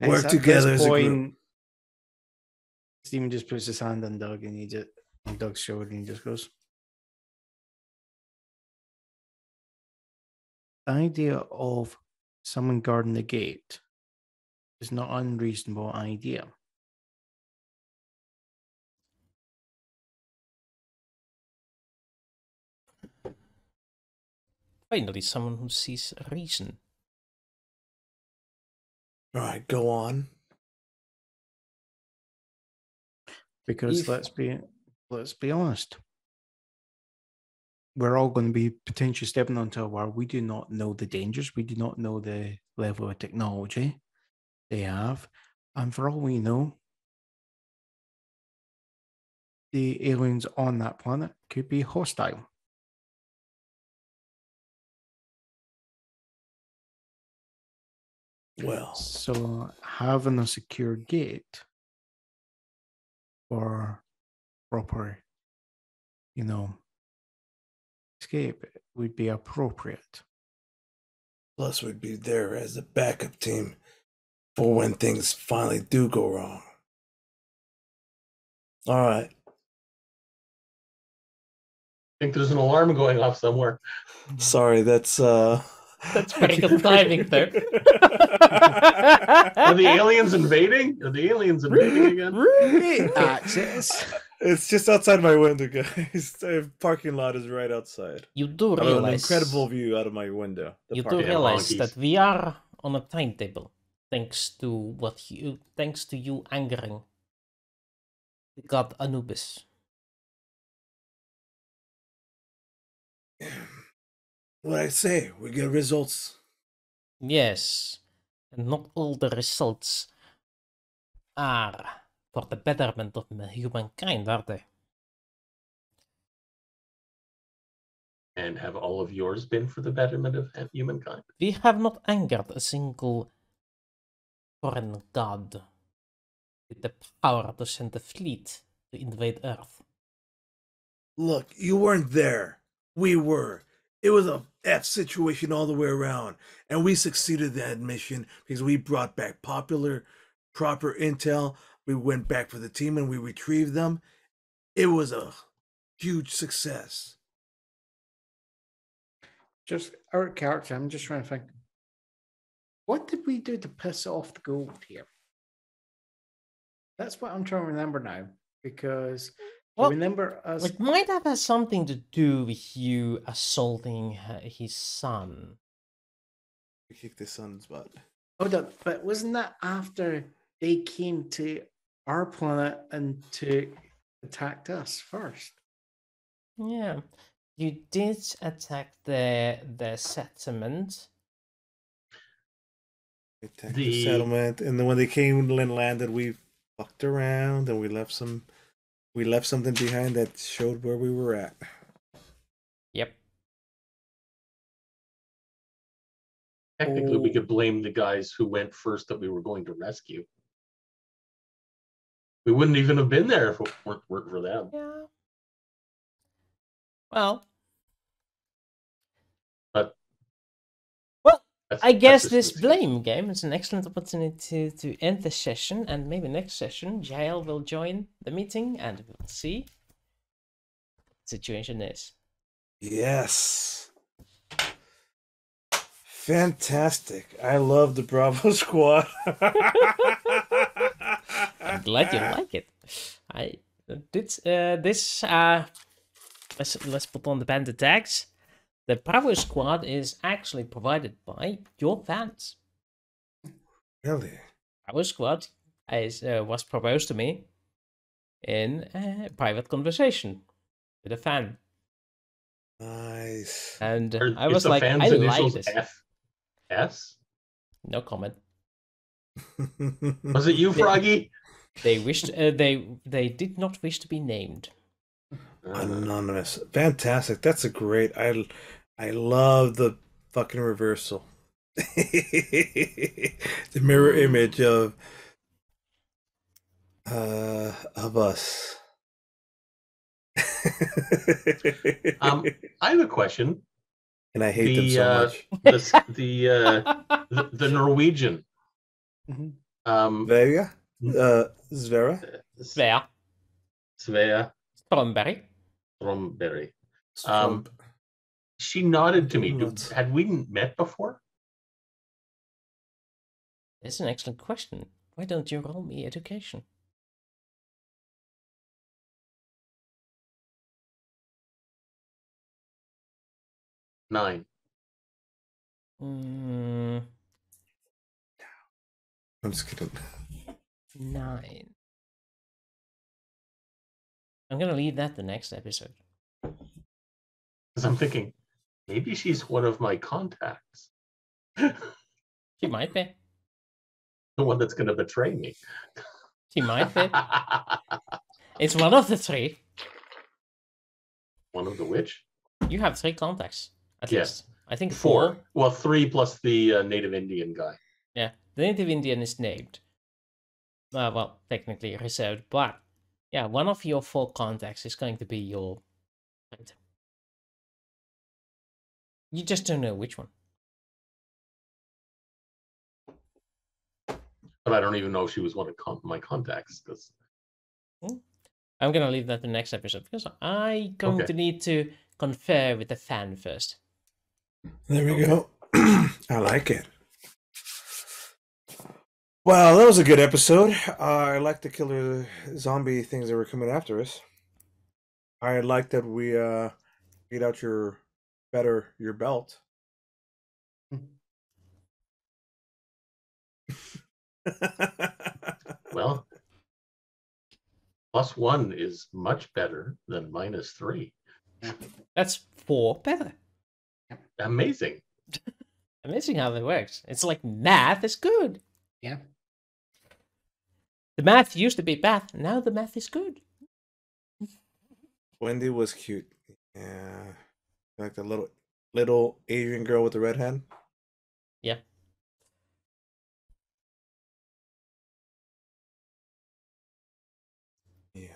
It's work at together this as a group? point, Stephen just puts his hand on Doug and he just on Doug's shoulder and he just goes. The idea of someone guarding the gate is not unreasonable idea. Finally, someone who sees reason. All right, go on. Because If- let's be let's be honest. We're all going to be potentially stepping onto a world. We do not know the dangers. We do not know the level of technology they have. And for all we know, the aliens on that planet could be hostile. Well, So having a secure gate for proper, you know, escape would be appropriate. plus we'd be there as a backup team for when things finally do go wrong. All right. I think there's an alarm going off somewhere. Sorry, that's uh That's pretty good timing, though. Are the aliens invading? Are the aliens invading again? Access. Ah, it's just outside my window, guys. The parking lot is right outside. You do I have an realize incredible view out of my window. The you do realize monkeys. that we are on a timetable, thanks to what you, thanks to you angering the god Anubis. What I say, we get results. Yes, and not all the results are for the betterment of ma- humankind, are they? And have all of yours been for the betterment of humankind? We have not angered a single foreign god with the power to send a fleet to invade Earth. Look, you weren't there. We were. It was a F situation all the way around. And we succeeded that mission because we brought back popular, proper intel. We went back for the team and we retrieved them. It was a huge success. Just our character. I'm just trying to think. What did we do to piss off the gold here? That's what I'm trying to remember now. Because Well, remember us. It might have had something to do with you assaulting h- his son. We kicked the son's butt. Hold up, but wasn't that after they came to our planet and to attacked us first? Yeah, you did attack their their settlement. We attacked the... The- settlement, and then when they came and landed, we fucked around and we left some. We left something behind that showed where we were at. Yep. Technically, we Oh. could blame the guys who went first that we were going to rescue. We wouldn't even have been there if it weren't weren't for them. Yeah. Well. But- Well, That's- I guess this blame game is an excellent opportunity to, to end the session, and maybe next session, Jaelle will join the meeting, and we'll see what the situation is. Yes. Fantastic. I love the Bravo Squad. I'm glad you like it. I did uh, this. Uh, let's let's put on the bandit tags. The Bravo Squad is actually provided by your fans. Really? Bravo Squad is uh, was proposed to me in a private conversation with a fan, Nice. and Are- I was like, fans' I like initials this. F S. No comment. Was it you, Froggy? They wished uh, they they did not wish to be named. Anonymous. Fantastic. That's a great. I I love the fucking reversal. the mirror image of uh of us. Um, I have a question. and I hate them the, so uh, much. The the, uh, the the Norwegian. Mhm. Um, Vega? Uh Zvera? Svea, Svea Stromberg. Stromberg. Um, She nodded to me. Do- Had we met before? That's an excellent question. Why don't you roll me education? Nine. Mm, I'm just kidding. nine. I'm gonna leave that the next episode. Because I'm thinking maybe she's one of my contacts. She might be. The one that's going to betray me. She might be. It's one of the three. one of the which? You have three contacts, at Yes. least. I think Four. four. Well, three plus the uh, native Indian guy. Yeah, the native Indian is named. Uh, well, technically reserved, but yeah, one of your four contacts is going to be your. Friend. You just don't know which one. But I don't even know if she was one of con- my contacts because I'm gonna leave that the next episode because I'm going Okay. to need to confer with the fan first. There we go. I like it. Well, that was a good episode. Uh, I like the killer zombie things that were coming after us. I like that we uh get out your better your belt. well, plus one is much better than minus three. That's four better. Amazing. Amazing how that works. It's like math is good. Yeah. The math used to be bad, now the math is good. Wendy was cute. Yeah. Like the little little Asian girl with the red hand. Yeah. Yeah.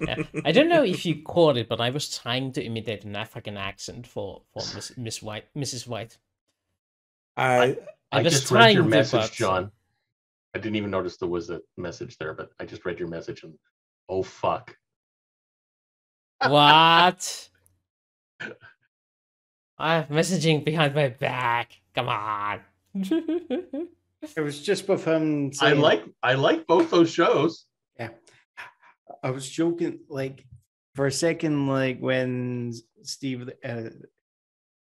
Yeah. I don't know if you caught it, but I was trying to imitate an African accent for for Miss, Miss White, Mrs. White. I I I was just read your to, message, but- John. I didn't even notice there was a message there, but I just read your message and oh fuck. What? I'm messaging behind my back. Come on. It was just with him. I like I like both those shows. Yeah, I was joking, like for a second, like when Steve uh,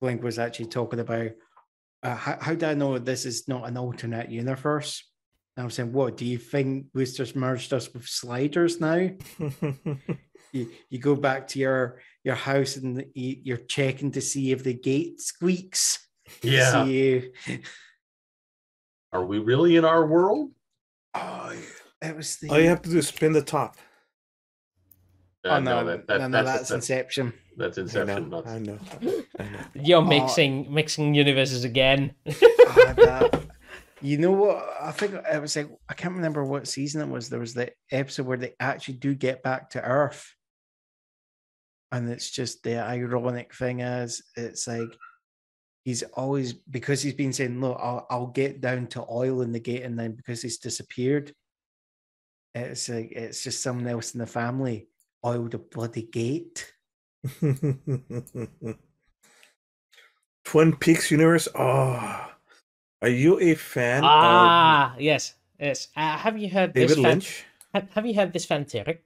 Blink was actually talking about uh, how, how do I know this is not an alternate universe? And I was saying, what do you think Wooster's merged us with sliders now? You, you go back to your your house and you, you're checking to see if the gate squeaks. Yeah. See you. Are we really in our world? Oh, it was the. all you have to do is spin the top. Uh, oh no, that- that- no, no, that's, that's, that's, Inception. that's I Inception. know. Not, I know. I know. You're Oh. mixing mixing universes again. That- you know what? I think it was like I can't remember what season it was. There was the episode where they actually do get back to Earth, and it's just the ironic thing is it's like he's always because he's been saying, "Look, I'll, I'll get down to oil in the gate," and then because he's disappeared, it's like it's just someone else in the family oiled the bloody gate. Twin Peaks universe. Oh, are you a fan ah, yes, yes. Uh, have you heard of this? David fan- Lynch? have, have you heard this fan theory?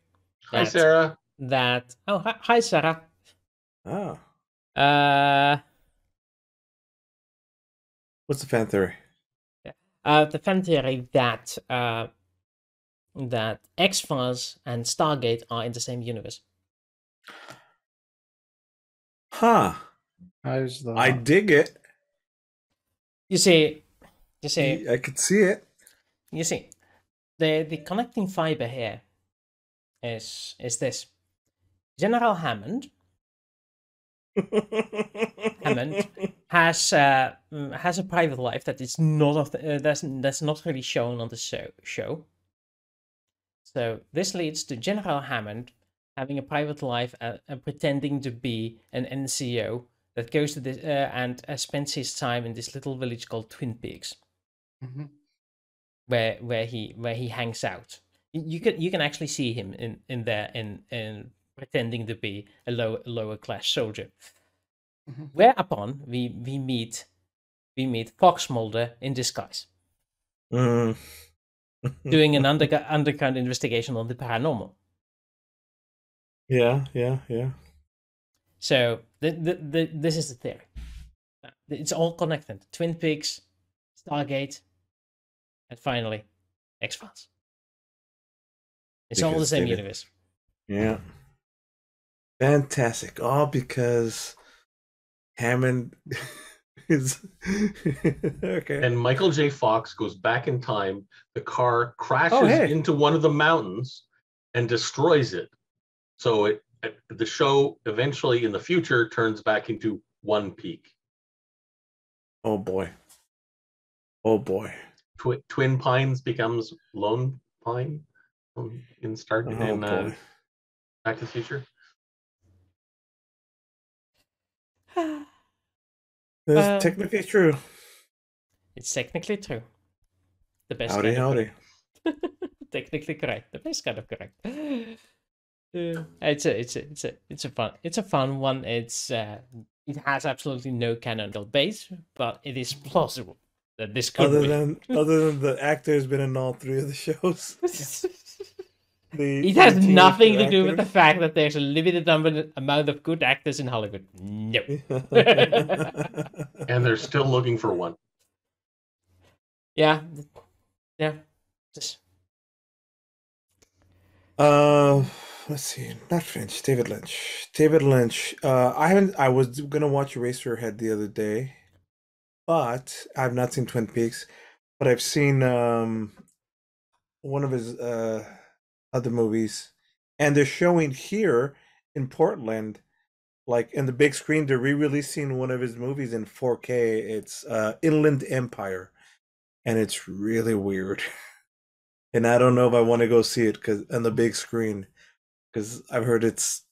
Hi, Sarah. That oh hi, hi Sarah. Oh, Uh, what's the fan theory? uh, the fan theory that uh that X Files and Stargate are in the same universe. Huh. How's that? I dig it. You see, you see, I could see it. you see. the the connecting fiber here is is this General Hammond Hammond has uh, mm, has a private life that is not of the, uh, that's that's not really shown on the show show. So this leads to General Hammond having a private life uh, and pretending to be an NCO that goes to this uh, and uh, spends his time in this little village called Twin Peaks, Mhm. where where he where he hangs out. You can you can actually see him in in there in in pretending to be a low lower class soldier. Mhm. Whereupon we we meet we meet Fox Mulder in disguise, Mm. doing an under, underground investigation on the paranormal. yeah, yeah, yeah. So the, the, the, this is the theory. It's all connected. Twin Peaks, Stargate, and finally X Files. It's all the same universe. Yeah. Fantastic. All because Hammond is okay. And Michael J. Fox goes back in time. The car crashes Oh, hey. into one of the mountains and destroys it. So it it- the show eventually in the future turns back into one peak. oh boy. Oh boy. Twi- Twin Pines becomes Lone Pine in Star Oh in uh. Back to the Future. That's Uh, technically true. It's technically true. The best Howdy, kind howdy. technically correct. The best kind of correct. Uh, it's a it's a it's a it's a fun it's a fun one. It's uh, it has absolutely no canonical base, but it is plausible that this could Other be. than other than the actor's been in all three of the shows. The It has nothing to do with the fact that there's a limited number amount of good actors in Hollywood. No. And they're still looking for one. Yeah. Yeah. Just Uh, let's see. Not Finch. David Lynch. David Lynch. Uh, I haven't. I was gonna watch Eraserhead the other day, but I've not seen Twin Peaks. But I've seen um one of his uh other movies, and they're showing here in Portland, like in the big screen. They're re-releasing one of his movies in 4K. It's uh Inland Empire, and it's really weird. and I don't know if I want to go see it because on the big screen, because I've heard it's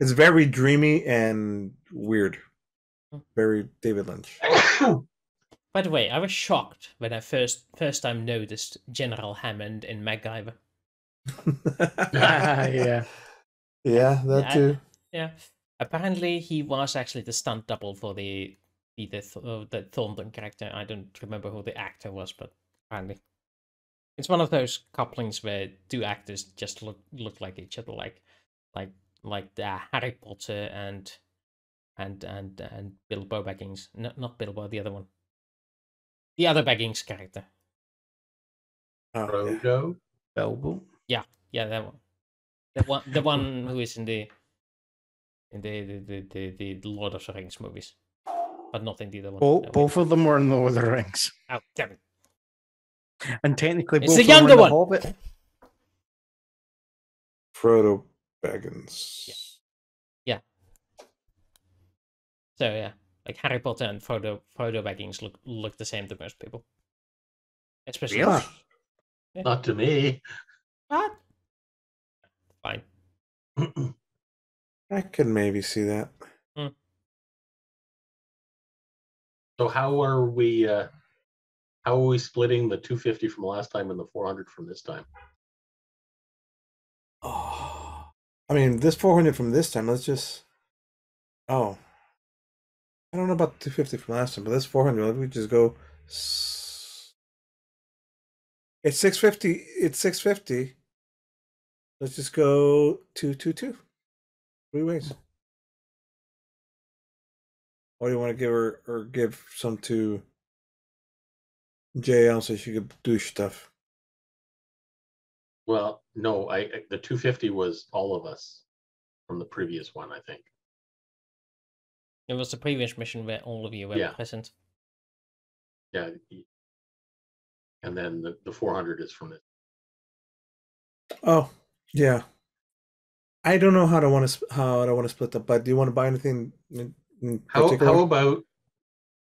it's very dreamy and weird, Hmm. very David Lynch. by the way, I was shocked when I first first time noticed General Hammond in MacGyver. Ah, yeah. yeah, that Yeah, I- too. Yeah. Apparently, he was actually the stunt double for the the the, Th- uh, the Thornton character. I don't remember who the actor was, but apparently, it's one of those couplings where two actors just look look like each other, like like like the Harry Potter and and and and Bilbo Baggins. No, not Bilbo, the other one. The other Baggins character. Oh, yeah. Frodo. Bilbo. Yeah, yeah, that one. The one, the one who is in the in the the the, the, the Lord of the Rings movies, but not in the other one. Both, No, both of them were in Lord of the Rings. Oh, damn it! And technically, It's both the of them were younger one. The Hobbit. Frodo Baggins. Yeah. So yeah, like Harry Potter and Frodo Frodo Baggins look look the same to most people, especially. Really? Not to me. What? Fine. I could maybe see that. So how are we uh how are we splitting the 250 from last time and the 400 from this time? Oh, I mean, this 400 from this time. Let's just. Oh, I don't know about 250 from last time, but this 400. Let me just go. It's 650. It's 650. Let's just go 222. Three ways. Or do you want to give her or give some to Jaelle so she could do stuff? Well, no, I I- the 250 was all of us from the previous one, I think. It was the previous mission where all of you were Yeah. present. Yeah. And then the, the 400 is from this. Oh, yeah. I don't know how to want to how I want to split up, but do you want to buy anything in, in How, how about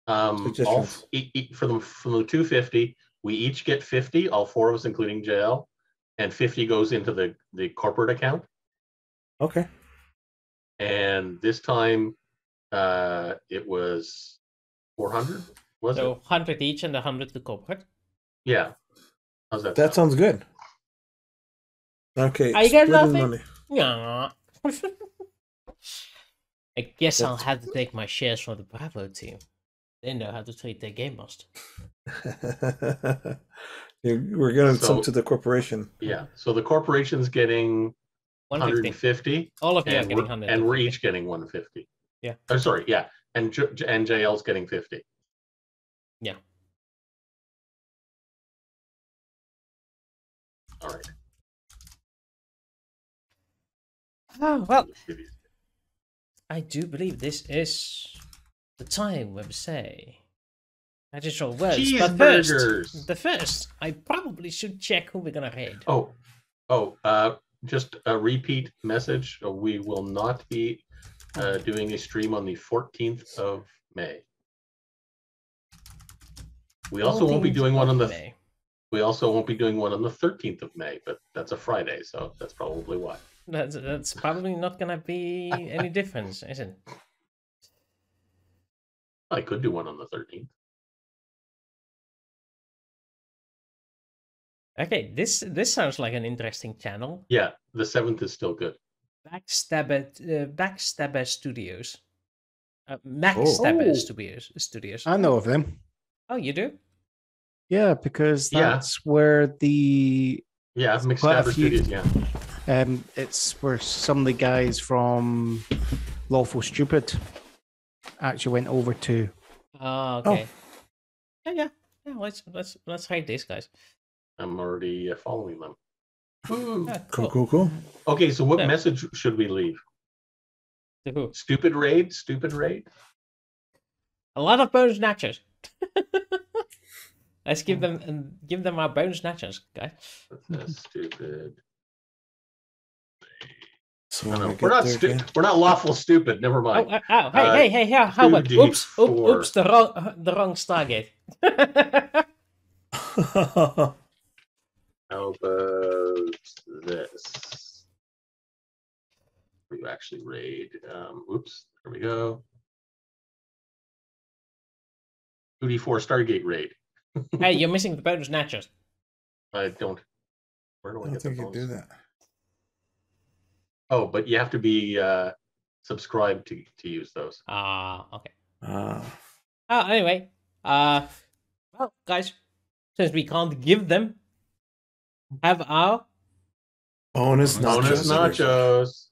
um, all, Suggestions. e- e- for the from the 250, we each get 50, all four of us, including Jaelle, and 50 goes into the the corporate account. okay. And this time, uh, it was 400. Was So it? 100 each and 100 to corporate. Yeah. How's that? That sound? sounds good. Okay. Are you guys laughing? money. Yeah. I guess I'll have to take my shares from the Bravo team. They know how to treat their game master. We're getting some So- to the corporation. Yeah. So the corporation's getting 150. 150, All of you are and getting we're, 100. and we're each getting 150. Yeah. Oh, sorry. Yeah. And J- J- and Jaelle's getting 50. Yeah. All right. Oh, well, I do believe this is the time where we say additional words. But first, the first, I probably should check who we're gonna raid. Oh, oh, uh, just a repeat message. uh, We will not be uh, doing a stream on the 14th of May. We also won't be doing one on the. May. We also won't be doing one on the 13th of May, but that's a Friday, so that's probably why. That's that's probably not gonna be any difference, is it? I could do one on the 13th. Okay, this this sounds like an interesting channel. Yeah, the 7th is still good. Backstabber uh, Backstabber Studios. Uh, Backstabber Oh. Studios. Studios. I know of them. Oh, you do? Yeah, because Yeah. that's where the Yeah, Quite a McStabber few- Studios. Yeah, um it's where some of the guys from Lawful Stupid actually went over to. Oh, okay. Yeah, yeah, yeah. Let's let's let's raid these guys. I'm already uh, following them. Ooh. Ah, Cool, cool. cool, cool. Okay, so what Yeah. message should we leave? To who? Stupid raid, stupid raid. A lot of bone snatchers. Let's give them and give them our bone snatchers, guys. That's stupid. So No, when no, we we're not there stu- we're not lawful stupid. Never Oh, mind. uh, oh, hey, Uh, hey, hey, hey, how about? 2D4. Oops, oops, the wrong, uh, the wrong Stargate. How about this? We actually raid. Um, oops, there we go. 2D4 Stargate raid. hey, you're missing the bone snatchers. I don't. Where do I, I don't get the think you do that. Oh, but you have to be uh, subscribed to to use those. Ah, okay. Ah. Oh, anyway, uh, well, guys, since we can't give them, have our Bonus nachos. Bonus nachos.